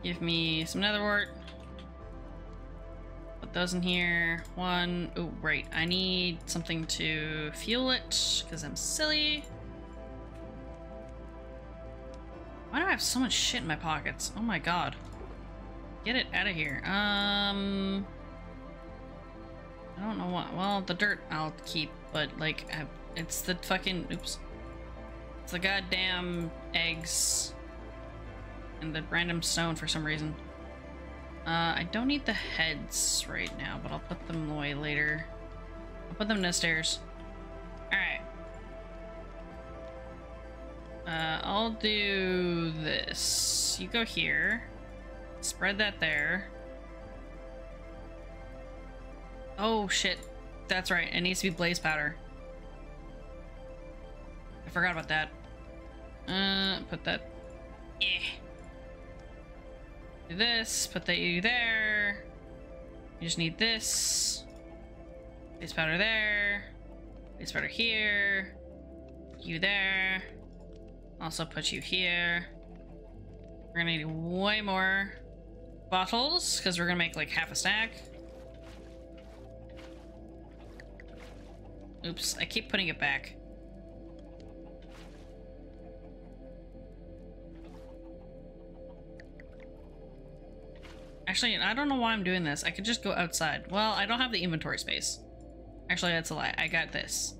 Speaker 1: give me some nether wart. Put those in here. One. Oh, right. I need something to fuel it because I'm silly. Why do I have so much shit in my pockets? Oh my god. Get it out of here. Um... I don't know what. Well, the dirt I'll keep, but like, it's the fucking. Oops. It's the goddamn eggs and the random stone for some reason. Uh, I don't need the heads right now, but I'll put them away later. I'll put them in the Uh, I'll do this. You go here. Spread that there. Oh, shit. That's right. It needs to be blaze powder. I forgot about that. Uh, put that... Yeah. Do this. Put that you there. You just need this. Blaze powder there. Blaze powder here. You there. Also put you here. We're gonna need way more bottles because we're gonna make like half a stack. Oops, I keep putting it back. Actually, I don't know why I'm doing this. I could just go outside. Well, I don't have the inventory space. Actually, that's a lie. I got this.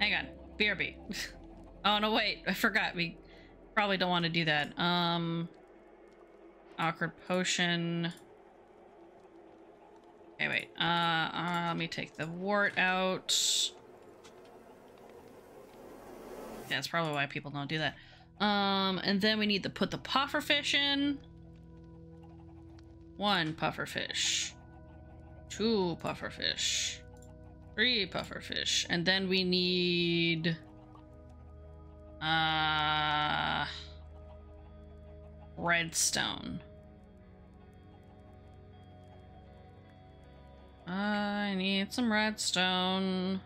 Speaker 1: Hang on. BRB. oh, no, wait. I forgot. We probably don't want to do that. Um, Awkward potion. Okay, wait. Uh, uh, let me take the wart out. Yeah, that's probably why people don't do that. Um, and then we need to put the puffer fish in. One puffer fish. Two puffer fish. Three puffer fish. And then we need... Uh... Redstone. I need some redstone.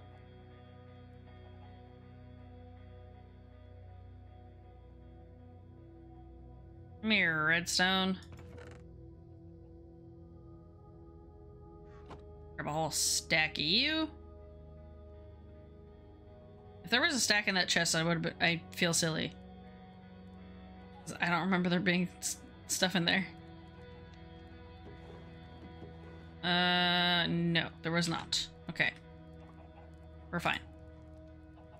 Speaker 1: Here, redstone. Grab a whole stack of you. There was a stack in that chest, I would. I feel silly. I don't remember there being stuff in there. Uh, no, there was not. Okay. We're fine.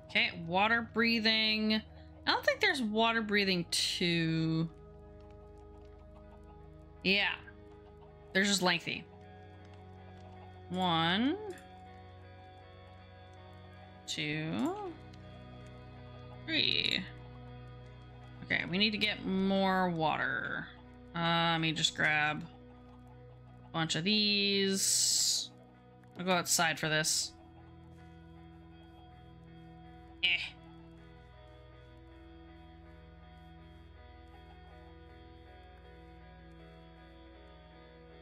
Speaker 1: Okay, water breathing. I don't think there's water breathing too. Yeah. They're just lengthy. One. Two. Three. Okay, we need to get more water. Uh, let me just grab a bunch of these. I'll go outside for this. Eh.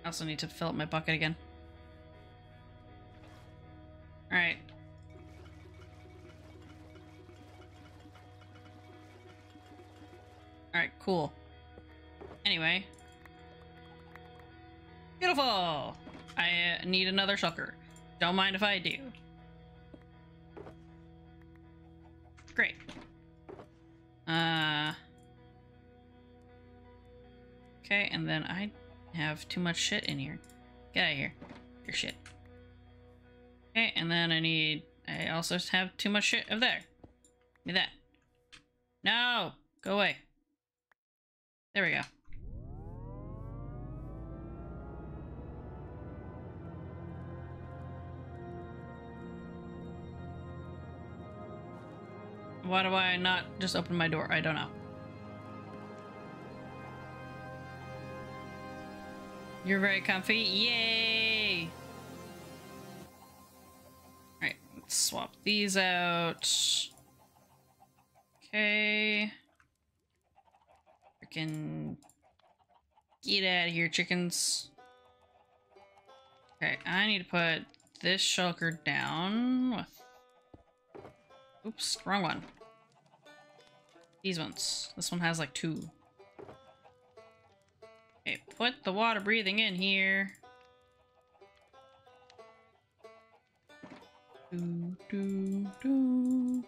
Speaker 1: I also need to fill up my bucket again. Alright. Alright, cool. Anyway. Beautiful! I uh, need another shulker. Don't mind if I do. Great. Uh. Okay, and then I have too much shit in here. Get out of here. Your shit. Okay, and then I need. I also have too much shit over there. Give me that. No! Go away. There we go. Why do I not just open my door? I don't know. You're very comfy. Yay! Alright, let's swap these out. Okay. Freaking get out of here, chickens. Okay, I need to put this shulker down with Oops, wrong one. These ones. This one has like two. Okay, put the water breathing in here. Do, do, do.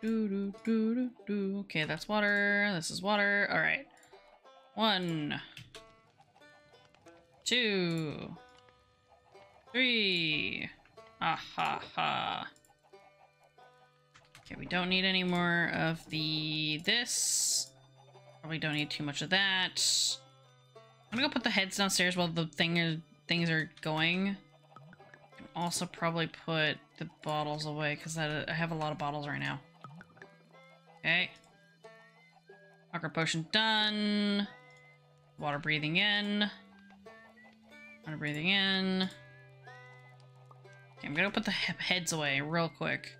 Speaker 1: Do, do, do, do, do. Okay, that's water. This is water. All right. One. Two. Three. Ah ha ha. Okay, we don't need any more of the this. Probably don't need too much of that. I'm gonna go put the heads downstairs while the thing is, things are going. Also probably put the bottles away because I have a lot of bottles right now. Okay. Rocker potion done. Water breathing in. Water breathing in. Okay, I'm gonna put the he heads away real quick.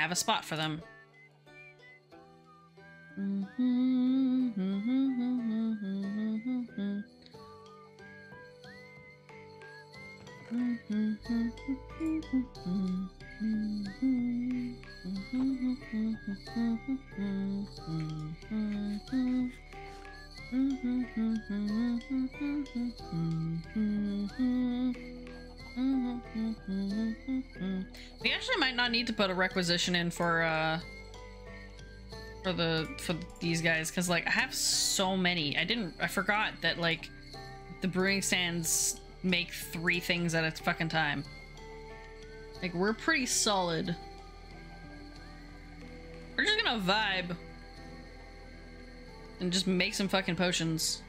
Speaker 1: have a spot for them. Mm-hmm. We actually might not need to put a requisition in for uh for the for these guys because like I have so many. I didn't I forgot that like the brewing stands make three things at a fucking time. Like we're pretty solid. We're just gonna vibe and just make some fucking potions.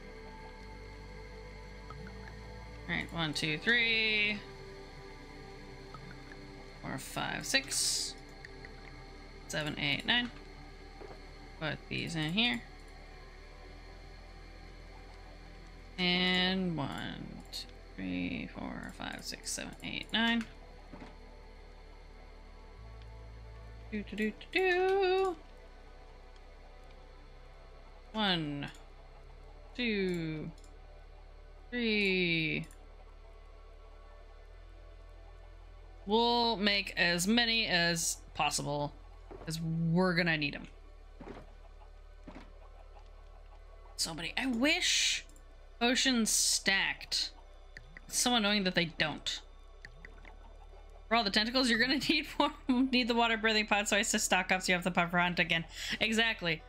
Speaker 1: Alright, one, two, three four, five, six, seven, eight, nine. Put these in here. And one, two, three, four, five, six, seven, eight, nine. Do do do do do. One, two, three. We'll make as many as possible, as we're gonna need them. So many. I wish potions stacked. It's so annoying that they don't. For all the tentacles, you're gonna need more. need the water breathing pot, so I to stock up so you have the puffer hunt again. Exactly.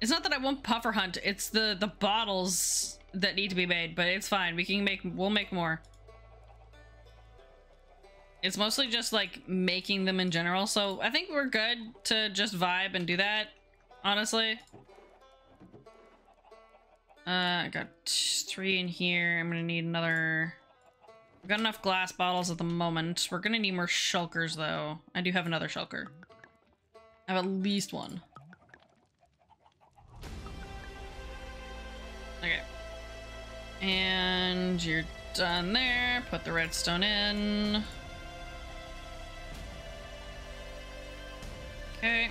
Speaker 1: It's not that I won't puffer hunt. It's the the bottles that need to be made, but it's fine. We can make. We'll make more. It's mostly just like making them in general, so I think we're good to just vibe and do that, honestly. Uh, I got three in here. I'm gonna need another... I've got enough glass bottles at the moment. We're gonna need more shulkers, though. I do have another shulker. I have at least one. Okay. And you're done there. Put the redstone in. Okay.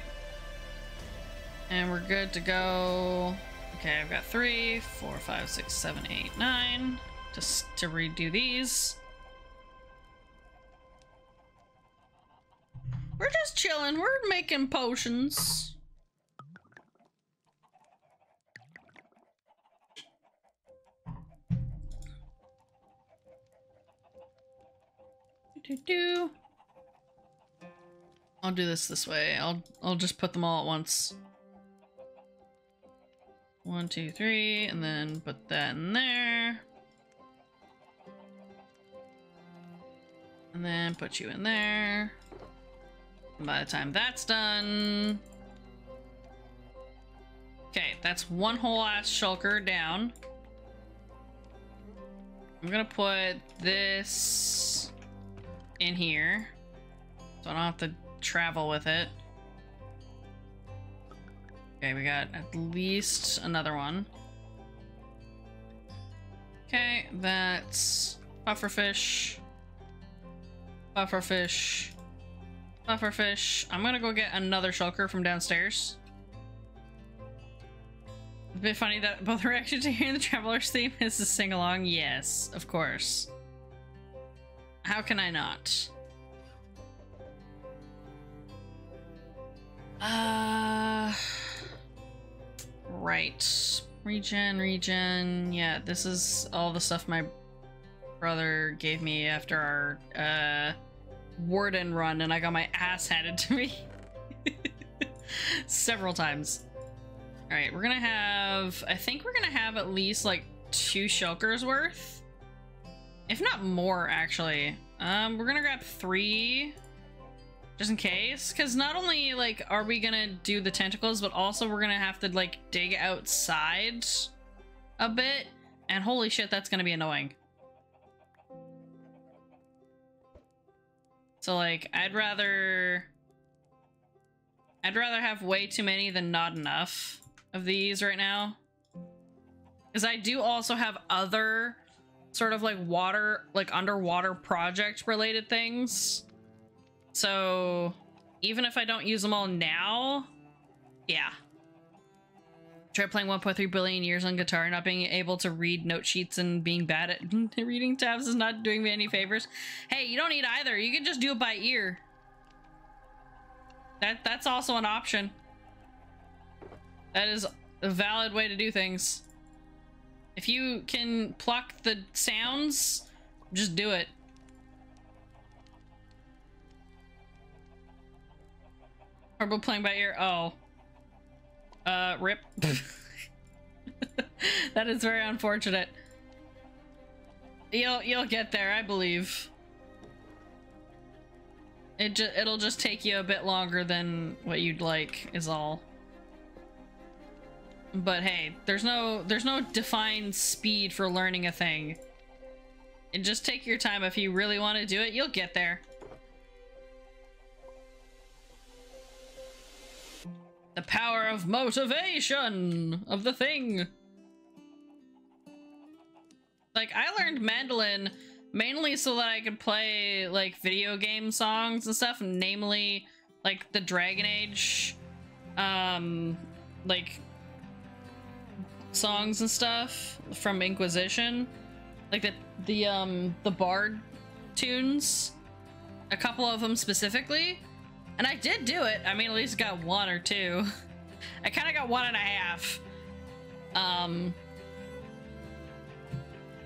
Speaker 1: And we're good to go. Okay, I've got three, four, five, six, seven, eight, nine. Just to redo these. We're just chilling. We're making potions. Do do. I'll do this this way. I'll I'll just put them all at once. One, two, three, and then put that in there. And then put you in there. By the time that's done... Okay, that's one whole ass shulker down. I'm gonna put this in here. So I don't have to travel with it. Okay, we got at least another one. Okay, that's pufferfish. Pufferfish. Pufferfish. I'm gonna go get another shulker from downstairs. It's a bit funny that both reactions to hearing the Traveler's theme is to sing along. Yes, of course. How can I not? Uh... Right. Regen, regen. Yeah, this is all the stuff my brother gave me after our uh, warden run, and I got my ass handed to me several times. All right, we're gonna have. I think we're gonna have at least like two shulkers worth, if not more, actually. Um, we're gonna grab three just in case because not only like are we gonna do the tentacles but also we're gonna have to like dig outside a bit and holy shit that's gonna be annoying so like i'd rather i'd rather have way too many than not enough of these right now because i do also have other sort of like water like underwater project related things so even if I don't use them all now, yeah. Try playing 1.3 billion years on guitar, not being able to read note sheets and being bad at reading tabs is not doing me any favors. Hey, you don't need either. You can just do it by ear. That that's also an option. That is a valid way to do things. If you can pluck the sounds, just do it. Horrible playing by ear. Oh. Uh, rip. that is very unfortunate. You'll you'll get there, I believe. It just it'll just take you a bit longer than what you'd like is all. But hey, there's no there's no defined speed for learning a thing. And just take your time if you really want to do it, you'll get there. The power of motivation of the thing. Like, I learned mandolin mainly so that I could play, like, video game songs and stuff, namely, like, the Dragon Age, um, like, songs and stuff from Inquisition. Like, the, the, um, the Bard tunes. A couple of them specifically. And I did do it. I mean, at least got one or two. I kind of got one and a half. Um,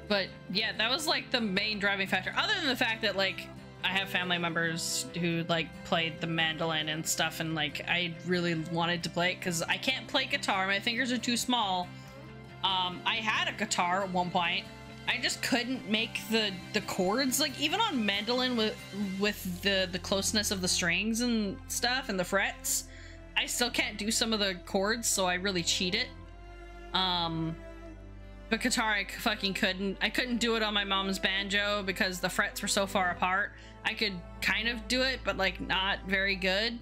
Speaker 1: but yeah, that was like the main driving factor. Other than the fact that like I have family members who like played the mandolin and stuff, and like I really wanted to play it because I can't play guitar. My fingers are too small. Um, I had a guitar at one point. I just couldn't make the the chords like even on mandolin with with the the closeness of the strings and stuff and the frets. I still can't do some of the chords, so I really cheat it. Um, but guitar, I fucking couldn't. I couldn't do it on my mom's banjo because the frets were so far apart. I could kind of do it, but like not very good.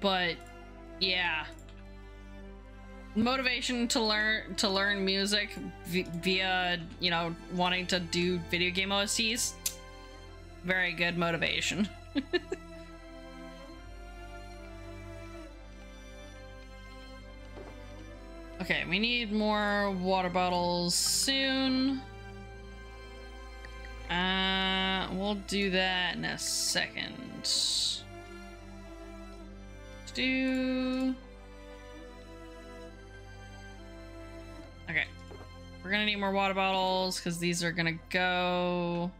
Speaker 1: But yeah. Motivation to learn to learn music via you know wanting to do video game OSTs. Very good motivation. okay, we need more water bottles soon. Uh, we'll do that in a second. Do. Okay. We're gonna need more water bottles because these are gonna go.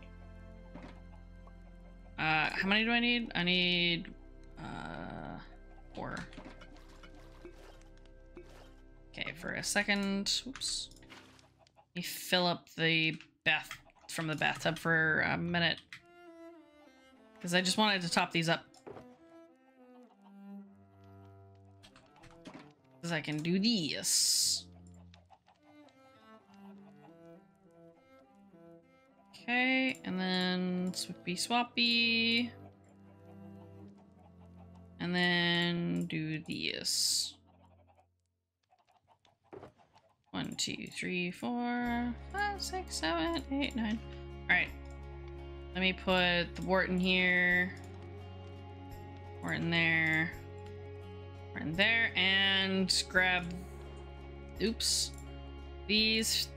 Speaker 1: Uh, how many do I need? I need uh, four. Okay, for a second. Oops. Let me fill up the bath from the bathtub for a minute. Because I just wanted to top these up. Because I can do this. Okay, and then swippy swappy. And then do this. One, two, three, four, five, six, seven, eight, nine. Alright. Let me put the wart in here. Wart in there. Wart in there. And grab. Oops. These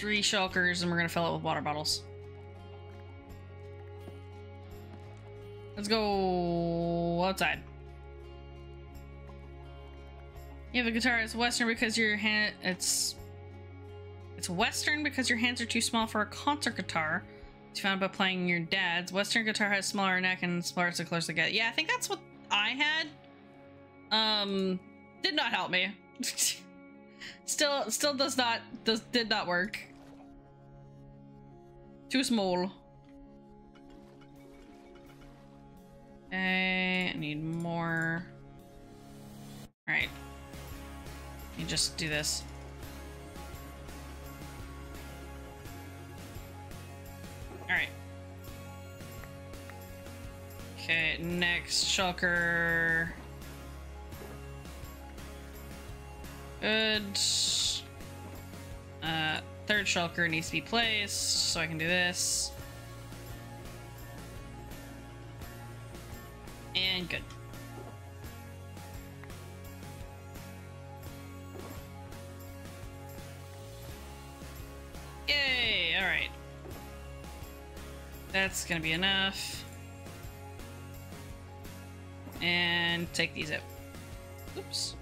Speaker 1: three shulkers and we're gonna fill it with water bottles. Let's go outside. You have a guitar. It's Western because your hand. It's. It's Western because your hands are too small for a concert guitar. You found by playing your dad's. Western guitar has smaller neck and smaller so close to get. Yeah, I think that's what I had. Um, did not help me. still, still does not does did not work. Too small. I need more. Alright. You just do this. Alright. Okay, next shulker. Good. Uh, third shulker needs to be placed, so I can do this. And good. Yay! Alright. That's gonna be enough. And take these out. Oops.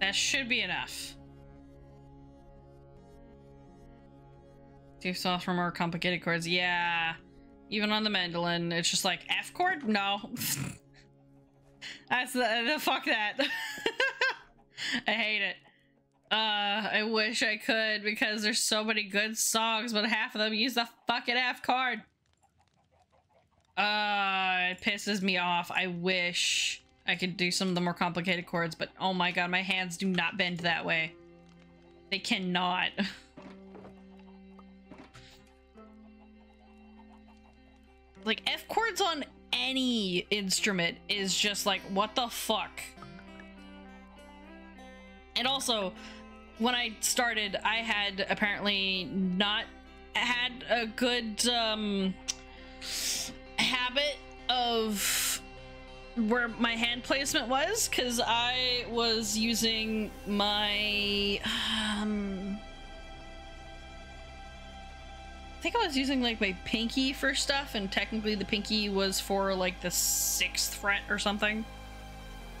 Speaker 1: That should be enough. Too soft for more complicated chords. Yeah. Even on the mandolin, it's just like F chord? No. That's the, the fuck that. I hate it. Uh, I wish I could because there's so many good songs, but half of them use the fucking F chord. Uh, it pisses me off. I wish I could do some of the more complicated chords, but oh my god, my hands do not bend that way. They cannot. like, F chords on any instrument is just like, what the fuck? And also, when I started, I had apparently not had a good um, habit of where my hand placement was because I was using my um, think I was using like my pinky for stuff and technically the pinky was for like the sixth fret or something.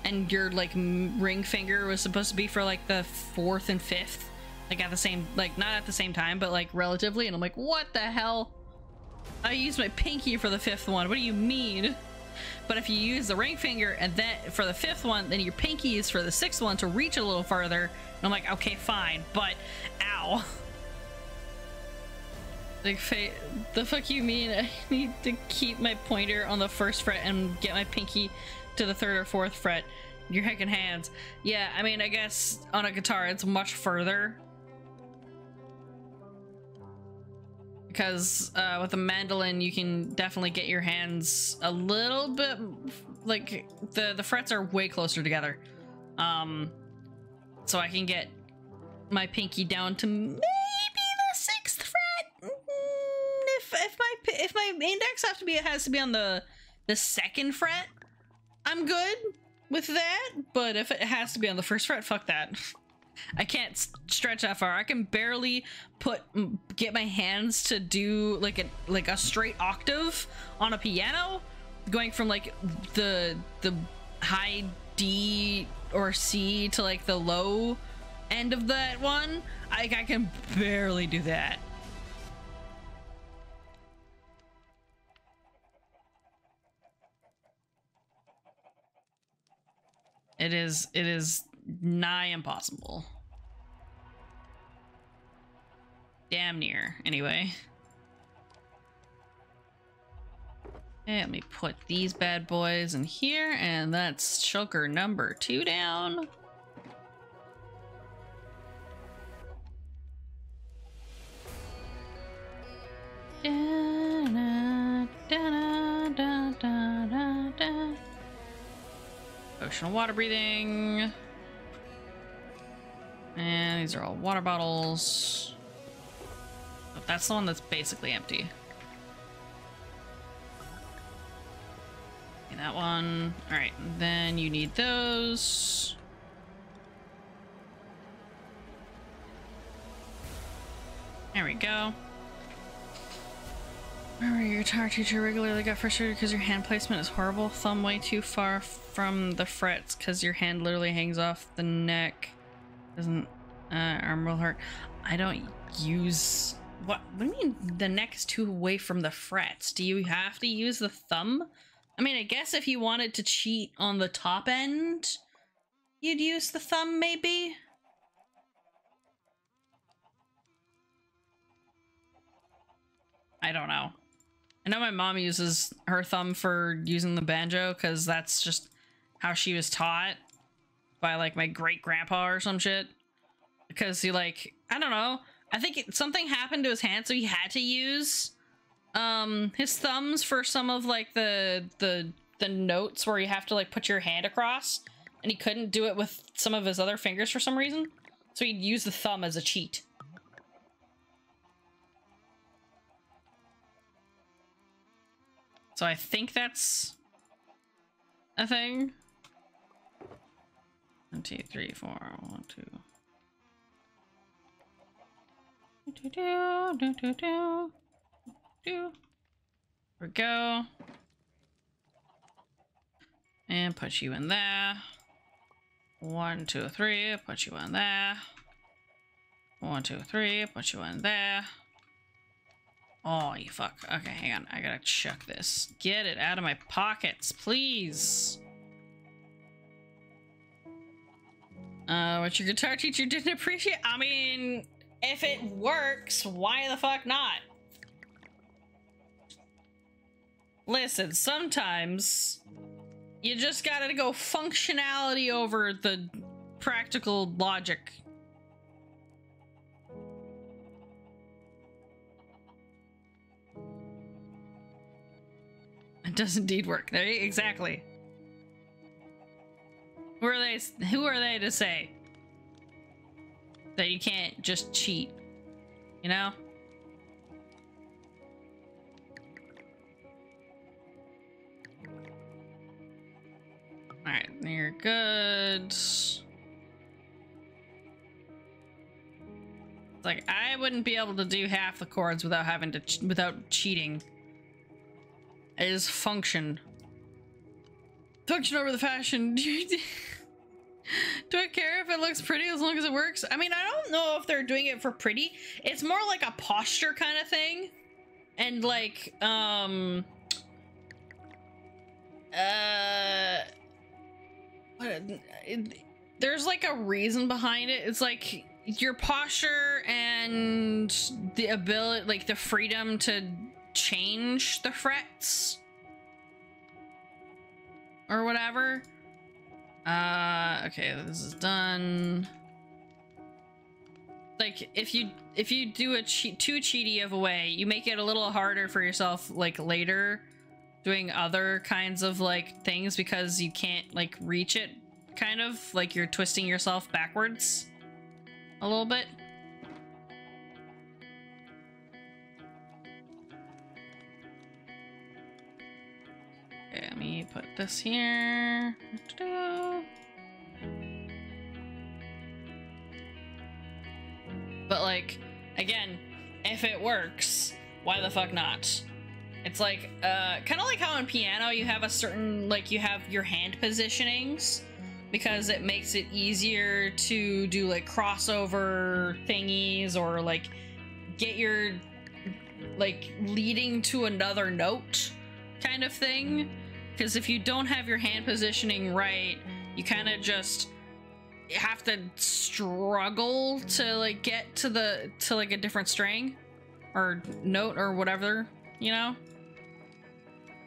Speaker 1: And your like ring finger was supposed to be for like the fourth and fifth like at the same like not at the same time but like relatively and i'm like what the hell? I used my pinky for the fifth one. What do you mean? But if you use the ring finger and then for the fifth one then your pinky is for the sixth one to reach a little further and i'm like okay fine but ow like the fuck you mean? I need to keep my pointer on the first fret and get my pinky to the third or fourth fret. Your heckin' hands. Yeah i mean i guess on a guitar it's much further. Because uh, with a mandolin you can definitely get your hands a little bit like the the frets are way closer together. Um, so I can get my pinky down to If my if my index have to be it has to be on the the second fret, I'm good with that. But if it has to be on the first fret, fuck that. I can't stretch that far. I can barely put get my hands to do like a like a straight octave on a piano, going from like the the high D or C to like the low end of that one. I I can barely do that. It is it is nigh impossible. Damn near, anyway. Okay, let me put these bad boys in here, and that's shulker number two down. Da, da, da. Ocean water breathing. And these are all water bottles. Oh, that's the one that's basically empty. Okay, that one. Alright, then you need those. There we go. Remember, your guitar teacher regularly got frustrated because your hand placement is horrible. Thumb way too far from the frets because your hand literally hangs off the neck. Doesn't uh, arm will hurt. I don't use what? What do you mean the neck is too away from the frets? Do you have to use the thumb? I mean, I guess if you wanted to cheat on the top end, you'd use the thumb, maybe. I don't know. I know my mom uses her thumb for using the banjo because that's just how she was taught by like my great grandpa or some shit. Because he like I don't know. I think it, something happened to his hand, so he had to use um his thumbs for some of like the the the notes where you have to like put your hand across, and he couldn't do it with some of his other fingers for some reason. So he'd use the thumb as a cheat. So I think that's a thing. One, two, three, four, one, two. Do, do, do, do, do, do. There we go. And put you in there. One, two, three, put you in there. One, two, three, put you in there. Oh, you fuck. Okay, hang on. I gotta chuck this. Get it out of my pockets, please. Uh, what your guitar teacher didn't appreciate? I mean, if it works, why the fuck not? Listen, sometimes you just gotta go functionality over the practical logic. It does indeed work. Exactly. Who are they? Who are they to say that you can't just cheat? You know. All right, you're good. Like I wouldn't be able to do half the chords without having to ch- without cheating. It is function. Function over the fashion. Do I care if it looks pretty as long as it works? I mean, I don't know if they're doing it for pretty. It's more like a posture kind of thing. And like, um uh there's like a reason behind it. It's like your posture and the ability like the freedom to change the frets or whatever. Uh, okay, this is done. Like if you if you do a cheat too cheaty of a way, you make it a little harder for yourself like later doing other kinds of like things because you can't like reach it kind of like you're twisting yourself backwards a little bit. This here. But like, again, if it works, why the fuck not? It's like, uh, kind of like how in piano you have a certain, like, you have your hand positionings because it makes it easier to do like crossover thingies or like get your, like, leading to another note kind of thing. Because if you don't have your hand positioning right, you kind of just have to struggle to like get to the to like a different string or note or whatever you know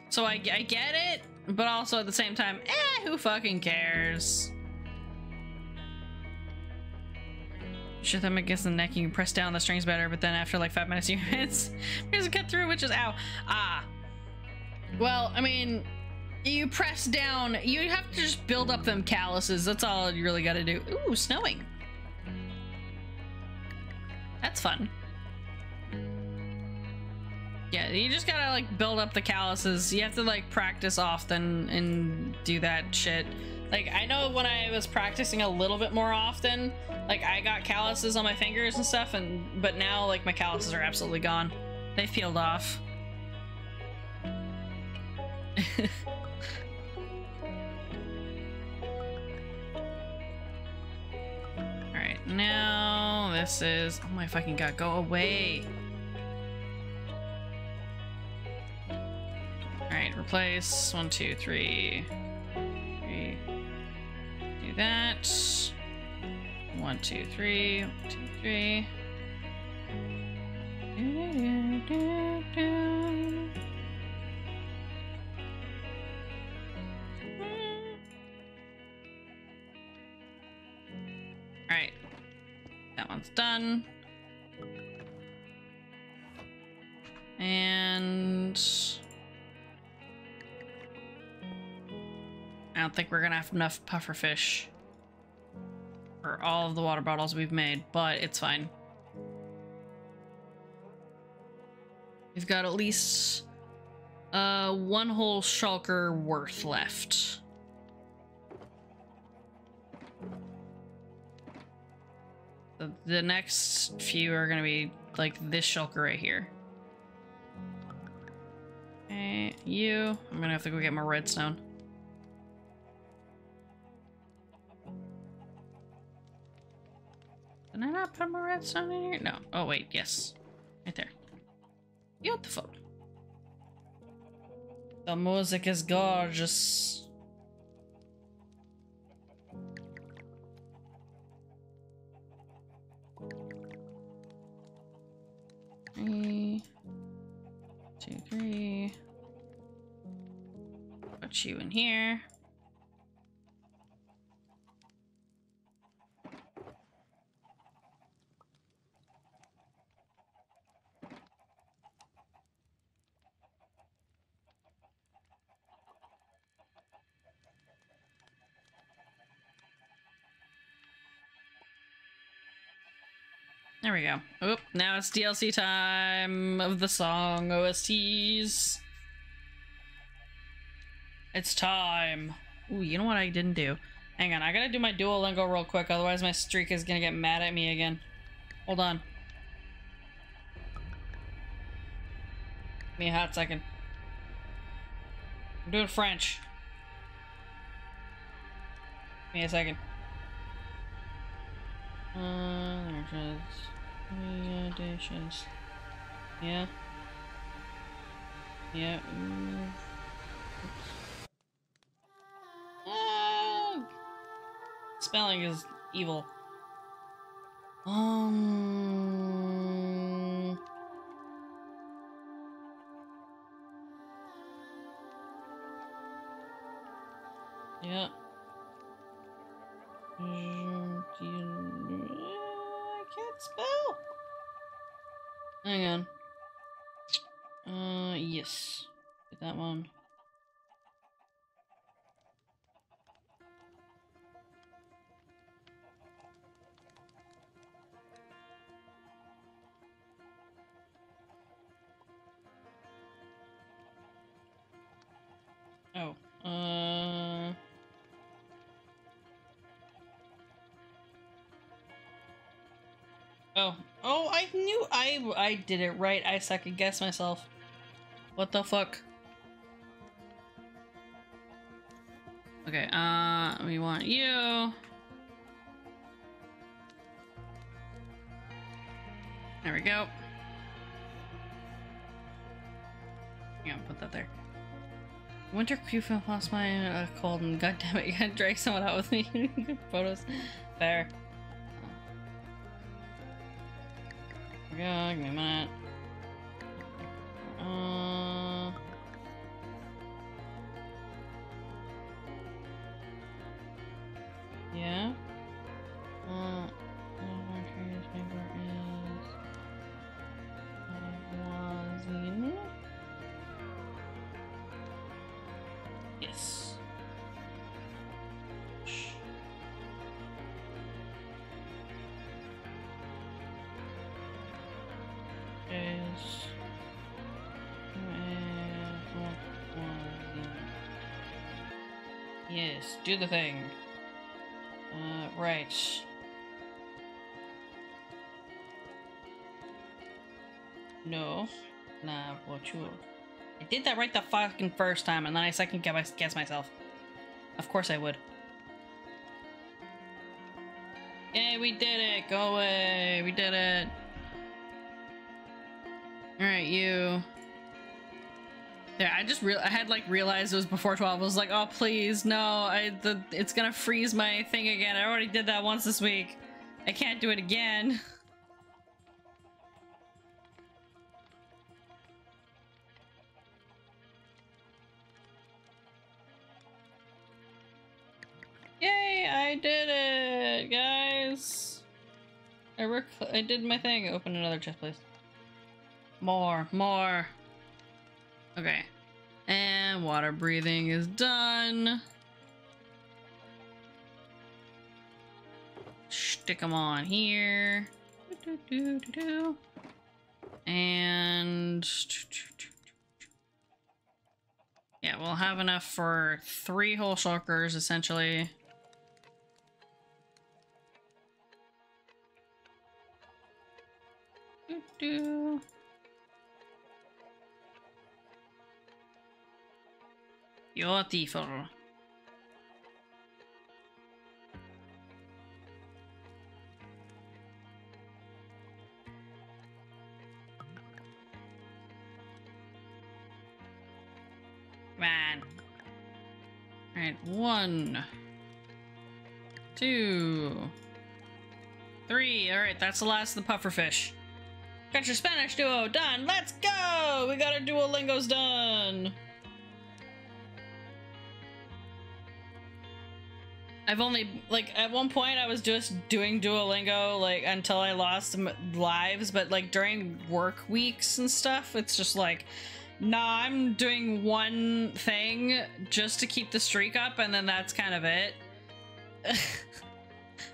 Speaker 1: so I, I get it but also at the same time eh who fucking cares Shit, that gets the neck. You can press down the strings better, but then after like five minutes, you it's there's a cut through, which is ow. Ah. Well, I mean, you press down. You have to just build up them calluses. That's all you really got to do. Ooh, snowing. That's fun. Yeah, you just gotta like build up the calluses. You have to like practice often and do that shit. Like I know when I was practicing a little bit more often, like I got calluses on my fingers and stuff, and but now like my calluses are absolutely gone. They've peeled off. Now this is. Oh my fucking god, go away! Alright, replace. One, two, three. Three. Do that. One, two, three. One, two, three. Do. Alright. That one's done. And I don't think we're gonna have enough puffer fish for all of the water bottles we've made, but it's fine. We've got at least uh one whole shulker worth left. The, next few are gonna be like this shulker right here. Okay, you. I'm gonna have to go get more redstone. Did I not put more redstone in here? No. Oh wait, yes. Right there. Beautiful. The music is gorgeous. Three, two, three. Put you in here. There we go. Oop, now it's DLC time of the song OSTs. It's time. Ooh, you know what I didn't do? Hang on, I gotta do my Duolingo real quick, otherwise my streak is gonna get mad at me again. Hold on. Give me a hot second. I'm doing French. Give me a second. Uh, dishes. Yeah. Yeah. Ooh. Ah! Spelling is evil. Um. Yeah. Mm, I can't spell. Hang on. Uh, yes. Get that one. Oh. Uh... Oh, I knew I I did it right. I second guess myself. What the fuck? Okay, uh, we want you. There we go. Yeah, put that there. Winter Q lost my uh, cold and goddammit, you gotta drag someone out with me. Photos. There. Go, give me a minute. Do the thing. Uh, right. No. Nah, what you... I did that right the fucking first time, and then I second guess myself. Of course I would. Yay, we did it! Go away! We did it! Alright, you... Yeah, I just real I had like realized it was before 12. I was like, oh please, no, I the it's gonna freeze my thing again. I already did that once this week. I can't do it again. Yay, I did it, guys. I rec I did my thing. Open another chest, please. More, more. Okay. And water breathing is done. Stick them on here. And yeah, we'll have enough for three whole shulkers essentially. Do Beautiful. Man. Alright, one. Two. Three. Alright, that's the last of the pufferfish. Got your Spanish duo done. Let's go! We got our Duolingos done. I've only like at one point I was just doing Duolingo like until I lost lives, but like during work weeks and stuff, it's just like, nah, I'm doing one thing just to keep the streak up, and then that's kind of it.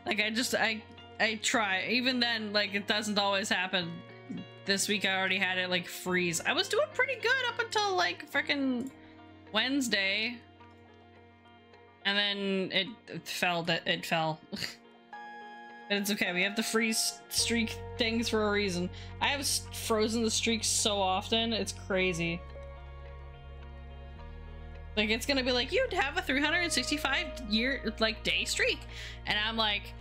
Speaker 1: like I just I I try. Even then, like it doesn't always happen. This week I already had it like freeze. I was doing pretty good up until like freaking Wednesday. And then it, it fell that it fell. but it's okay, we have the freeze streak things for a reason. I have frozen the streak so often, it's crazy. Like it's gonna be like, you'd have a 365 year like day streak. And I'm like,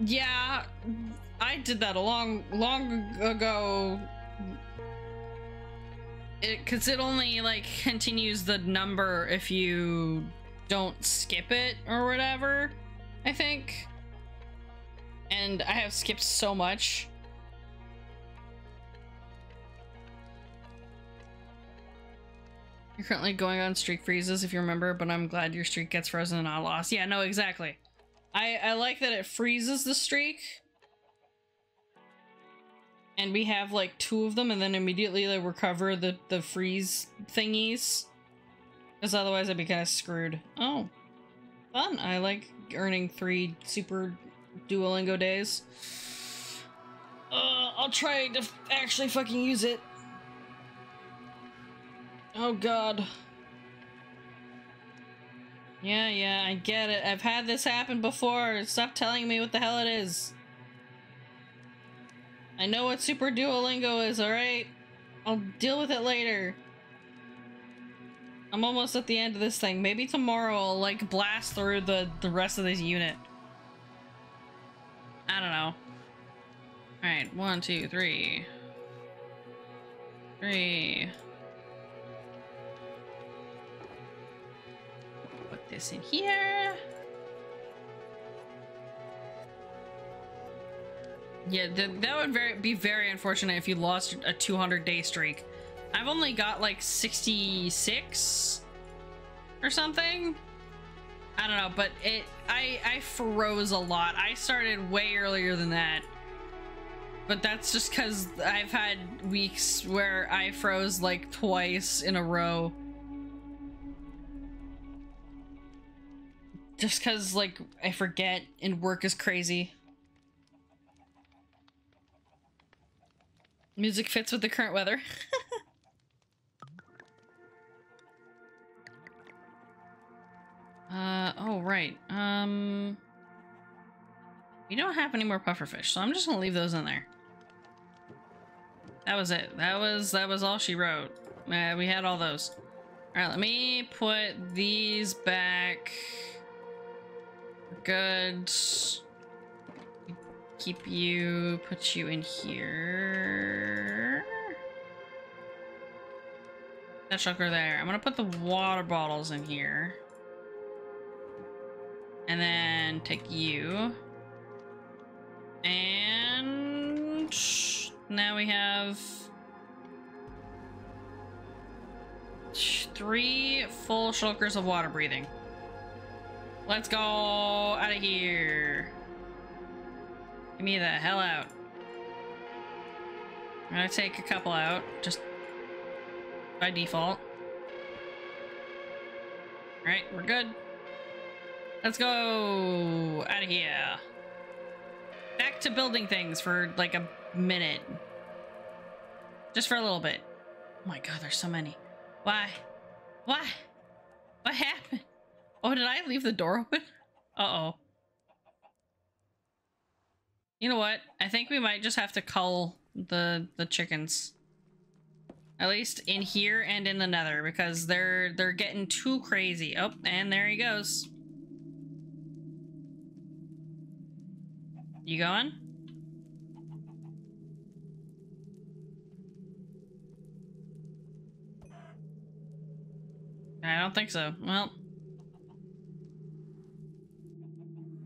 Speaker 1: yeah, I did that a long long ago. It cause it only like continues the number if you don't skip it or whatever, I think. And I have skipped so much. You're currently going on streak freezes if you remember, but I'm glad your streak gets frozen and not lost. Yeah, no, exactly. I, I like that it freezes the streak. And we have like two of them and then immediately they recover the, the freeze thingies. Because otherwise I'd be kind of screwed. Oh. Fun. I like earning three super Duolingo days. Uh, I'll try to actually fucking use it. Oh god. Yeah, yeah, I get it. I've had this happen before. Stop telling me what the hell it is. I know what Super Duolingo is, alright? I'll deal with it later. I'm almost at the end of this thing. Maybe tomorrow I'll like blast through the, the rest of this unit. I don't know. Alright, one, two, three. Three. Put this in here. Yeah, th that would very be very unfortunate if you lost a 200 day streak. I've only got like 66 or something. I don't know, but it I I froze a lot. I started way earlier than that. But that's just cuz I've had weeks where I froze like twice in a row. Just cuz like I forget and work is crazy. Music fits with the current weather. uh, oh, right. Um, we don't have any more pufferfish, so I'm just gonna leave those in there. That was it. That was, that was all she wrote. Uh, we had all those. All right, let me put these back. Good keep you, put you in here. That shulker there. I'm gonna put the water bottles in here. And then take you. And now we have three full shulkers of water breathing. Let's go out of here. Get me the hell out. I'm gonna take a couple out, just by default. Alright, we're good. Let's go out of here. Back to building things for like a minute. Just for a little bit. Oh my god, there's so many. Why? Why? What happened? Oh, did I leave the door open? Uh-oh. You know what? I think we might just have to cull the the chickens. At least in here and in the nether because they're they're getting too crazy. Oh, and there he goes. You going? I don't think so. Well,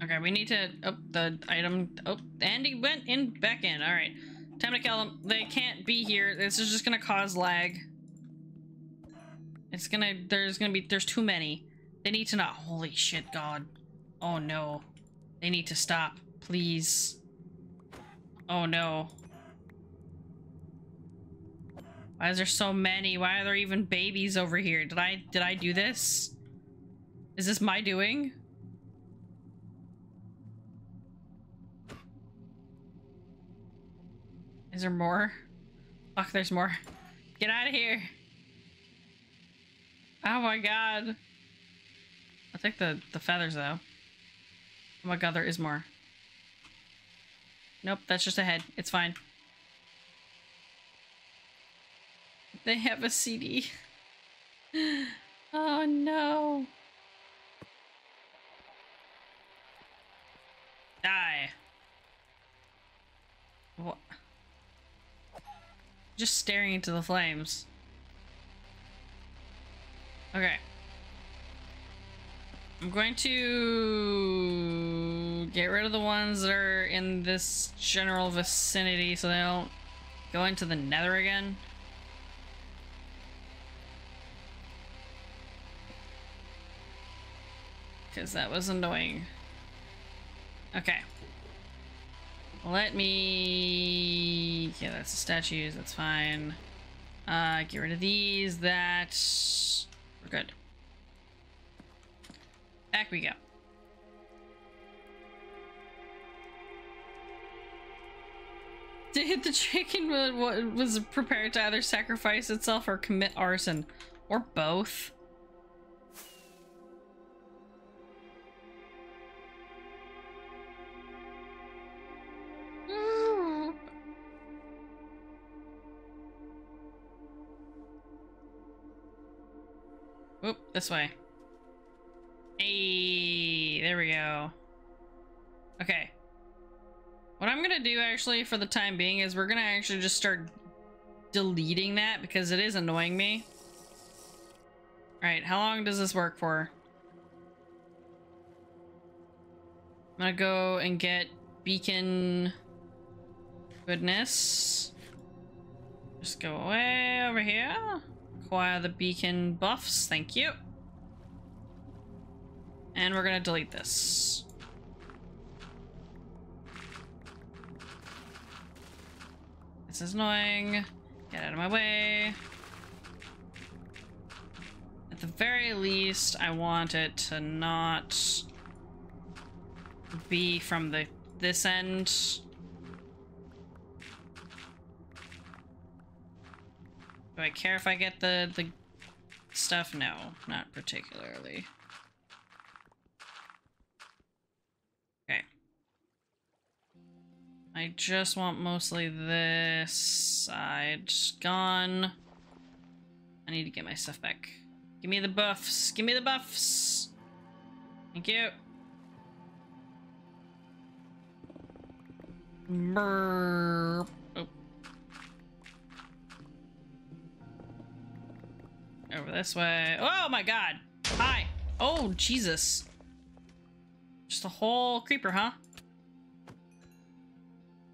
Speaker 1: Okay, we need to... Oh, the item... Oh, Andy went in back in. All right. Time to kill them. They can't be here. This is just gonna cause lag. It's gonna... There's gonna be... There's too many. They need to not... Holy shit, God. Oh, no. They need to stop. Please. Oh, no. Why is there so many? Why are there even babies over here? Did I... Did I do this? Is this my doing? Is there more? Fuck, there's more. Get out of here. Oh my god. I'll take the, the feathers though. Oh my god, there is more. Nope, that's just a head. It's fine. They have a CD. oh no. Die. What? Just staring into the flames. Okay. I'm going to get rid of the ones that are in this general vicinity so they don't go into the nether again. Because that was annoying. Okay. Let me... Yeah, that's the statues. That's fine. Uh, get rid of these. That... We're good. Back we go. Did the chicken was prepared to either sacrifice itself or commit arson, or both. Oop, this way. There we go. Okay. What I'm gonna do actually for the time being is we're gonna actually just start deleting that because it is annoying me. Alright, how long does this work for? I'm gonna go and get beacon goodness. Just go way over here. Acquire the beacon buffs, thank you. And we're gonna delete this. This is annoying. Get out of my way. At the very least, I want it to not be from the this end. Do I care if I get the the stuff? No, not particularly. Okay. I just want mostly this side gone. I need to get my stuff back. Give me the buffs. Give me the buffs. Thank you. Burp. Oh. Over this way. Oh my god. Hi. Oh, Jesus. Just a whole creeper, huh?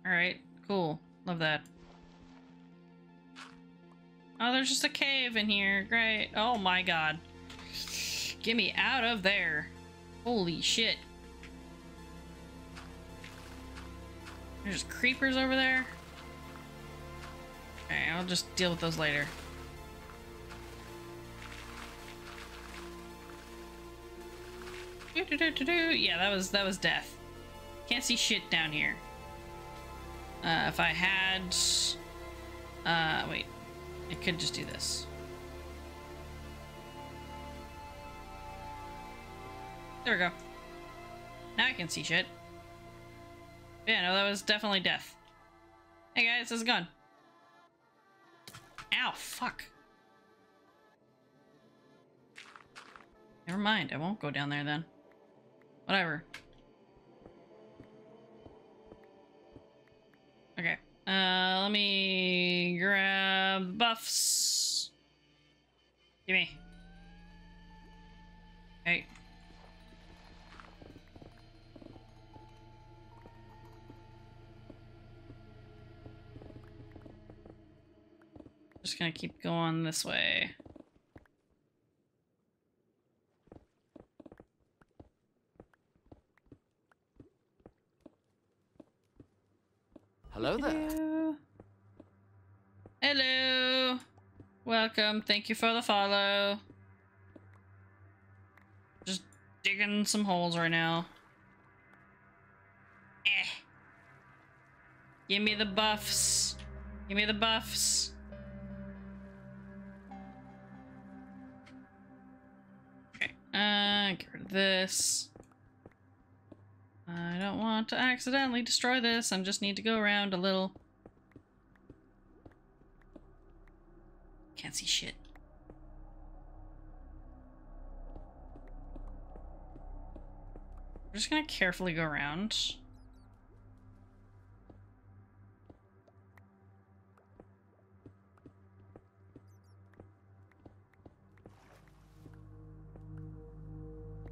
Speaker 1: Alright, cool. Love that. Oh, there's just a cave in here. Great. Oh my god. Get me out of there. Holy shit. There's creepers over there. Okay, I'll just deal with those later. Yeah, that was that was death. Can't see shit down here. Uh, if I had, uh, wait, I could just do this. There we go. Now I can see shit. Yeah, no, that was definitely death. Hey guys, how's it going? Ow, fuck. Never mind, I won't go down there then. Whatever. Okay. Uh, let me grab buffs. Give me. Hey. Just gonna keep going this way.
Speaker 4: Hello there.
Speaker 1: Hello. Hello. Welcome. Thank you for the follow. Just digging some holes right now. Eh. Give me the buffs. Give me the buffs. Okay. Uh, get rid of this. I don't want to accidentally destroy this. I just need to go around a little. Can't see shit. We're just gonna carefully go around.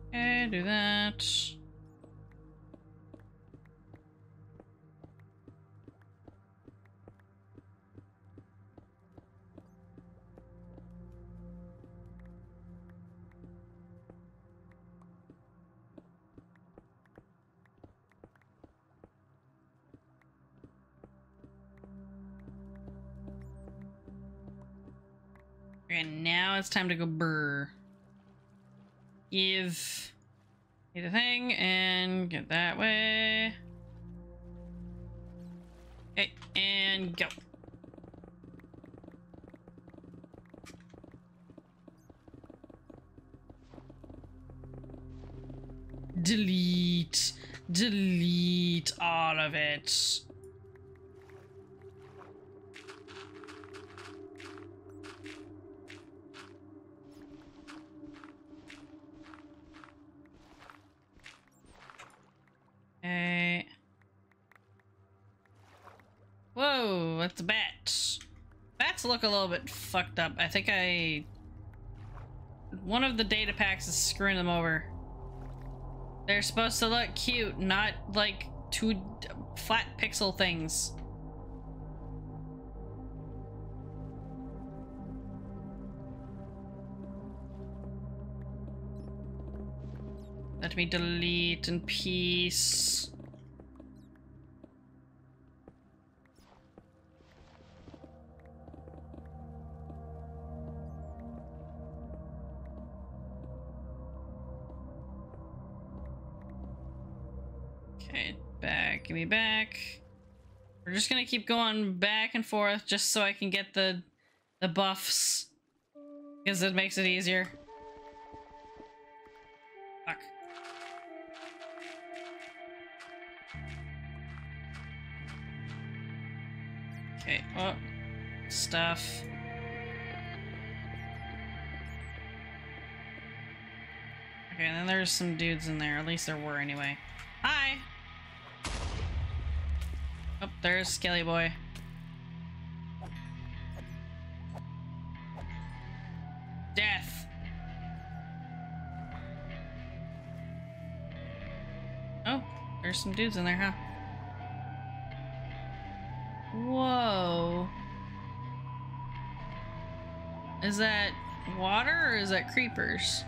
Speaker 1: Okay, do that. And now it's time to go brr. Give the thing and get that way. Okay, and go. Delete. Delete all of it. Whoa, that's a bat. Bats look a little bit fucked up. I think I... One of the data packs is screwing them over. They're supposed to look cute, not like two flat pixel things. Let me delete in peace. Okay, back, give me back. We're just gonna keep going back and forth just so I can get the the buffs. Because it makes it easier. Okay, oh, stuff. Okay, and then there's some dudes in there. At least there were anyway. Hi! Oh, there's Skelly Boy. Death! Oh, there's some dudes in there, huh? Whoa. Is that water or is that creepers?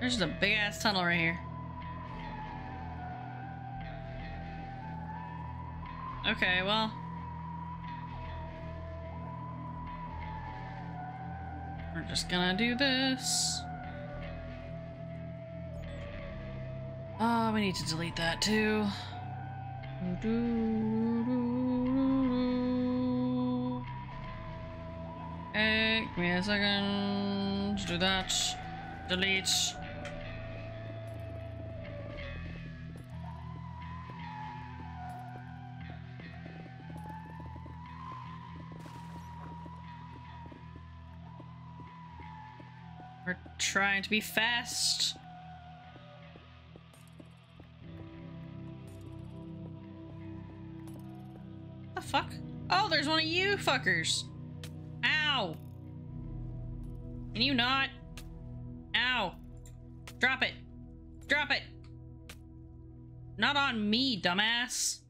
Speaker 1: There's a big ass tunnel right here. Okay, well. We're just gonna do this. Oh, we need to delete that too. Okay, give me a second. to Do that. Delete. We're trying to be fast. There's one of you fuckers. Ow. Can you not? Ow. Drop it. Drop it. Not on me, dumbass.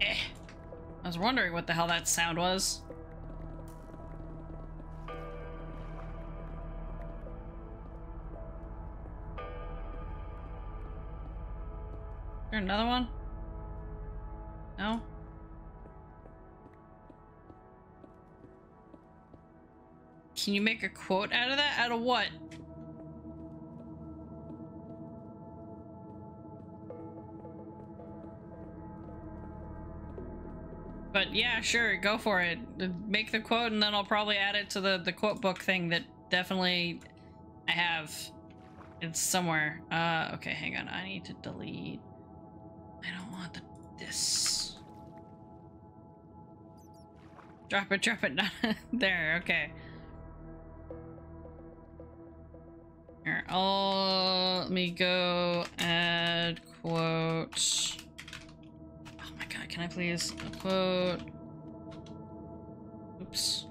Speaker 1: Eh. I was wondering what the hell that sound was. There another one? No? Can you make a quote out of that? Out of what? But yeah, sure, go for it. Make the quote and then I'll probably add it to the, the quote book thing that definitely I have. It's somewhere. Uh, okay, hang on. I need to delete. I don't want the, this. Drop it, drop it. there, okay. Here, I'll, let me go add quote. Oh my god, can I please? Quote. Oops.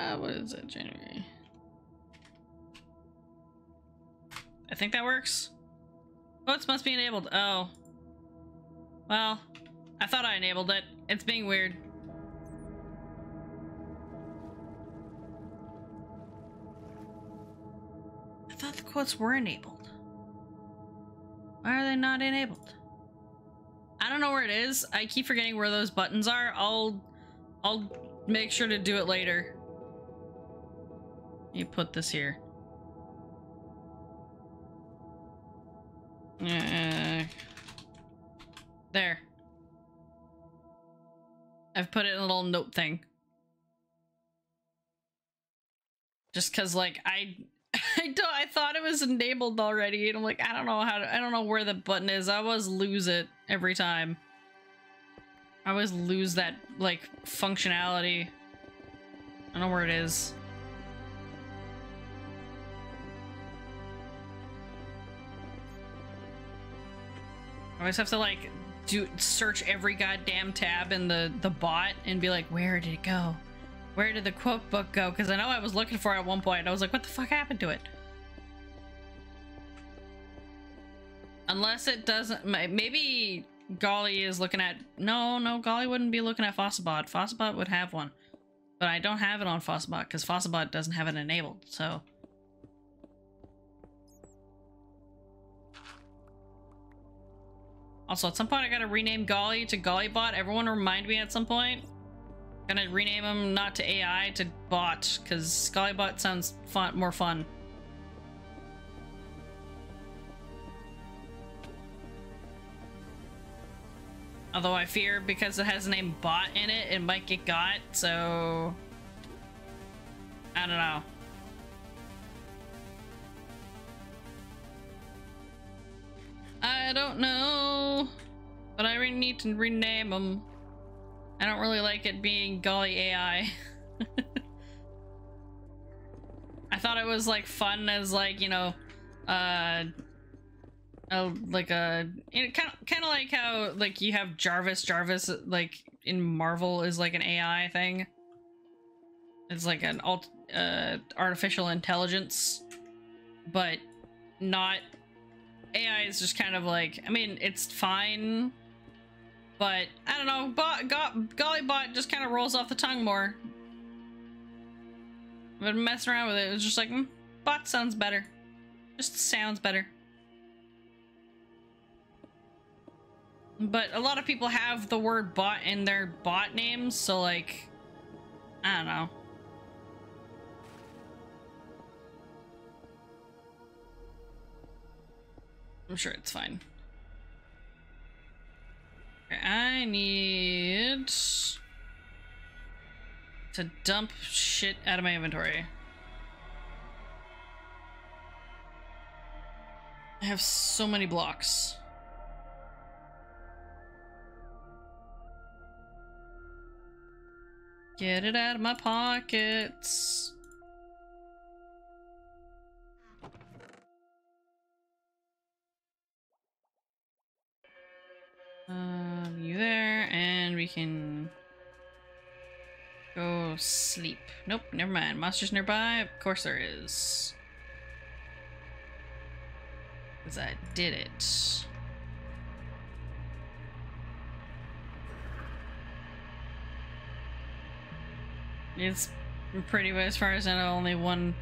Speaker 1: Uh, what is it, January? I think that works. Votes must be enabled. Oh. Well, I thought I enabled it. It's being weird. I thought the quotes were enabled. Why are they not enabled? I don't know where it is. I keep forgetting where those buttons are. I'll I'll make sure to do it later. You put this here. Uh, there. I've put it in a little note thing. Just cause like I I don't I thought it was enabled already and I'm like I don't know how to I don't know where the button is. I always lose it every time. I always lose that like functionality. I don't know where it is. I always have to like do search every goddamn tab in the the bot and be like, where did it go? Where did the quote book go? Because I know I was looking for it at one point. I was like, what the fuck happened to it? Unless it doesn't, maybe Golly is looking at. No, no, Golly wouldn't be looking at Fossabot. Fossabot would have one, but I don't have it on Fossabot because Fossabot doesn't have it enabled. So. Also, at some point, I gotta rename Golly to Gollybot. Everyone remind me at some point. Gonna rename him not to AI to bot because Gollybot sounds fun, more fun. Although I fear because it has the name bot in it, it might get got, so... I don't know. I don't know, but I really need to rename them. I don't really like it being Golly AI. I thought it was like fun as like, you know, uh, like a kind of kind of like how like you have Jarvis Jarvis like in Marvel is like an AI thing. It's like an alt uh artificial intelligence, but not AI is just kind of like I mean it's fine, but I don't know. Bot, go, Gollybot just kind of rolls off the tongue more. I've been messing around with it. It was just like mm, bot sounds better. Just sounds better. But a lot of people have the word bot in their bot names, so like, I don't know. I'm sure it's fine. I need to dump shit out of my inventory. I have so many blocks. Get it out of my pockets. Um, you there, and we can go sleep. Nope, never mind. Monsters nearby? Of course there is. Because I did it. It's pretty, as far as I know, only one.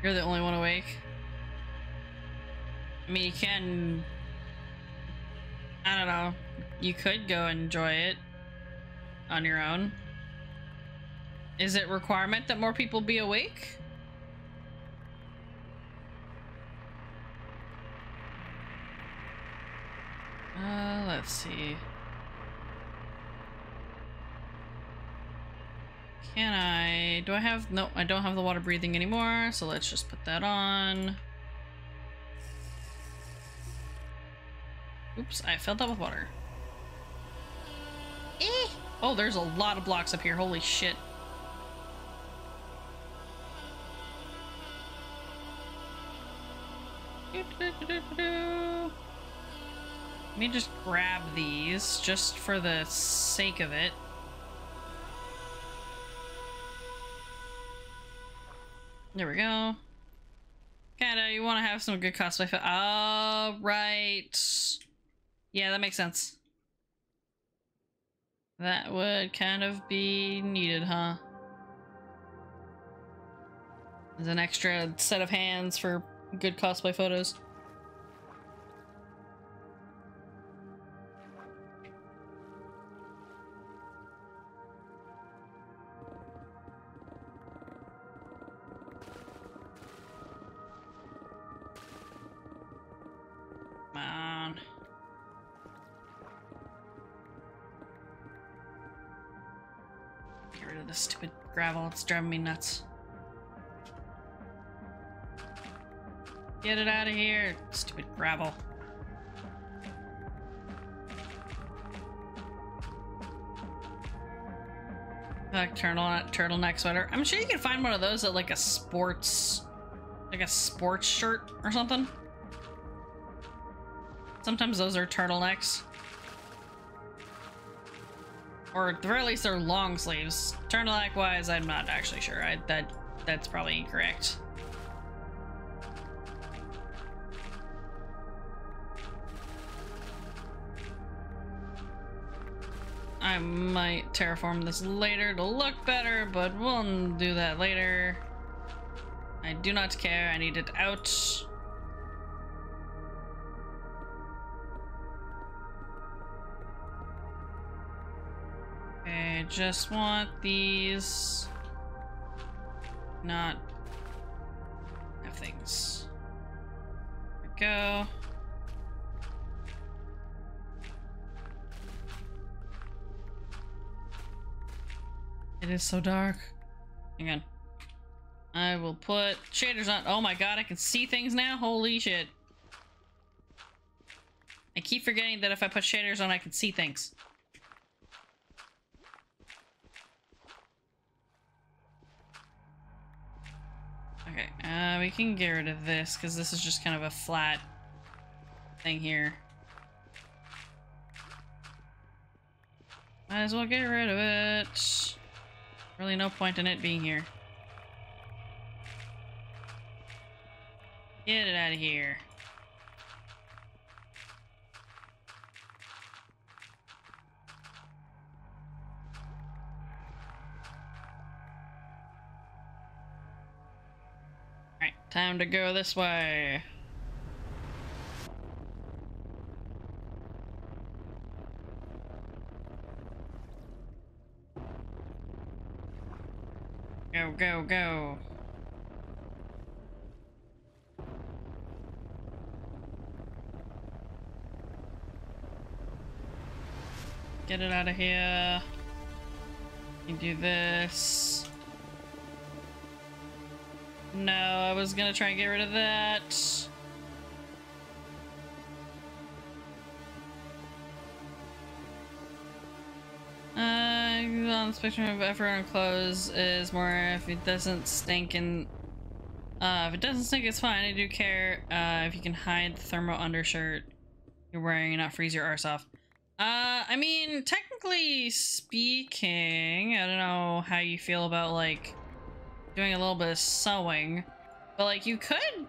Speaker 1: You're the only one awake. I mean, you can. I don't know. You could go enjoy it on your own. Is it requirement that more people be awake? Uh, let's see. Can I... Do I have... No, I don't have the water breathing anymore, so let's just put that on. Oops, I filled up with water. Eh. Oh, there's a lot of blocks up here. Holy shit. Let me just grab these just for the sake of it. There we go. Kinda, you want to have some good cosplay. Oh, right. Yeah, that makes sense. That would kind of be needed, huh? As an extra set of hands for good cosplay photos. Stupid gravel. It's driving me nuts. Get it out of here, stupid gravel. Like turtle turtleneck sweater. I'm sure you can find one of those at like a sports, like a sports shirt or something. Sometimes those are turtlenecks. Or at the very least, they're long sleeves. Turtleneck wise, I'm not actually sure. I, that that's probably incorrect. I might terraform this later to look better, but we'll do that later. I do not care. I need it out. Just want these. Not have things. There we go. It is so dark. Hang on. I will put shaders on. Oh my god, I can see things now? Holy shit. I keep forgetting that if I put shaders on, I can see things. Okay, uh, we can get rid of this because this is just kind of a flat thing here. Might as well get rid of it. Really no point in it being here. Get it out of here. Alright, time to go this way. Go, go, go. Get it out of here. You do this. No, I was gonna try and get rid of that. Uh, on the spectrum of effort on clothes is more if it doesn't stink and uh, if it doesn't stink, it's fine. I do care uh, if you can hide the thermal undershirt you're wearing and not freeze your arse off. Uh, I mean, technically speaking, I don't know how you feel about like doing a little bit of sewing, but like you could,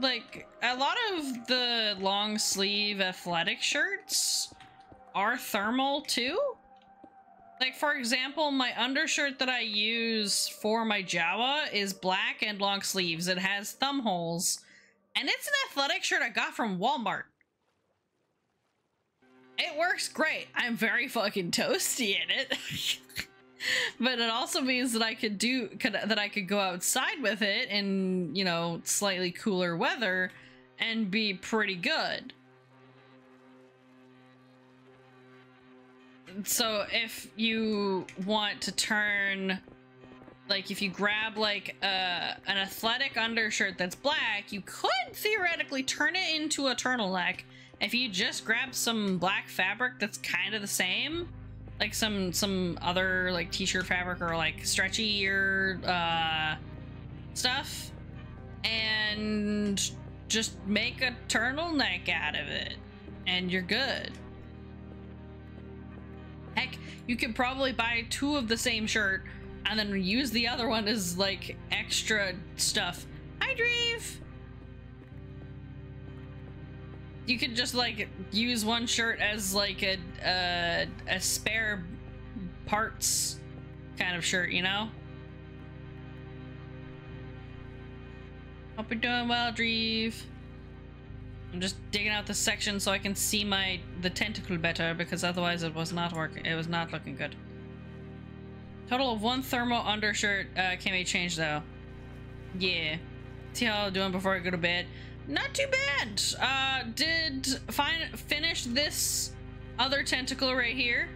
Speaker 1: like a lot of the long sleeve athletic shirts are thermal too. Like, for example, my undershirt that I use for my Jawa is black and long sleeves. It has thumb holes. And it's an athletic shirt I got from Walmart. It works great. I'm very fucking toasty in it. but it also means that I could do could, that I could go outside with it in, you know, slightly cooler weather and be pretty good. so if you want to turn like if you grab like uh, an athletic undershirt that's black you could theoretically turn it into a turtleneck if you just grab some black fabric that's kind of the same like some some other like t-shirt fabric or like stretchy or uh stuff and just make a turtleneck out of it and you're good Heck, you could probably buy two of the same shirt and then use the other one as like extra stuff. Hi, Dreve! You could just like use one shirt as like a a, a spare parts kind of shirt, you know? Hope you're doing well, Dreve. I'm just digging out the section so I can see my the tentacle better because otherwise it was not working. It was not looking good. Total of one thermal undershirt uh, can be changed though. Yeah. See how I'm doing before I go to bed. Not too bad. Uh, did find finish this other tentacle right here,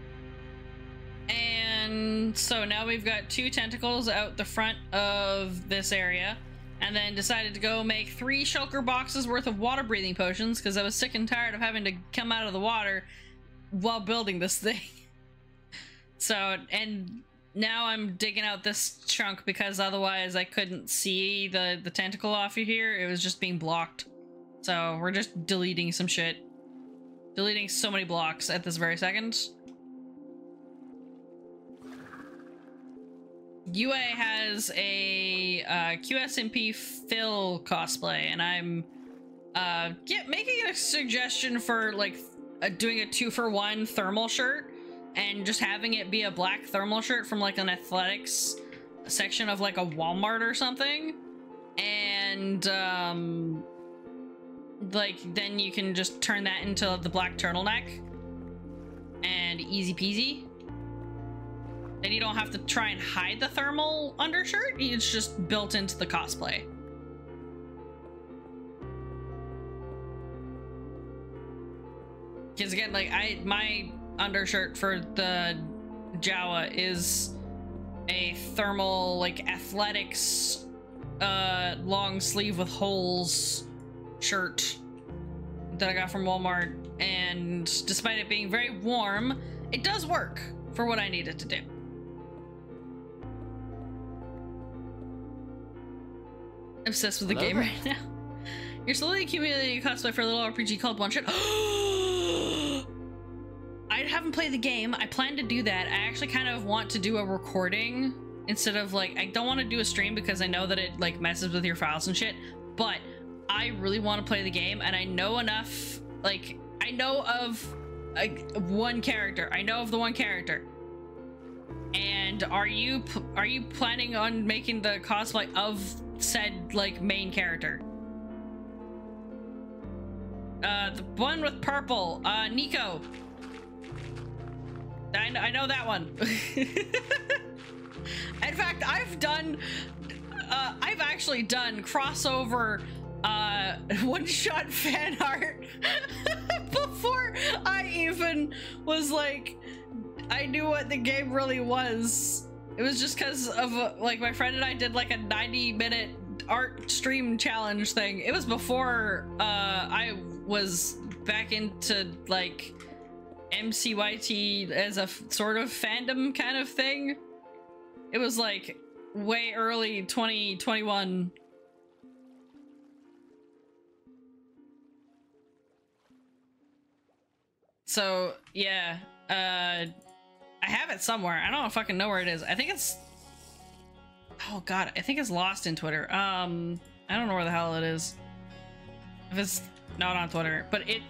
Speaker 1: and so now we've got two tentacles out the front of this area, and then decided to go make three shulker boxes worth of water breathing potions because I was sick and tired of having to come out of the water while building this thing. So, and now I'm digging out this chunk because otherwise I couldn't see the, the tentacle off of here. It was just being blocked. So we're just deleting some shit. Deleting so many blocks at this very second. UA has a uh, QSMP Phil cosplay, and I'm uh, making a suggestion for like uh, doing a two for one thermal shirt and just having it be a black thermal shirt from like an athletics section of like a Walmart or something. And um, like then you can just turn that into the black turtleneck and easy peasy. Then you don't have to try and hide the thermal undershirt. It's just built into the cosplay. Because again, like I, my undershirt for the Jawa is a thermal, like athletics, uh, long sleeve with holes shirt that I got from Walmart. And despite it being very warm, it does work for what I need it to do. obsessed with the
Speaker 4: Hello
Speaker 1: game right now. You're slowly accumulating a cosplay for a little RPG called One Shot. I haven't played the game. I plan to do that. I actually kind of want to do a recording instead of like I don't want to do a stream because I know that it like messes with your files and shit. But I really want to play the game, and I know enough. Like I know of like one character. I know of the one character. And are you are you planning on making the cosplay of said like main character? Uh, the one with purple, uh, Niko. I, kn- I know that one. In fact, I've done, uh, I've actually done crossover, uh, one-shot fan art before I even was like, I knew what the game really was. It was just because of uh, like my friend and I did like a 90 minute art stream challenge thing. It was before uh, I was back into like MCYT as a f- sort of fandom kind of thing. It was like way early 2021. So yeah, uh, I have it somewhere. I don't fucking know where it is. I think it's. Oh god, I think it's lost in Twitter. Um, I don't know where the hell it is. If it's not on Twitter, but it.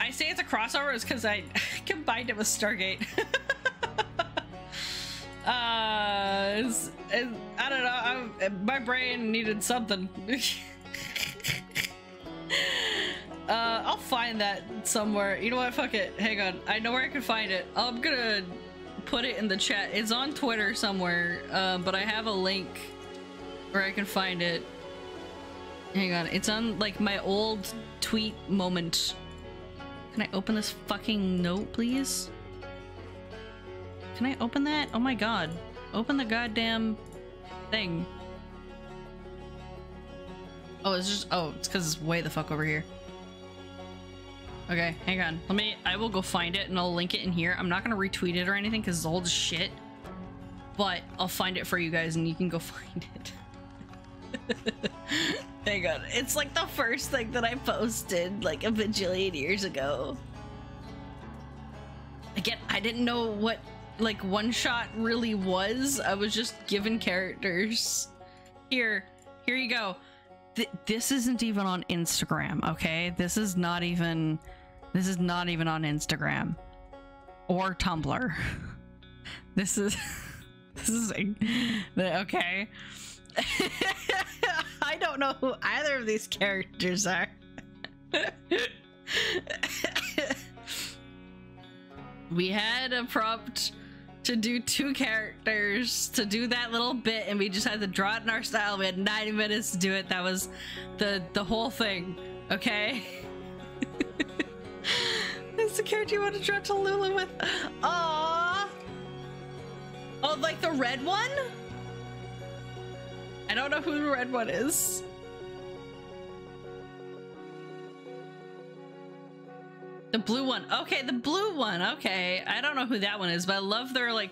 Speaker 1: I say it's a crossover is because I combined it with Stargate. uh, it's, it, I don't know. I, my brain needed something. Uh, I'll find that somewhere. You know what? Fuck it. Hang on. I know where I can find it. I'm gonna put it in the chat. It's on Twitter somewhere, uh, but I have a link where I can find it. Hang on. It's on like my old tweet moment. Can I open this fucking note, please? Can I open that? Oh my god. Open the goddamn thing. Oh, it's just. Oh, it's because it's way the fuck over here. Okay, hang on. Let me. I will go find it and I'll link it in here. I'm not gonna retweet it or anything because it's old shit. But I'll find it for you guys and you can go find it. hang on. It's like the first thing that I posted like a bajillion years ago. Again, I didn't know what like one shot really was. I was just given characters. Here, here you go. Th- this isn't even on Instagram, okay? This is not even this is not even on Instagram or Tumblr. This is this is okay. I don't know who either of these characters are. we had a prompt to do two characters to do that little bit and we just had to draw it in our style we had 90 minutes to do it that was the the whole thing okay that's the character you want to draw Tallulah with Aww. Oh, like the red one? I don't know who the red one is. The blue one. Okay, the blue one. Okay. I don't know who that one is, but I love their like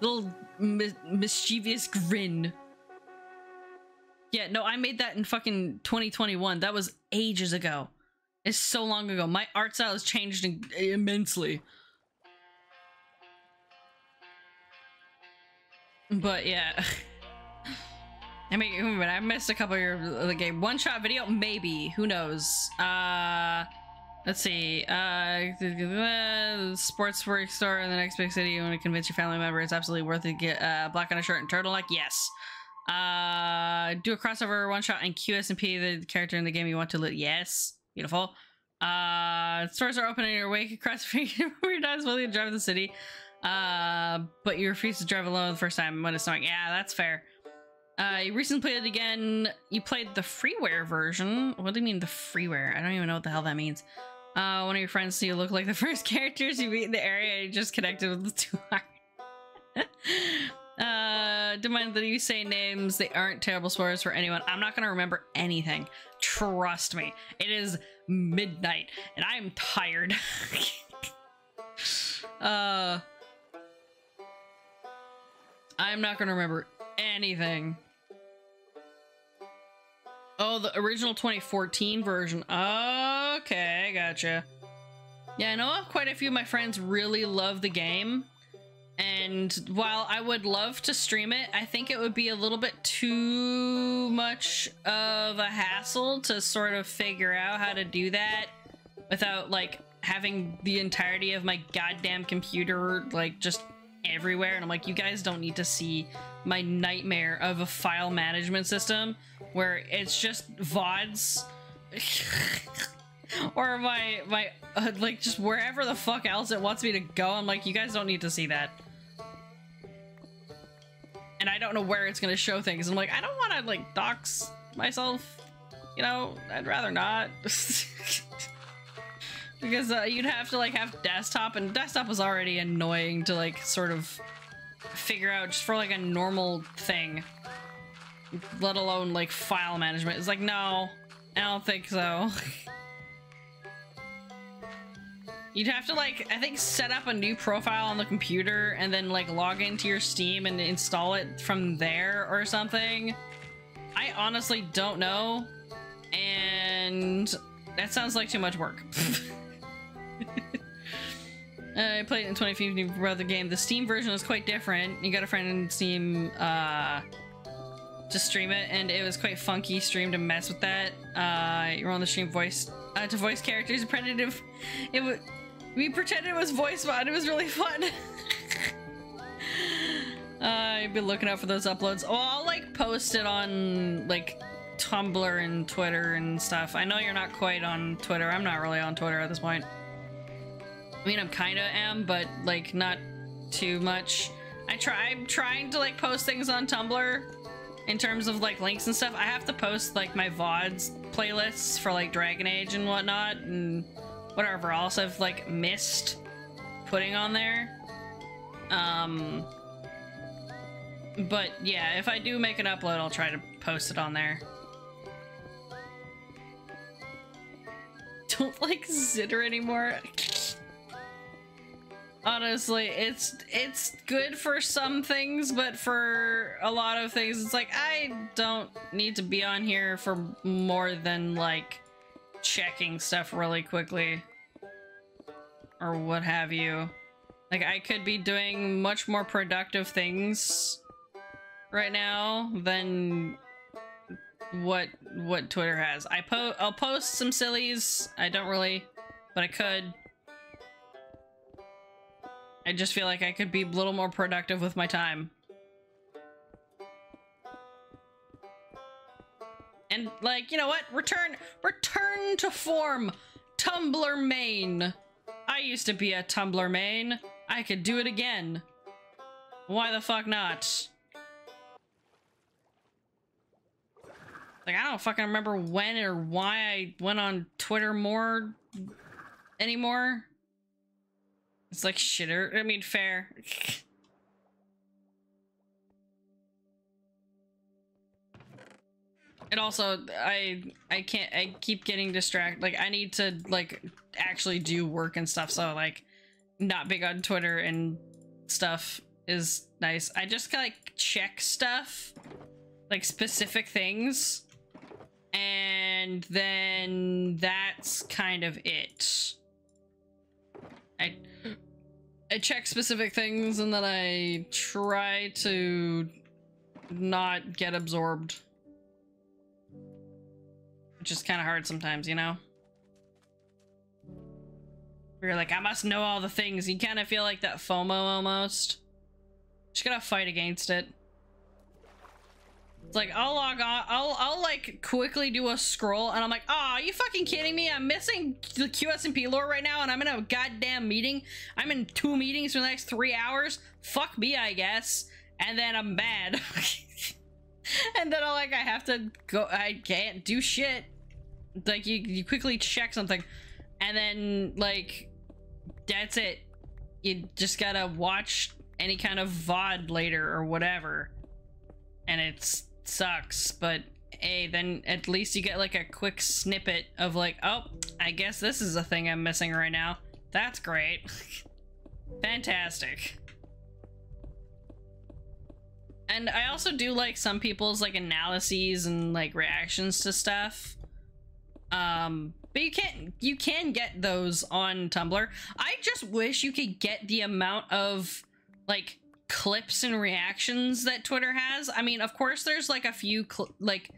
Speaker 1: little mi- mischievous grin. Yeah, no, I made that in fucking 2021. That was ages ago. It's so long ago. My art style has changed immensely. But yeah. I mean, I missed a couple of the game. One shot video, maybe. Who knows? Uh, let's see. Uh, sports work store in the next big city. You want to convince your family member it's absolutely worth it. Get uh, black on a shirt and turtleneck. Yes. Uh, do a crossover one shot and QSMP the character in the game you want to loot. Yes. Beautiful. Uh, stores are open in your wake across your dies while you drive the city. Uh, but you refuse to drive alone the first time when it's snowing. Yeah, that's fair. Uh, you recently played it again. You played the freeware version. What do you mean the freeware? I don't even know what the hell that means. Uh, one of your friends see you look like the first characters you meet in the area. You just connected with the two uh, don't mind that you say names. They aren't terrible spoilers for anyone. I'm not gonna remember anything. Trust me. It is midnight and I am tired. uh, I'm not gonna remember anything. Oh, the original 2014 version. Okay, gotcha. Yeah, I know quite a few of my friends really love the game. And while I would love to stream it, I think it would be a little bit too much of a hassle to sort of figure out how to do that without like having the entirety of my goddamn computer like just everywhere. And I'm like, you guys don't need to see my nightmare of a file management system where it's just VODs. or my my uh, like just wherever the fuck else it wants me to go i'm like you guys don't need to see that and i don't know where it's gonna show things i'm like i don't want to like dox myself you know i'd rather not because uh, you'd have to like have desktop and desktop was already annoying to like sort of figure out just for like a normal thing let alone like file management it's like no i don't think so You'd have to like, I think set up a new profile on the computer and then like log into your Steam and install it from there or something. I honestly don't know. And that sounds like too much work. Uh, I played it in 2015 for game. The Steam version was quite different. You got a friend in Steam uh, to stream it, and it was quite funky stream to mess with that. Uh, you're on the stream voice uh, to voice characters. Pretended it would. We pretended it was voice mod. It was really fun. uh, I've been looking out for those uploads. Oh, I'll like post it on like Tumblr and Twitter and stuff. I know you're not quite on Twitter. I'm not really on Twitter at this point. I mean, I'm kind of am, but like not too much. I try. I'm trying to like post things on Tumblr in terms of like links and stuff. I have to post like my VODs playlists for like Dragon Age and whatnot and whatever else I've like missed putting on there. Um, but yeah, if I do make an upload, I'll try to post it on there. Don't like Zitter anymore. Honestly, it's it's good for some things, but for a lot of things, it's like I don't need to be on here for more than like checking stuff really quickly or what have you. Like I could be doing much more productive things right now than what what Twitter has. I po I'll post some sillies. I don't really, but I could. I just feel like I could be a little more productive with my time. And like, you know what? Return return to form. Tumblr main. I used to be a Tumblr main. I could do it again. Why the fuck not? Like, I don't fucking remember when or why I went on Twitter more anymore. It's like shitter. I mean, fair. and also, I I can't. I keep getting distracted. Like, I need to like actually do work and stuff. So like, not big on Twitter and stuff is nice. I just like check stuff, like specific things, and then that's kind of it. I I check specific things and then I try to not get absorbed. Which is kind of hard sometimes, you know? You're like, I must know all the things. You kind of feel like that FOMO almost. Just gotta fight against it. It's like, I'll log on, I'll, I'll like quickly do a scroll and I'm like, oh, are you fucking kidding me? I'm missing the QSMP lore right now and I'm in a goddamn meeting. I'm in two meetings for the next three hours. Fuck me, I guess. And then I'm mad. and then I'm like, I have to go, I can't do shit. Like, you, you quickly check something and then, like, that's it. You just gotta watch any kind of VOD later or whatever. And it sucks, but hey, then at least you get like a quick snippet of like, oh, I guess this is a thing I'm missing right now. That's great. Fantastic. And I also do like some people's like analyses and like reactions to stuff. Um, but you can't you can get those on Tumblr. I just wish you could get the amount of like clips and reactions that Twitter has. I mean, of course there's like a few like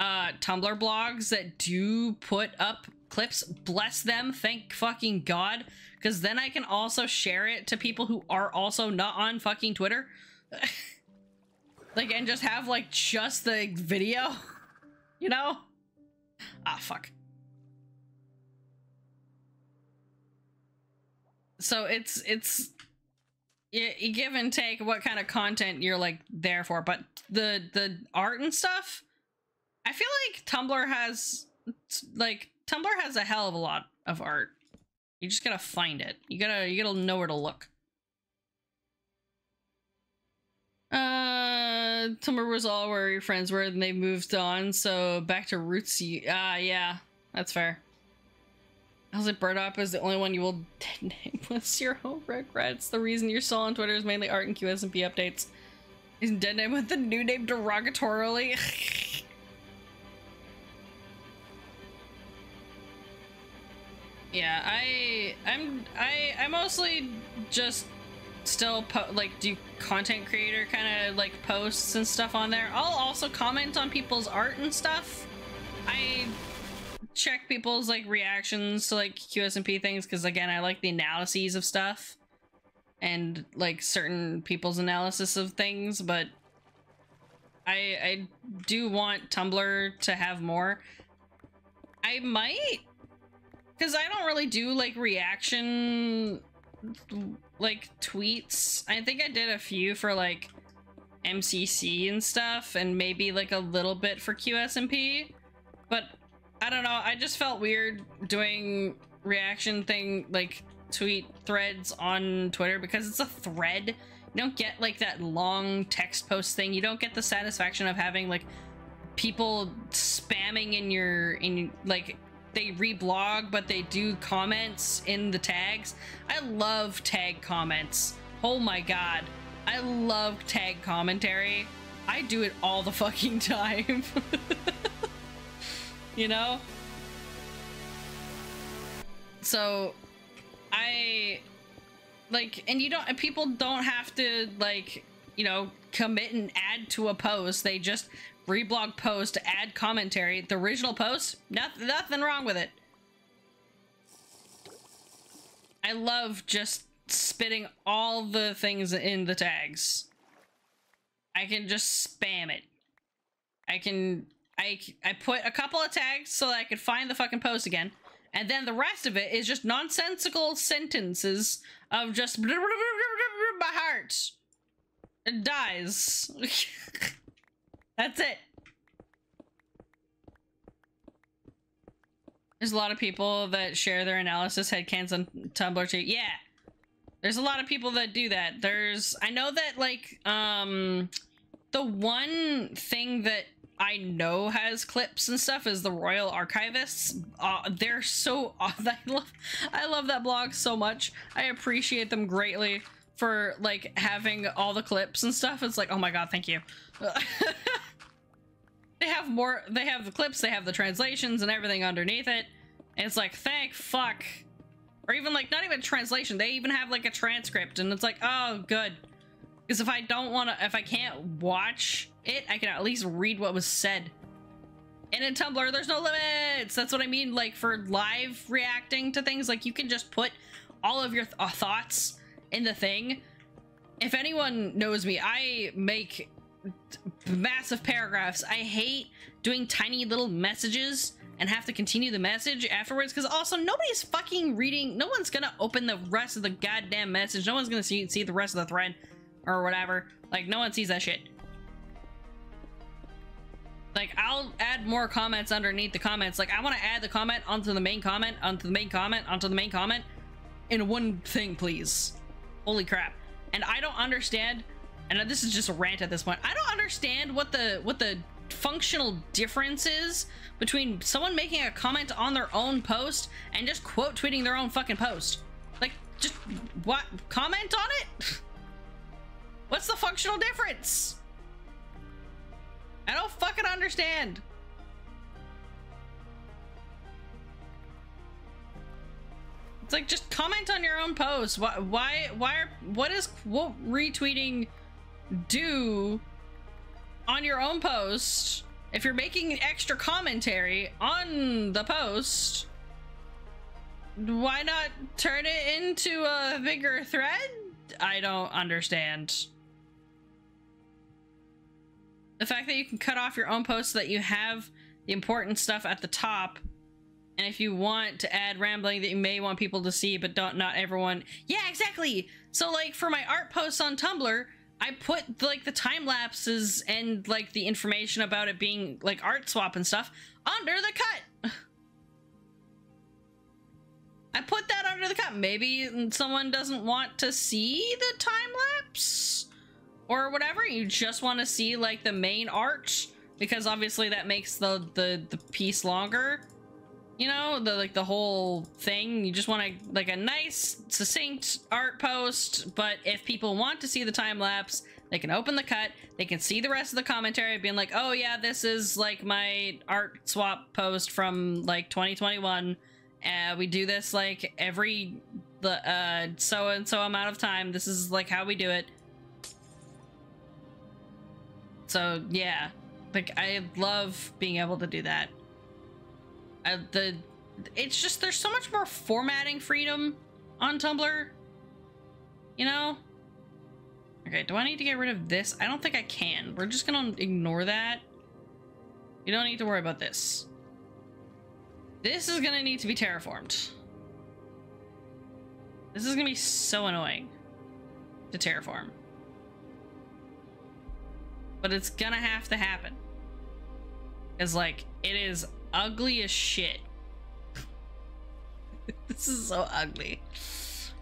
Speaker 1: uh Tumblr blogs that do put up clips. Bless them. Thank fucking God cuz then I can also share it to people who are also not on fucking Twitter. like and just have like just the video, you know? Ah, fuck. So it's it's you give and take what kind of content you're like there for, but the the art and stuff, I feel like Tumblr has like Tumblr has a hell of a lot of art. You just gotta find it. You gotta you gotta know where to look. Uh, Tumblr was all where your friends were, and they moved on. So back to roots. Ah, uh, yeah, that's fair. How's it Burdock is the only one you will name with your own regrets. The reason you're still on Twitter is mainly art and QSMP updates. He's dead name with the new name derogatorily. yeah, I I'm I I mostly just still like do content creator kind of like posts and stuff on there. I'll also comment on people's art and stuff. I check people's like reactions to like QSMP things because again, I like the analyses of stuff and like certain people's analysis of things, but I I do want Tumblr to have more. I might because I don't really do like reaction like tweets. I think I did a few for like MCC and stuff and maybe like a little bit for QSMP, but I don't know. I just felt weird doing reaction thing like tweet threads on Twitter because it's a thread. You don't get like that long text post thing. You don't get the satisfaction of having like people spamming in your in like they reblog but they do comments in the tags. I love tag comments. Oh my god. I love tag commentary. I do it all the fucking time. you know? So, I like, and you don't, people don't have to like, you know, commit and add to a post. They just reblog post add commentary. The original post, nothing, nothing wrong with it. I love just spitting all the things in the tags. I can just spam it. I can I, I put a couple of tags so that I could find the fucking post again. And then the rest of it is just nonsensical sentences of just my heart. It dies. That's it. There's a lot of people that share their analysis headcans on Tumblr too. Yeah. There's a lot of people that do that. There's I know that like um the one thing that I know has clips and stuff is the Royal Archivists. Uh, they're so I love I love that blog so much. I appreciate them greatly for like having all the clips and stuff. It's like, oh my god, thank you. they have more they have the clips, they have the translations and everything underneath it. And it's like, thank fuck. Or even like not even translation, they even have like a transcript and it's like, oh good. Because if I don't want to, if I can't watch it, I can at least read what was said. And in Tumblr, there's no limits. That's what I mean. Like for live reacting to things, like you can just put all of your th uh, thoughts in the thing. If anyone knows me, I make massive paragraphs. I hate doing tiny little messages and have to continue the message afterwards because also nobody's fucking reading. No one's gonna open the rest of the goddamn message. No one's gonna see, see the rest of the thread or whatever. Like, no one sees that shit. Like, I'll add more comments underneath the comments. Like, I want to add the comment onto the main comment, onto the main comment, onto the main comment in one thing, please. Holy crap. And I don't understand, and this is just a rant at this point, I don't understand what the, what the functional difference is between someone making a comment on their own post and just quote tweeting their own fucking post. Like, just, what, comment on it? What's the functional difference? I don't fucking understand. It's like just comment on your own post. Why? Why? Why? Are, what retweeting do on your own post if you're making extra commentary on the post? Why not turn it into a bigger thread? I don't understand. The fact that you can cut off your own post so that you have the important stuff at the top. And if you want to add rambling that you may want people to see, but don't not everyone. Yeah, exactly. So like for my art posts on Tumblr, I put like the time lapses and like the information about it being like art swap and stuff under the cut. I put that under the cut. Maybe someone doesn't want to see the time lapse or whatever. You just want to see like the main arch because obviously that makes the the the piece longer. You know, the like the whole thing. You just want to like a nice succinct art post, but if people want to see the time lapse, they can open the cut, they can see the rest of the commentary being like, "Oh yeah, this is like my art swap post from like 2021." Uh, we do this like every the uh so and so amount of time. This is like how we do it. So yeah, like I love being able to do that. Uh, the it's just there's so much more formatting freedom on Tumblr. You know? Okay, do I need to get rid of this? I don't think I can. We're just gonna ignore that. You don't need to worry about this. This is gonna need to be terraformed. This is gonna be so annoying to terraform. But it's gonna have to happen. Cause like, it is ugly as shit. this is so ugly.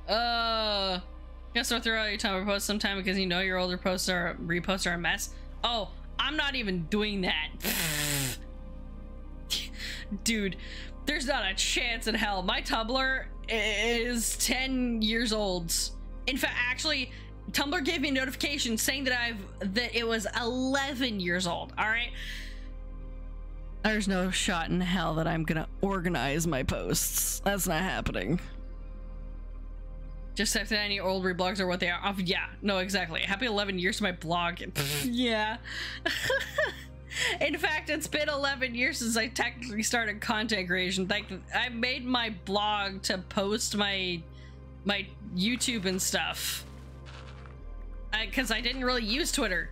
Speaker 1: Uh, guess I'll throw out your Tumblr post sometime because you know your older posts are reposts are a mess. Oh, I'm not even doing that. Dude, there's not a chance in hell. My Tumblr is 10 years old. In fact, actually, Tumblr gave me a notification saying that I've that it was 11 years old. All right. There's no shot in hell that I'm gonna organize my posts. That's not happening. Just if any old reblogs are what they are. Oh, yeah, no, exactly. Happy 11 years to my blog. yeah. In fact, it's been 11 years since I technically started content creation. Like, I made my blog to post my my YouTube and stuff. Because I, I, didn't really use Twitter.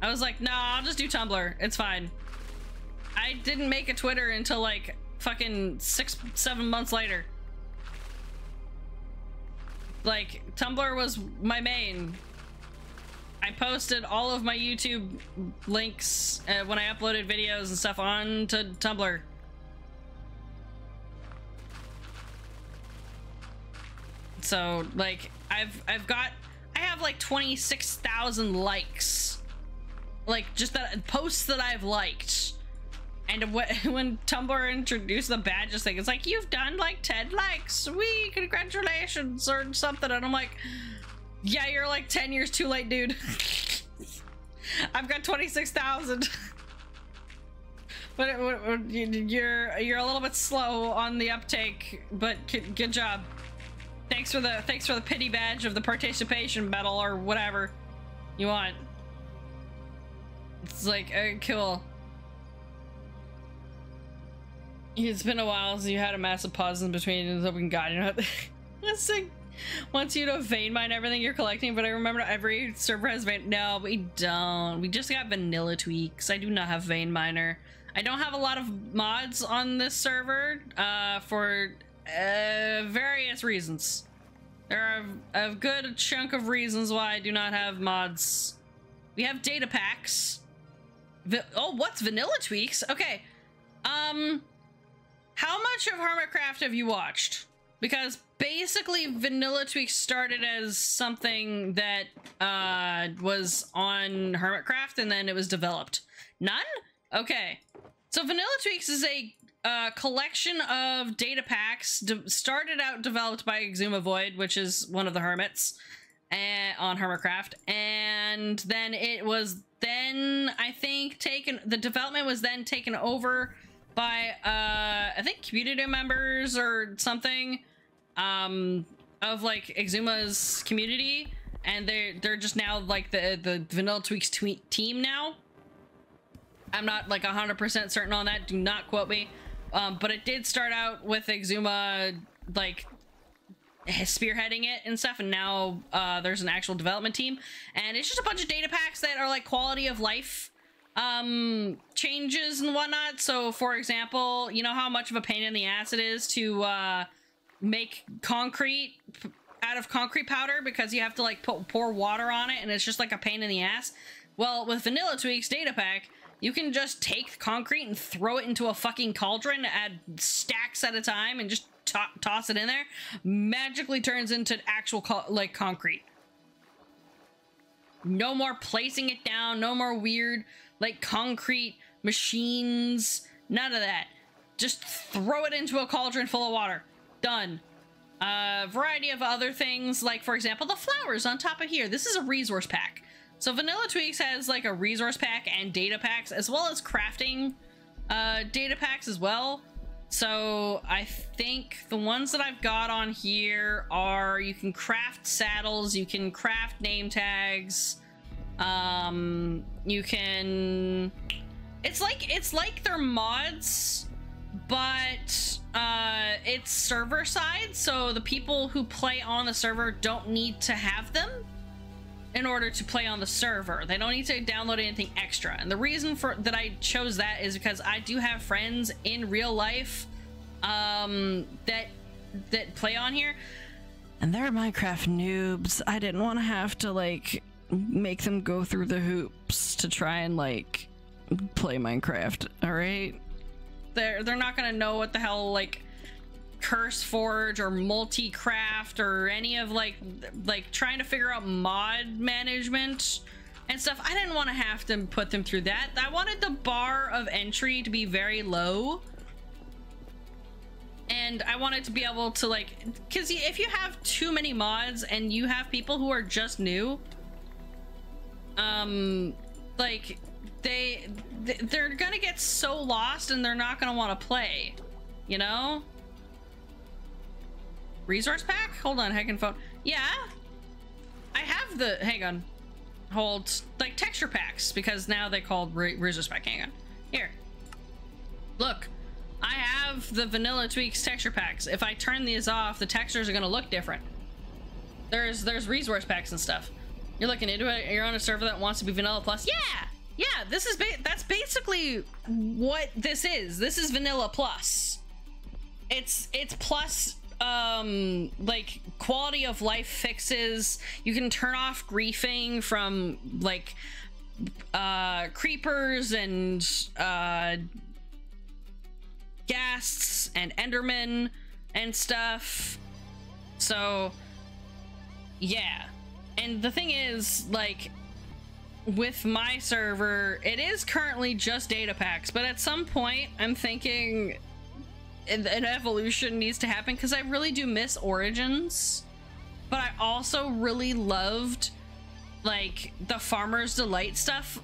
Speaker 1: I was like, nah, I'll just do Tumblr. It's fine. I didn't make a Twitter until like fucking six, seven months later. Like, Tumblr was my main. I posted all of my YouTube links uh, when I uploaded videos and stuff onto Tumblr. So, like, I've I've got I have like 26,000 likes like just that posts that I've liked. And wh- when Tumblr introduced the badges thing, it's like you've done like 10 likes. We congratulations or something. And I'm like, yeah, you're like 10 years too late, dude. I've got 26,000. But you're you're a little bit slow on the uptake, but good job. Thanks for the thanks for the pity badge of the participation medal or whatever you want. It's like uh, cool. It's been a while since you had a massive pause in between and hoping God, you know. Let's like wants you to vein mine everything you're collecting, but I remember every server has vein. No, we don't. We just got vanilla tweaks. I do not have vein miner. I don't have a lot of mods on this server uh, for uh, various reasons. There are a good chunk of reasons why I do not have mods. We have data packs. Va- oh, what's vanilla tweaks? Okay. Um, how much of Hermitcraft have you watched? Because basically, vanilla tweaks started as something that uh was on Hermitcraft and then it was developed. None? Okay. So vanilla tweaks is a uh, collection of data packs started out developed by Xisuma Void, which is one of the hermits uh, on Hermitcraft, and then it was then I think taken. The development was then taken over by uh, I think community members or something um, of like Xisuma's community, and they're they're just now like the the Vanilla Tweaks tweet team now. I'm not like 100% certain on that. Do not quote me. Um, but it did start out with Xisuma like spearheading it and stuff, and now uh, there's an actual development team, and it's just a bunch of data packs that are like quality of life um changes and whatnot. So, for example, you know how much of a pain in the ass it is to uh, make concrete out of concrete powder because you have to like put pour water on it, and it's just like a pain in the ass. Well, with Vanilla Tweaks data pack, you can just take concrete and throw it into a fucking cauldron, add stacks at a time, and just to- toss it in there. Magically turns into actual co- like concrete. No more placing it down. No more weird like concrete machines. None of that. Just throw it into a cauldron full of water. Done. A variety of other things, like for example, the flowers on top of here. This is a resource pack. So Vanilla Tweaks has like a resource pack and data packs, as well as crafting uh, data packs as well. So I think the ones that I've got on here are you can craft saddles, you can craft name tags, um, you can. It's like it's like they're mods, but uh, it's server side, so the people who play on the server don't need to have them in order to play on the server. They don't need to download anything extra. And the reason for that I chose that is because I do have friends in real life um that that play on here and they're Minecraft noobs. I didn't want to have to like make them go through the hoops to try and like play Minecraft, all right? They're they're not going to know what the hell like curse forge or multi-craft or any of like like trying to figure out mod management and stuff i didn't want to have to put them through that. I wanted the bar of entry to be very low. And i wanted to be able to like because if you have too many mods and you have people who are just new um like they they're gonna get so lost and they're not gonna want to play you know resource pack? Hold on heck and phone. Yeah. I have the hang on. Hold like texture packs because now they called re- resource pack. Hang on. Here. Look i have the vanilla tweaks texture packs. If i turn these off the textures are going to look different. There's there's resource packs and stuff. You're looking into it? You're on a server that wants to be vanilla plus? Yeah! Yeah this is ba- that's basically what this is. This is vanilla plus. It's it's plus um like quality of life fixes. You can turn off griefing from like uh creepers and uh ghasts and endermen and stuff. So yeah. And the thing is like with my server, it is currently just data packs, but at some point, I'm thinking an evolution needs to happen because I really do miss Origins, but I also really loved like the Farmer's Delight stuff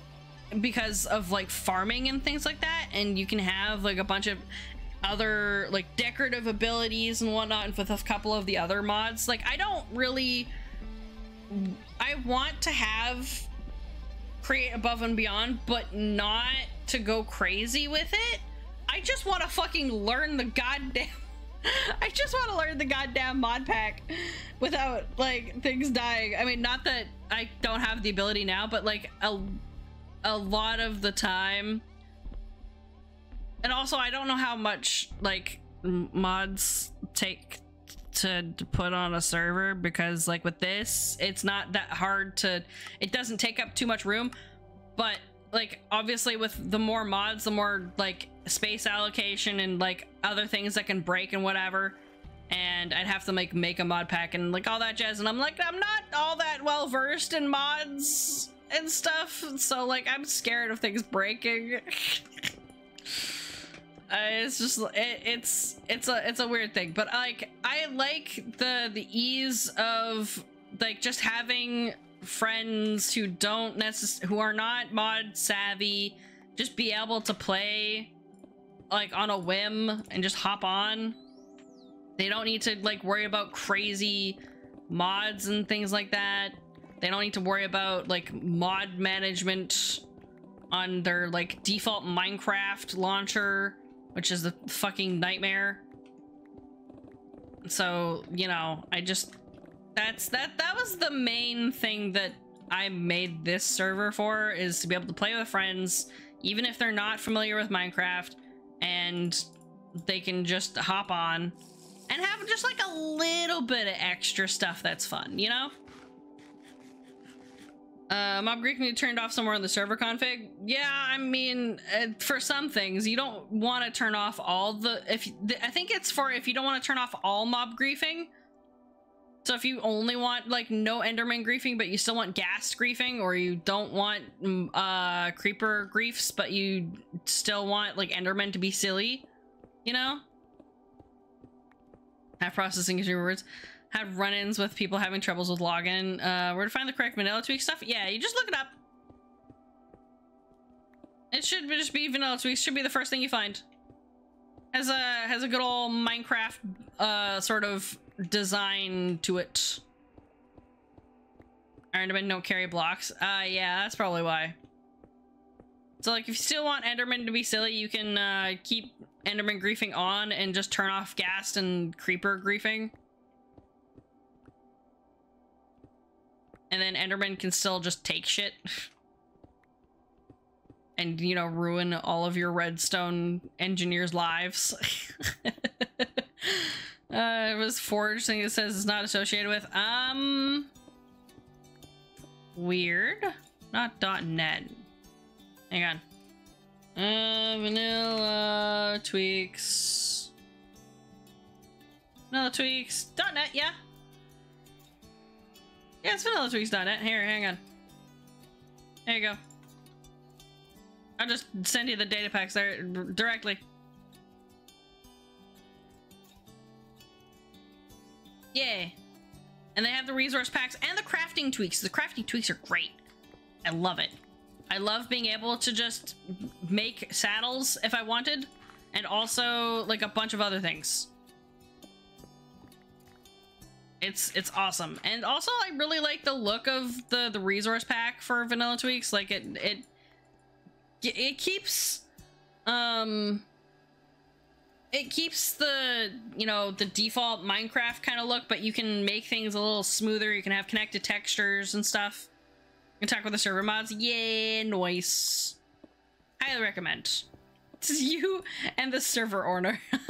Speaker 1: because of like farming and things like that, and you can have like a bunch of other like decorative abilities and whatnot and with a couple of the other mods. Like I don't really I want to have create above and beyond, but not to go crazy with it. I just want to fucking learn the goddamn. I just want to learn the goddamn mod pack without like things dying. I mean, not that I don't have the ability now, but like a a lot of the time. And also, I don't know how much like mods take to, to put on a server because like with this it's not that hard to it doesn't take up too much room but like obviously with the more mods the more like space allocation and like other things that can break and whatever. And i'd have to like make a mod pack and like all that jazz. And i'm like i'm not all that well versed in mods and stuff. So like i'm scared of things breaking. Uh, it's just it, it's it's a it's a weird thing. But like i like the the ease of like just having friends who don't necess who are not mod savvy just be able to play like on a whim and just hop on they don't need to like worry about crazy mods and things like that they don't need to worry about like mod management on their like default minecraft launcher which is the fucking nightmare. So, you know, I just that's that that was the main thing that I made this server for is to be able to play with friends even if they're not familiar with Minecraft and they can just hop on and have just like a little bit of extra stuff that's fun, you know? Uh, mob griefing turned off somewhere in the server config. Yeah, I mean, uh, for some things, you don't want to turn off all the. If I think it's for if you don't want to turn off all mob griefing. So if you only want like no Enderman griefing, but you still want ghast griefing, or you don't want mm, uh creeper griefs, but you still want like Enderman to be silly, you know. Have processing is your words had run-ins with people having troubles with login. Uh, where to find the correct vanilla tweak stuff? Yeah, you just look it up. It should just be vanilla tweaks. Should be the first thing you find. Has a has a good old Minecraft uh sort of design to it. Enderman don't carry blocks. Uh, yeah, that's probably why. So like, if you still want Enderman to be silly, you can uh, keep Enderman griefing on and just turn off Ghast and Creeper griefing. and then Enderman can still just take shit. And, you know, ruin all of your redstone engineers' lives. uh, it was forged thing it says it's not associated with. Um. Weird. Not .net. Hang on. Uh, vanilla tweaks. Vanilla tweaks. .net, yeah. Yeah, it's vanilla tweaks .net. Here, hang on. There you go. I'll just send you the data packs there directly. Yay. And they have the resource packs and the crafting tweaks. The crafting tweaks are great. I love it. I love being able to just make saddles if I wanted, and also like a bunch of other things. It's it's awesome. And also I really like the look of the the resource pack for Vanilla Tweaks. Like it it it keeps um it keeps the you know the default minecraft kind of look but you can make things a little smoother. You can have connected textures and stuff. You can talk with the server mods. Yeah nice. Highly recommend. It's you and the server owner.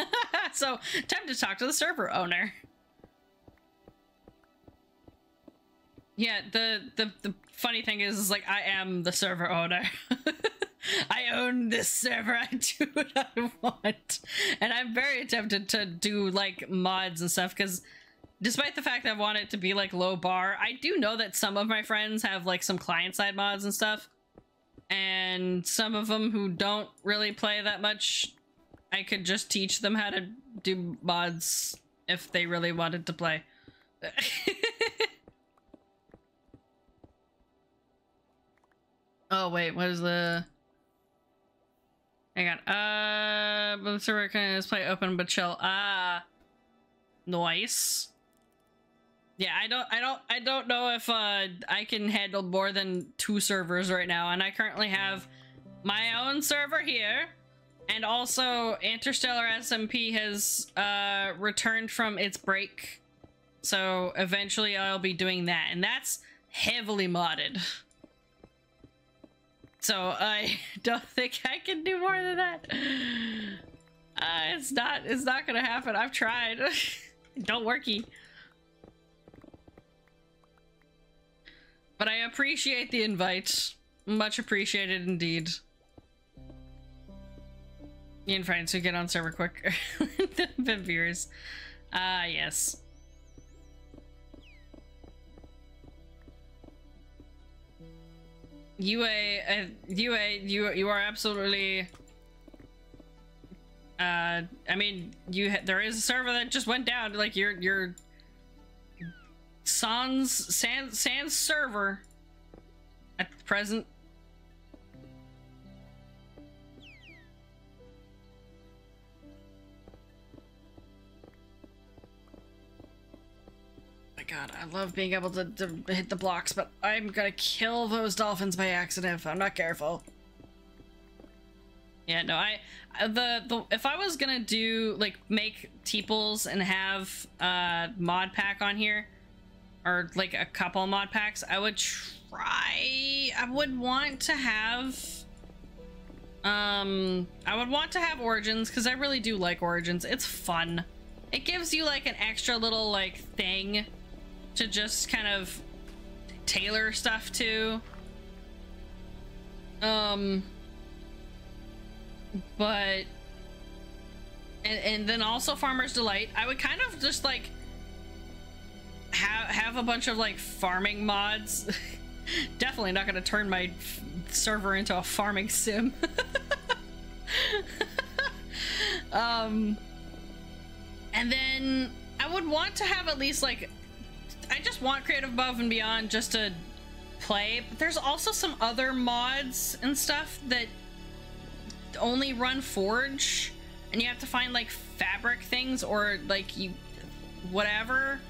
Speaker 1: So time to talk to the server owner. Yeah, the the the funny thing is, is like I am the server owner. I own this server. I do what I want, and I'm very tempted to do like mods and stuff because despite the fact that I want it to be like low bar, I do know that some of my friends have like some client side mods and stuff. And some of them who don't really play that much, I could just teach them how to do mods if they really wanted to play. oh wait, what is the Hang on. Uh, but the server can is play open but chill. Ah, nice. Yeah, I don't, I don't, I don't know if uh I can handle more than two servers right now, and I currently have my own server here, and also Interstellar SMP has uh returned from its break, so eventually I'll be doing that, and that's heavily modded. So I don't think I can do more than that. Uh, it's not. It's not gonna happen. I've tried. don't worky. But I appreciate the invite. Much appreciated indeed. And friends who get on server quick. the viewers. Ah, yes. UA, uh, UA, you you are absolutely. Uh, I mean, you there is a server that just went down. Like your your Sans Sans Sans server at the present. God, I love being able to, to hit the blocks, but I'm gonna kill those dolphins by accident if I'm not careful. Yeah, no, I the the if I was gonna do like make Teaples and have a mod pack on here, or like a couple mod packs, I would try. I would want to have. Um, I would want to have Origins because I really do like Origins. It's fun. It gives you like an extra little like thing to just kind of tailor stuff to. Um, but and, and then also Farmer's Delight. I would kind of just like have have a bunch of like farming mods. Definitely not going to turn my server into a farming sim. um, and then I would want to have at least like I just want Creative Above and Beyond just to play. But there's also some other mods and stuff that only run Forge, and you have to find like fabric things or like you whatever.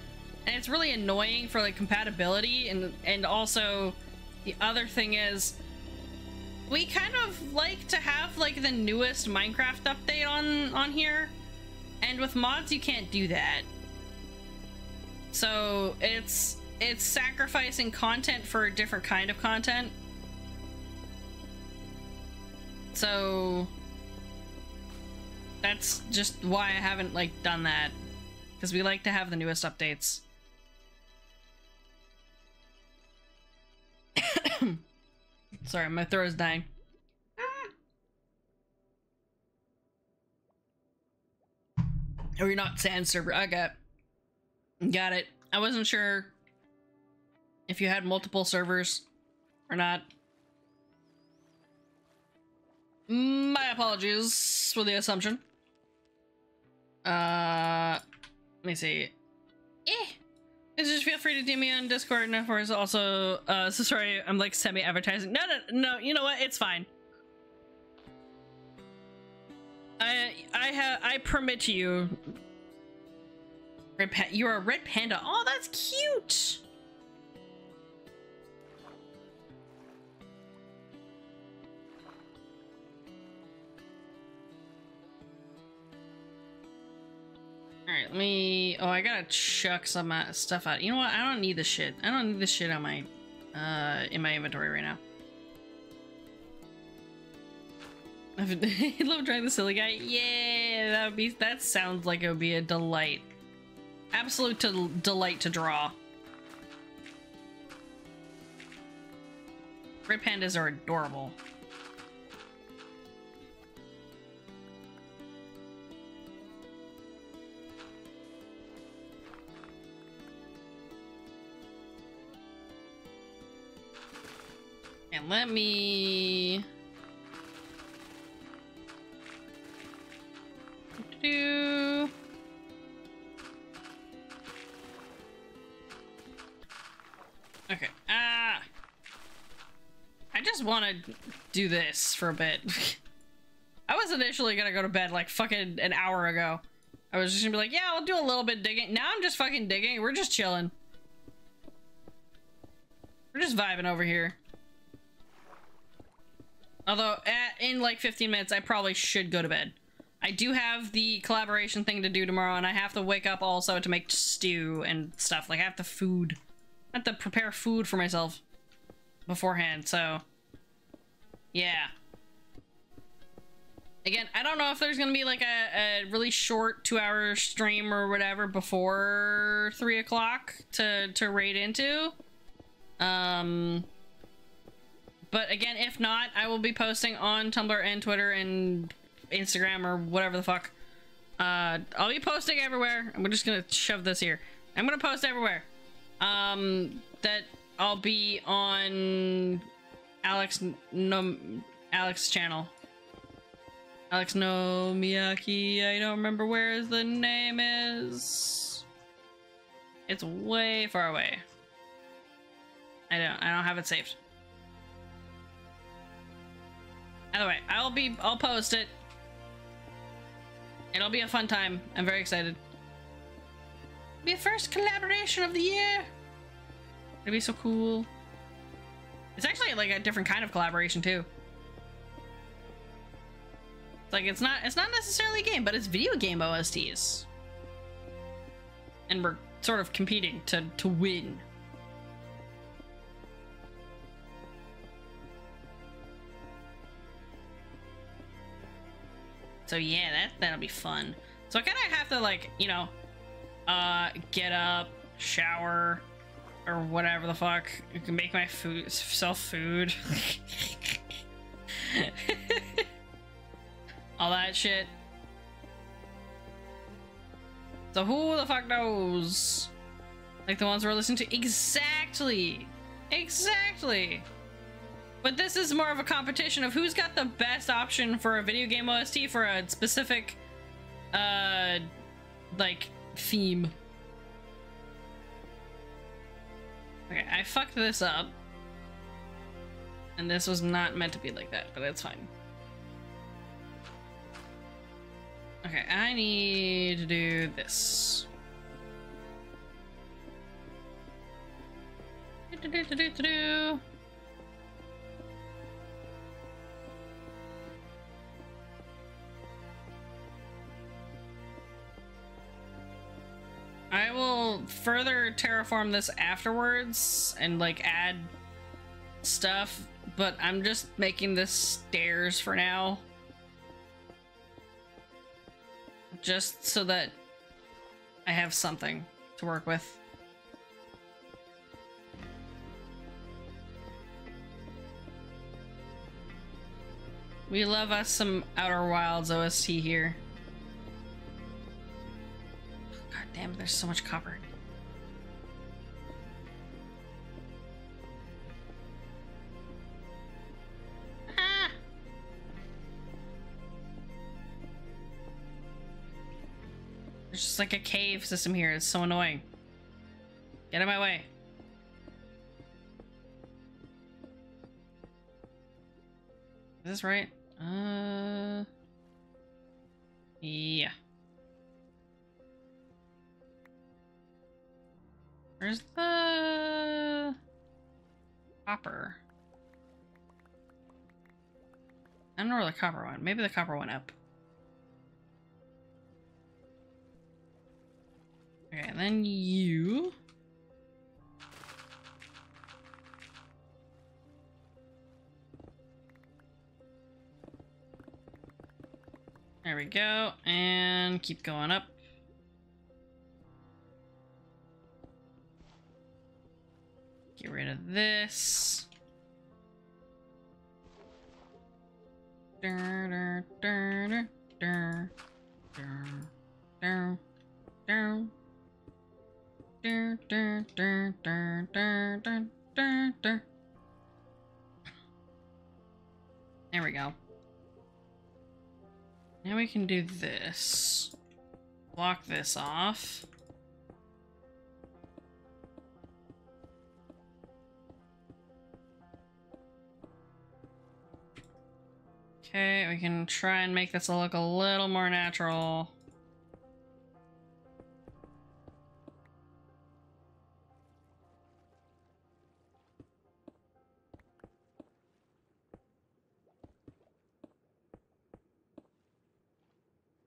Speaker 1: And it's really annoying for like compatibility and and also the other thing is we kind of like to have like the newest Minecraft update on on here. And with mods you can't do that. So it's it's sacrificing content for a different kind of content. So that's just why I haven't like done that because we like to have the newest updates. Sorry, my throat is dying. Ah! Or you're not sand server. I got got it. I wasn't sure if you had multiple servers or not. My apologies for the assumption. Uh, let me see. Eh. Just feel free to DM me on Discord and of course also, uh, so sorry, I'm like semi-advertising. No, no, no, you know what? It's fine. I, I have, I permit you. Red pa you're a red panda. Oh, that's cute. Alright, let me... Oh, I gotta chuck some uh, stuff out. You know what? I don't need this shit. I don't need this shit on my... Uh, in my inventory right now. I love drawing the silly guy. Yeah, that would be... That sounds like it would be a delight absolute to delight to draw. Red pandas are adorable. And let me... Do -do -do. Okay. Ah. I just want to do this for a bit. I was initially gonna go to bed like fucking an hour ago. I was just gonna be like, yeah, I'll do a little bit digging. Now I'm just fucking digging. We're just chilling. We're just vibing over here. Although, at, in like 15 minutes, I probably should go to bed. I do have the collaboration thing to do tomorrow, and I have to wake up also to make stew and stuff. Like, I have to food. I have to prepare food for myself beforehand, so... Yeah. Again, I don't know if there's gonna be like a, a really short two-hour stream or whatever before 3 o'clock to, to raid into. Um... But again, if not, I will be posting on Tumblr and Twitter and Instagram or whatever the fuck. Uh, I'll be posting everywhere. I'm just gonna shove this here. I'm gonna post everywhere. Um, that I'll be on Alex no Alex channel. Alex no Miyaki. I don't remember where the name is. It's way far away. I don't. I don't have it saved. Either way, I'll be. I'll post it. It'll be a fun time. I'm very excited. Be a first collaboration of the year. It'd be so cool. It's actually like a different kind of collaboration too. It's like it's not it's not necessarily a game, but it's video game OSTs. And we're sort of competing to to win. So yeah, that that'll be fun. So I kind of have to like, you know, uh, get up, shower, or whatever the fuck. You can make my food, self food. All that shit. So who the fuck knows? Like the ones we're listening to? Exactly! Exactly! But this is more of a competition of who's got the best option for a video game OST for a specific, uh, like, theme. Okay, I fucked this up. And this was not meant to be like that, but it's fine. Okay, I need to do this. Do -do -do I will further terraform this afterwards and like add stuff, but I'm just making this stairs for now. Just so that I have something to work with. We love us some Outer Wilds OST here. Damn, there's so much copper. Ah! There's just like a cave system here. It's so annoying. Get in my way. Is this right? Uh... Yeah. Where's the copper? I don't know where the copper went. Maybe the copper went up. Okay, then you. There we go, and keep going up. Get rid of this. There we go. Now we can do this. Block this off. Okay, we can try and make this look a little more natural.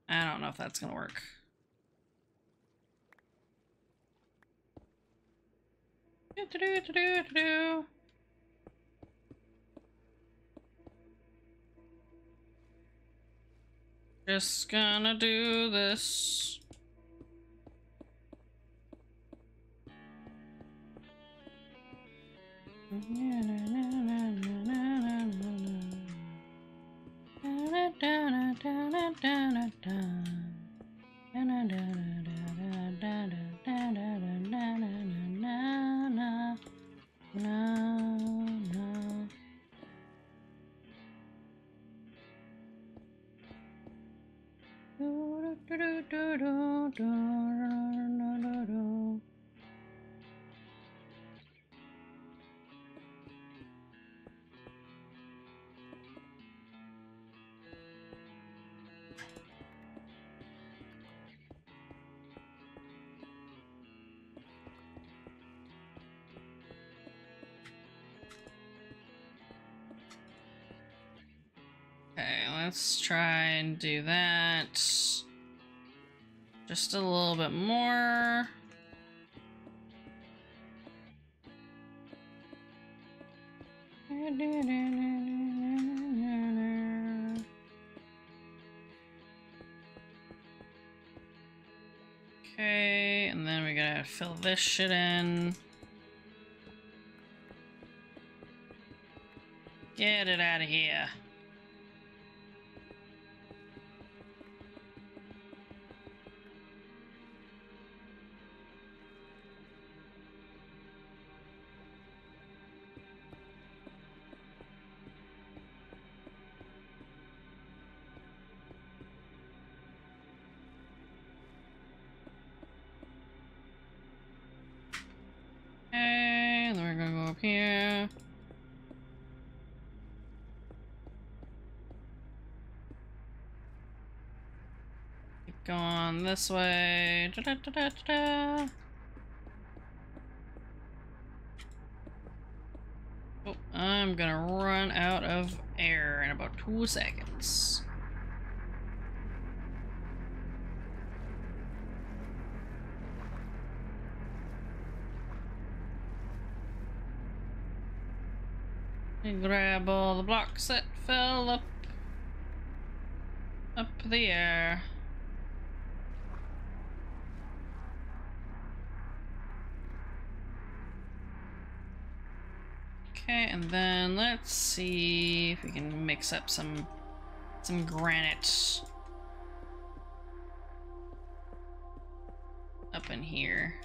Speaker 1: I don't know if that's gonna work. Do-do-do-do-do-do. Just gonna do this. Okay, let's try and do that. Just a little bit more. Okay, and then we gotta fill this shit in. Get it out of here. Going this way. Da, da, da. Oh, I'm gonna run out of air in about two seconds. And grab all the blocks that fell up up the air. Okay, and then let's see if we can mix up some some granite up in here.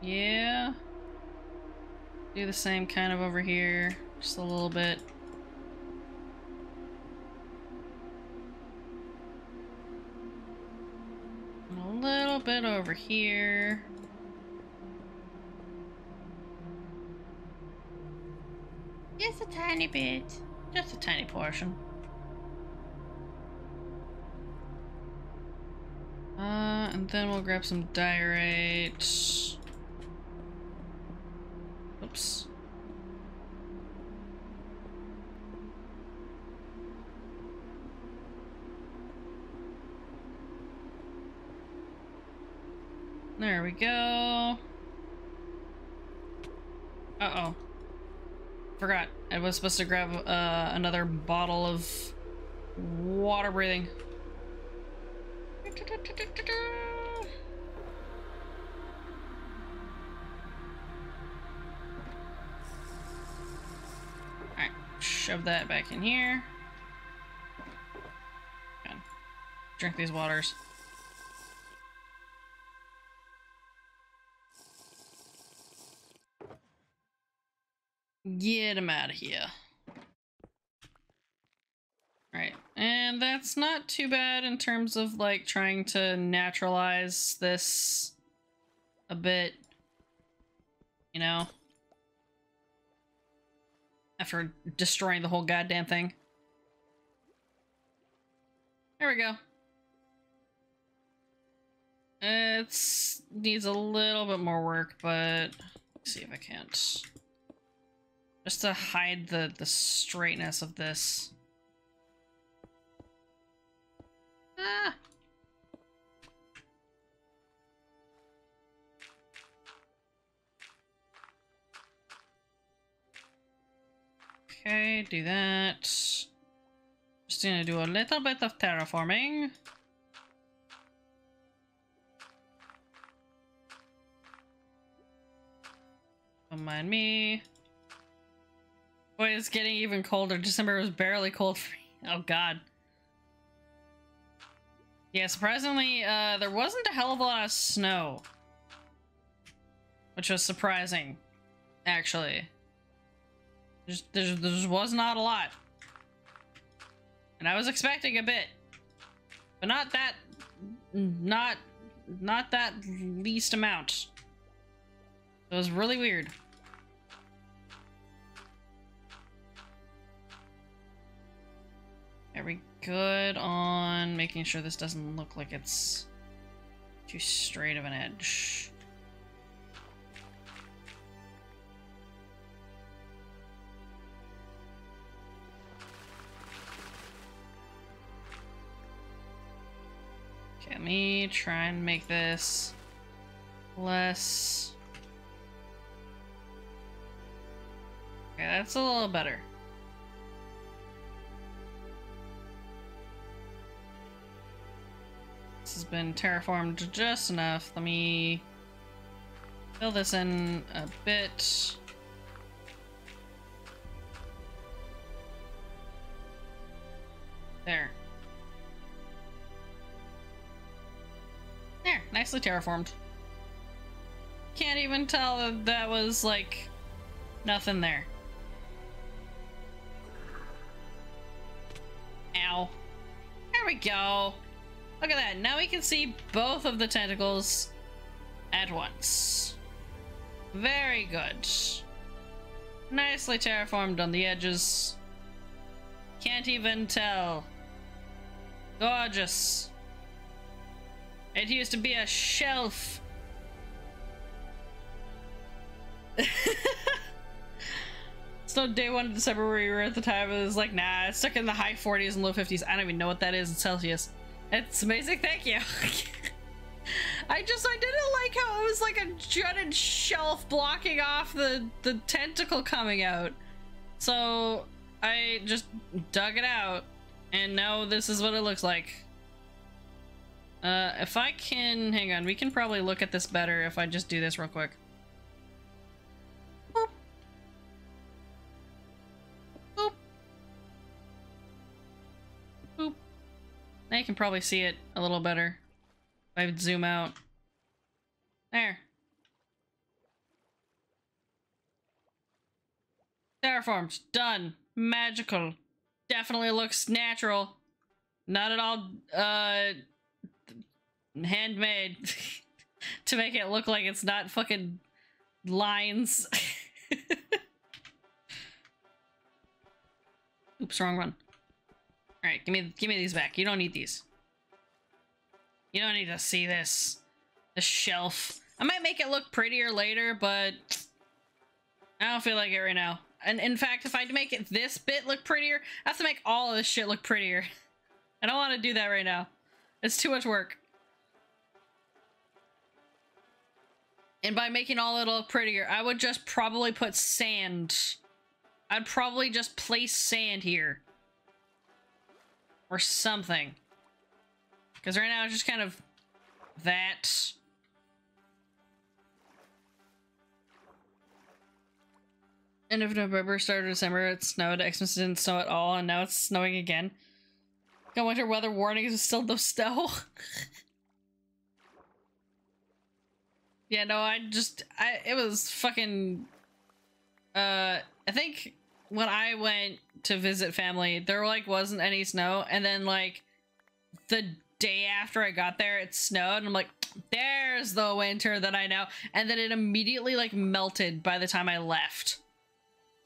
Speaker 1: Yeah. Do the same kind of over here, just a little bit. Bit over here. Just a tiny bit. Just a tiny portion. Uh, and then we'll grab some diorite. Oops. There we go. Uh-oh. Forgot. I was supposed to grab uh, another bottle of water breathing. Alright, shove that back in here. Drink these waters. Get him out of here. Right, and that's not too bad in terms of like trying to naturalize this a bit, you know, after destroying the whole goddamn thing. There we go. It's needs a little bit more work, but let's see if I can't. Just to hide the the straightness of this. Ah. Okay, do that. Just gonna do a little bit of terraforming. Don't mind me. Boy, it's getting even colder. December was barely cold for me. Oh god. Yeah, surprisingly, uh, there wasn't a hell of a lot of snow. Which was surprising, actually. There's, there's, there was not a lot. And I was expecting a bit. But not that, not, not that least amount. It was really weird. Are we good on making sure this doesn't look like it's too straight of an edge? Okay, let me try and make this less... Okay, that's a little better. This has been terraformed just enough. Let me fill this in a bit. There. There, nicely terraformed. Can't even tell that that was like nothing there. Ow. There we go. Look at that. Now we can see both of the tentacles at once. Very good. Nicely terraformed on the edges. Can't even tell. Gorgeous. It used to be a shelf. it's no day one of December where we were at the time. It was like, nah, it's stuck in the high 40s and low 50s. I don't even know what that is in Celsius. It's amazing, thank you. I just I didn't like how it was like a jutted shelf blocking off the the tentacle coming out. So I just dug it out and now this is what it looks like. Uh, if I can, hang on, we can probably look at this better if I just do this real quick. Now you can probably see it a little better. If I would zoom out. There. Terraformed. Done. Magical. Definitely looks natural. Not at all, uh, handmade to make it look like it's not fucking lines. Oops, wrong one. All right, give me give me these back. You don't need these. You don't need to see this. The shelf. I might make it look prettier later, but I don't feel like it right now. And in fact, if I make it this bit look prettier, I have to make all of this shit look prettier. I don't want to do that right now. It's too much work. And by making all of it look prettier, I would just probably put sand. I'd probably just place sand here. Or something. Because right now it's just kind of that. End of November, start of December, it snowed. Xmas didn't snow at all, and now it's snowing again. Got winter weather warnings, still no snow. yeah, no, I just, I, it was fucking, uh I think when I went to visit family, there like wasn't any snow, and then like the day after I got there, it snowed, and I'm like, there's the winter that I know. And then it immediately like melted by the time I left.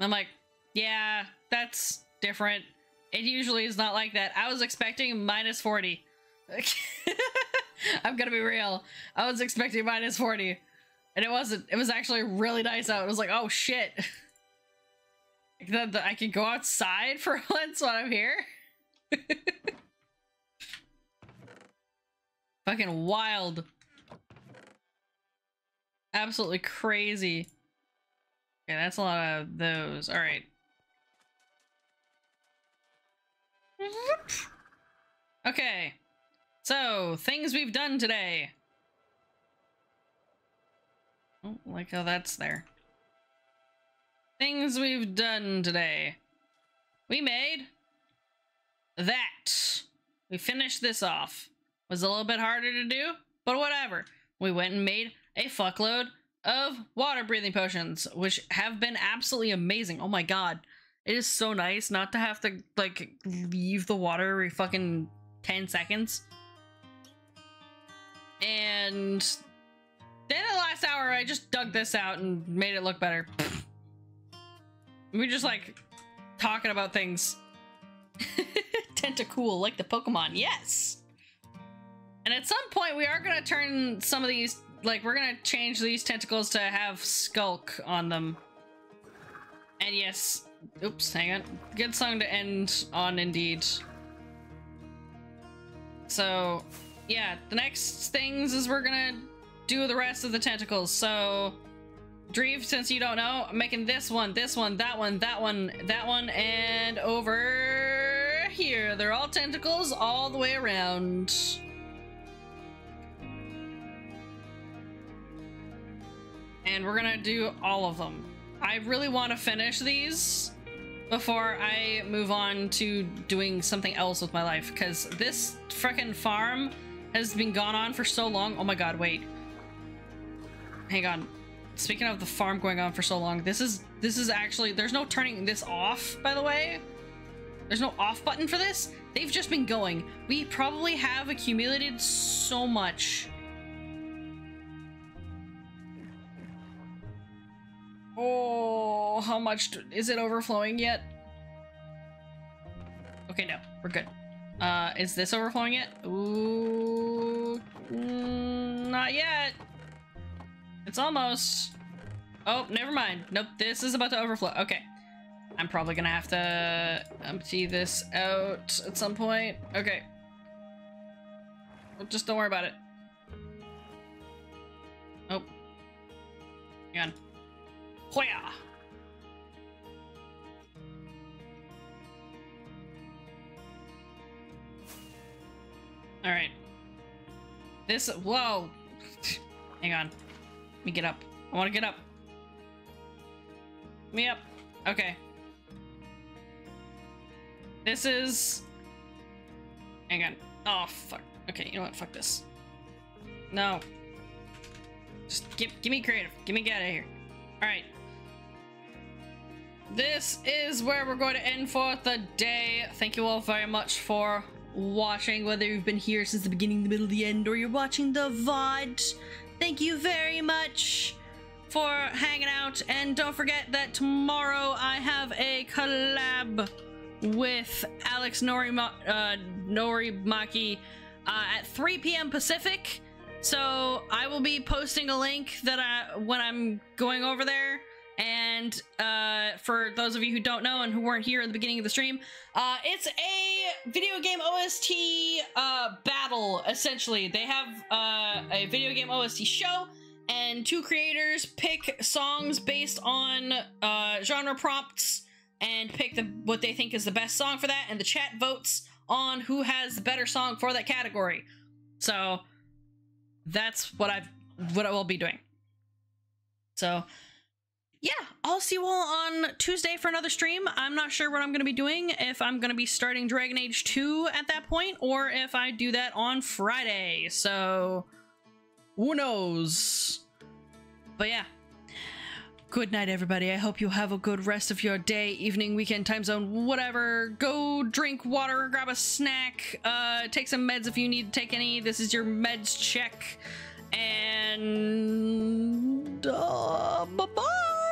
Speaker 1: I'm like, yeah, that's different. It usually is not like that. I was expecting minus 40. I'm gonna be real. I was expecting minus 40. And it wasn't. It was actually really nice out. It was like, oh shit. That I can go outside for once while I'm here. Fucking wild. Absolutely crazy. Okay, that's a lot of those. All right. Okay. So, things we've done today. Oh, like how that's there. Things we've done today. We made that. We finished this off. Was a little bit harder to do, but whatever. We went and made a fuckload of water breathing potions, which have been absolutely amazing. Oh my god. It is so nice not to have to like leave the water every fucking 10 seconds. And then the last hour I just dug this out and made it look better. We're just like talking about things. Tentacool, like the Pokemon, yes. And at some point we are gonna turn some of these like we're gonna change these tentacles to have sculk on them. And yes, oops, hang on. Good song to end on indeed. So yeah, the next things is we're gonna do the rest of the tentacles. So Dreve, since you don't know, I'm making this one, this one, that one, that one, that one, and over here. They're all tentacles all the way around. And we're gonna do all of them. I really want to finish these before I move on to doing something else with my life, because this frickin' farm has been gone on for so long. Oh my god, wait. Hang on. Speaking of the farm going on for so long, this is this is actually there's no turning this off, by the way. There's no off button for this. They've just been going. We probably have accumulated so much. Oh, how much do- is it overflowing yet? Okay, no, we're good. Uh, is this overflowing yet? Ooh, mm, not yet. It's almost. Oh, never mind. Nope, this is about to overflow. Okay. I'm probably gonna have to empty this out at some point. Okay. Just don't worry about it. Oh. Hang on. Hoya! Alright. This- whoa! Hang on. Let me get up. I want to get up. Me up. Okay. This is... Hang on. Oh, fuck. Okay, you know what? Fuck this. No. Just give, give me creative. Give me get out of here. Alright. This is where we're going to end for the day. Thank you all very much for watching, whether you've been here since the beginning, the middle, the end, or you're watching the VOD. Thank you very much for hanging out, and don't forget that tomorrow I have a collab with Alex Norima uh, Norimaki uh, at 3 p.m. Pacific. So I will be posting a link that I when I'm going over there. And uh, for those of you who don't know and who weren't here at the beginning of the stream, uh, it's a video game OST uh, battle, essentially. They have uh, a video game OST show, and two creators pick songs based on uh, genre prompts and pick the what they think is the best song for that, and the chat votes on who has the better song for that category. So that's what I've what I will be doing. So yeah, I'll see you all on Tuesday for another stream. I'm not sure what I'm going to be doing, if I'm going to be starting Dragon Age 2 at that point, or if I do that on Friday. So, who knows? But yeah. good night, everybody. I hope you have a good rest of your day, evening, weekend, time zone, whatever. Go drink water, grab a snack, uh, take some meds if you need to take any. This is your meds check. And uh, bye bye.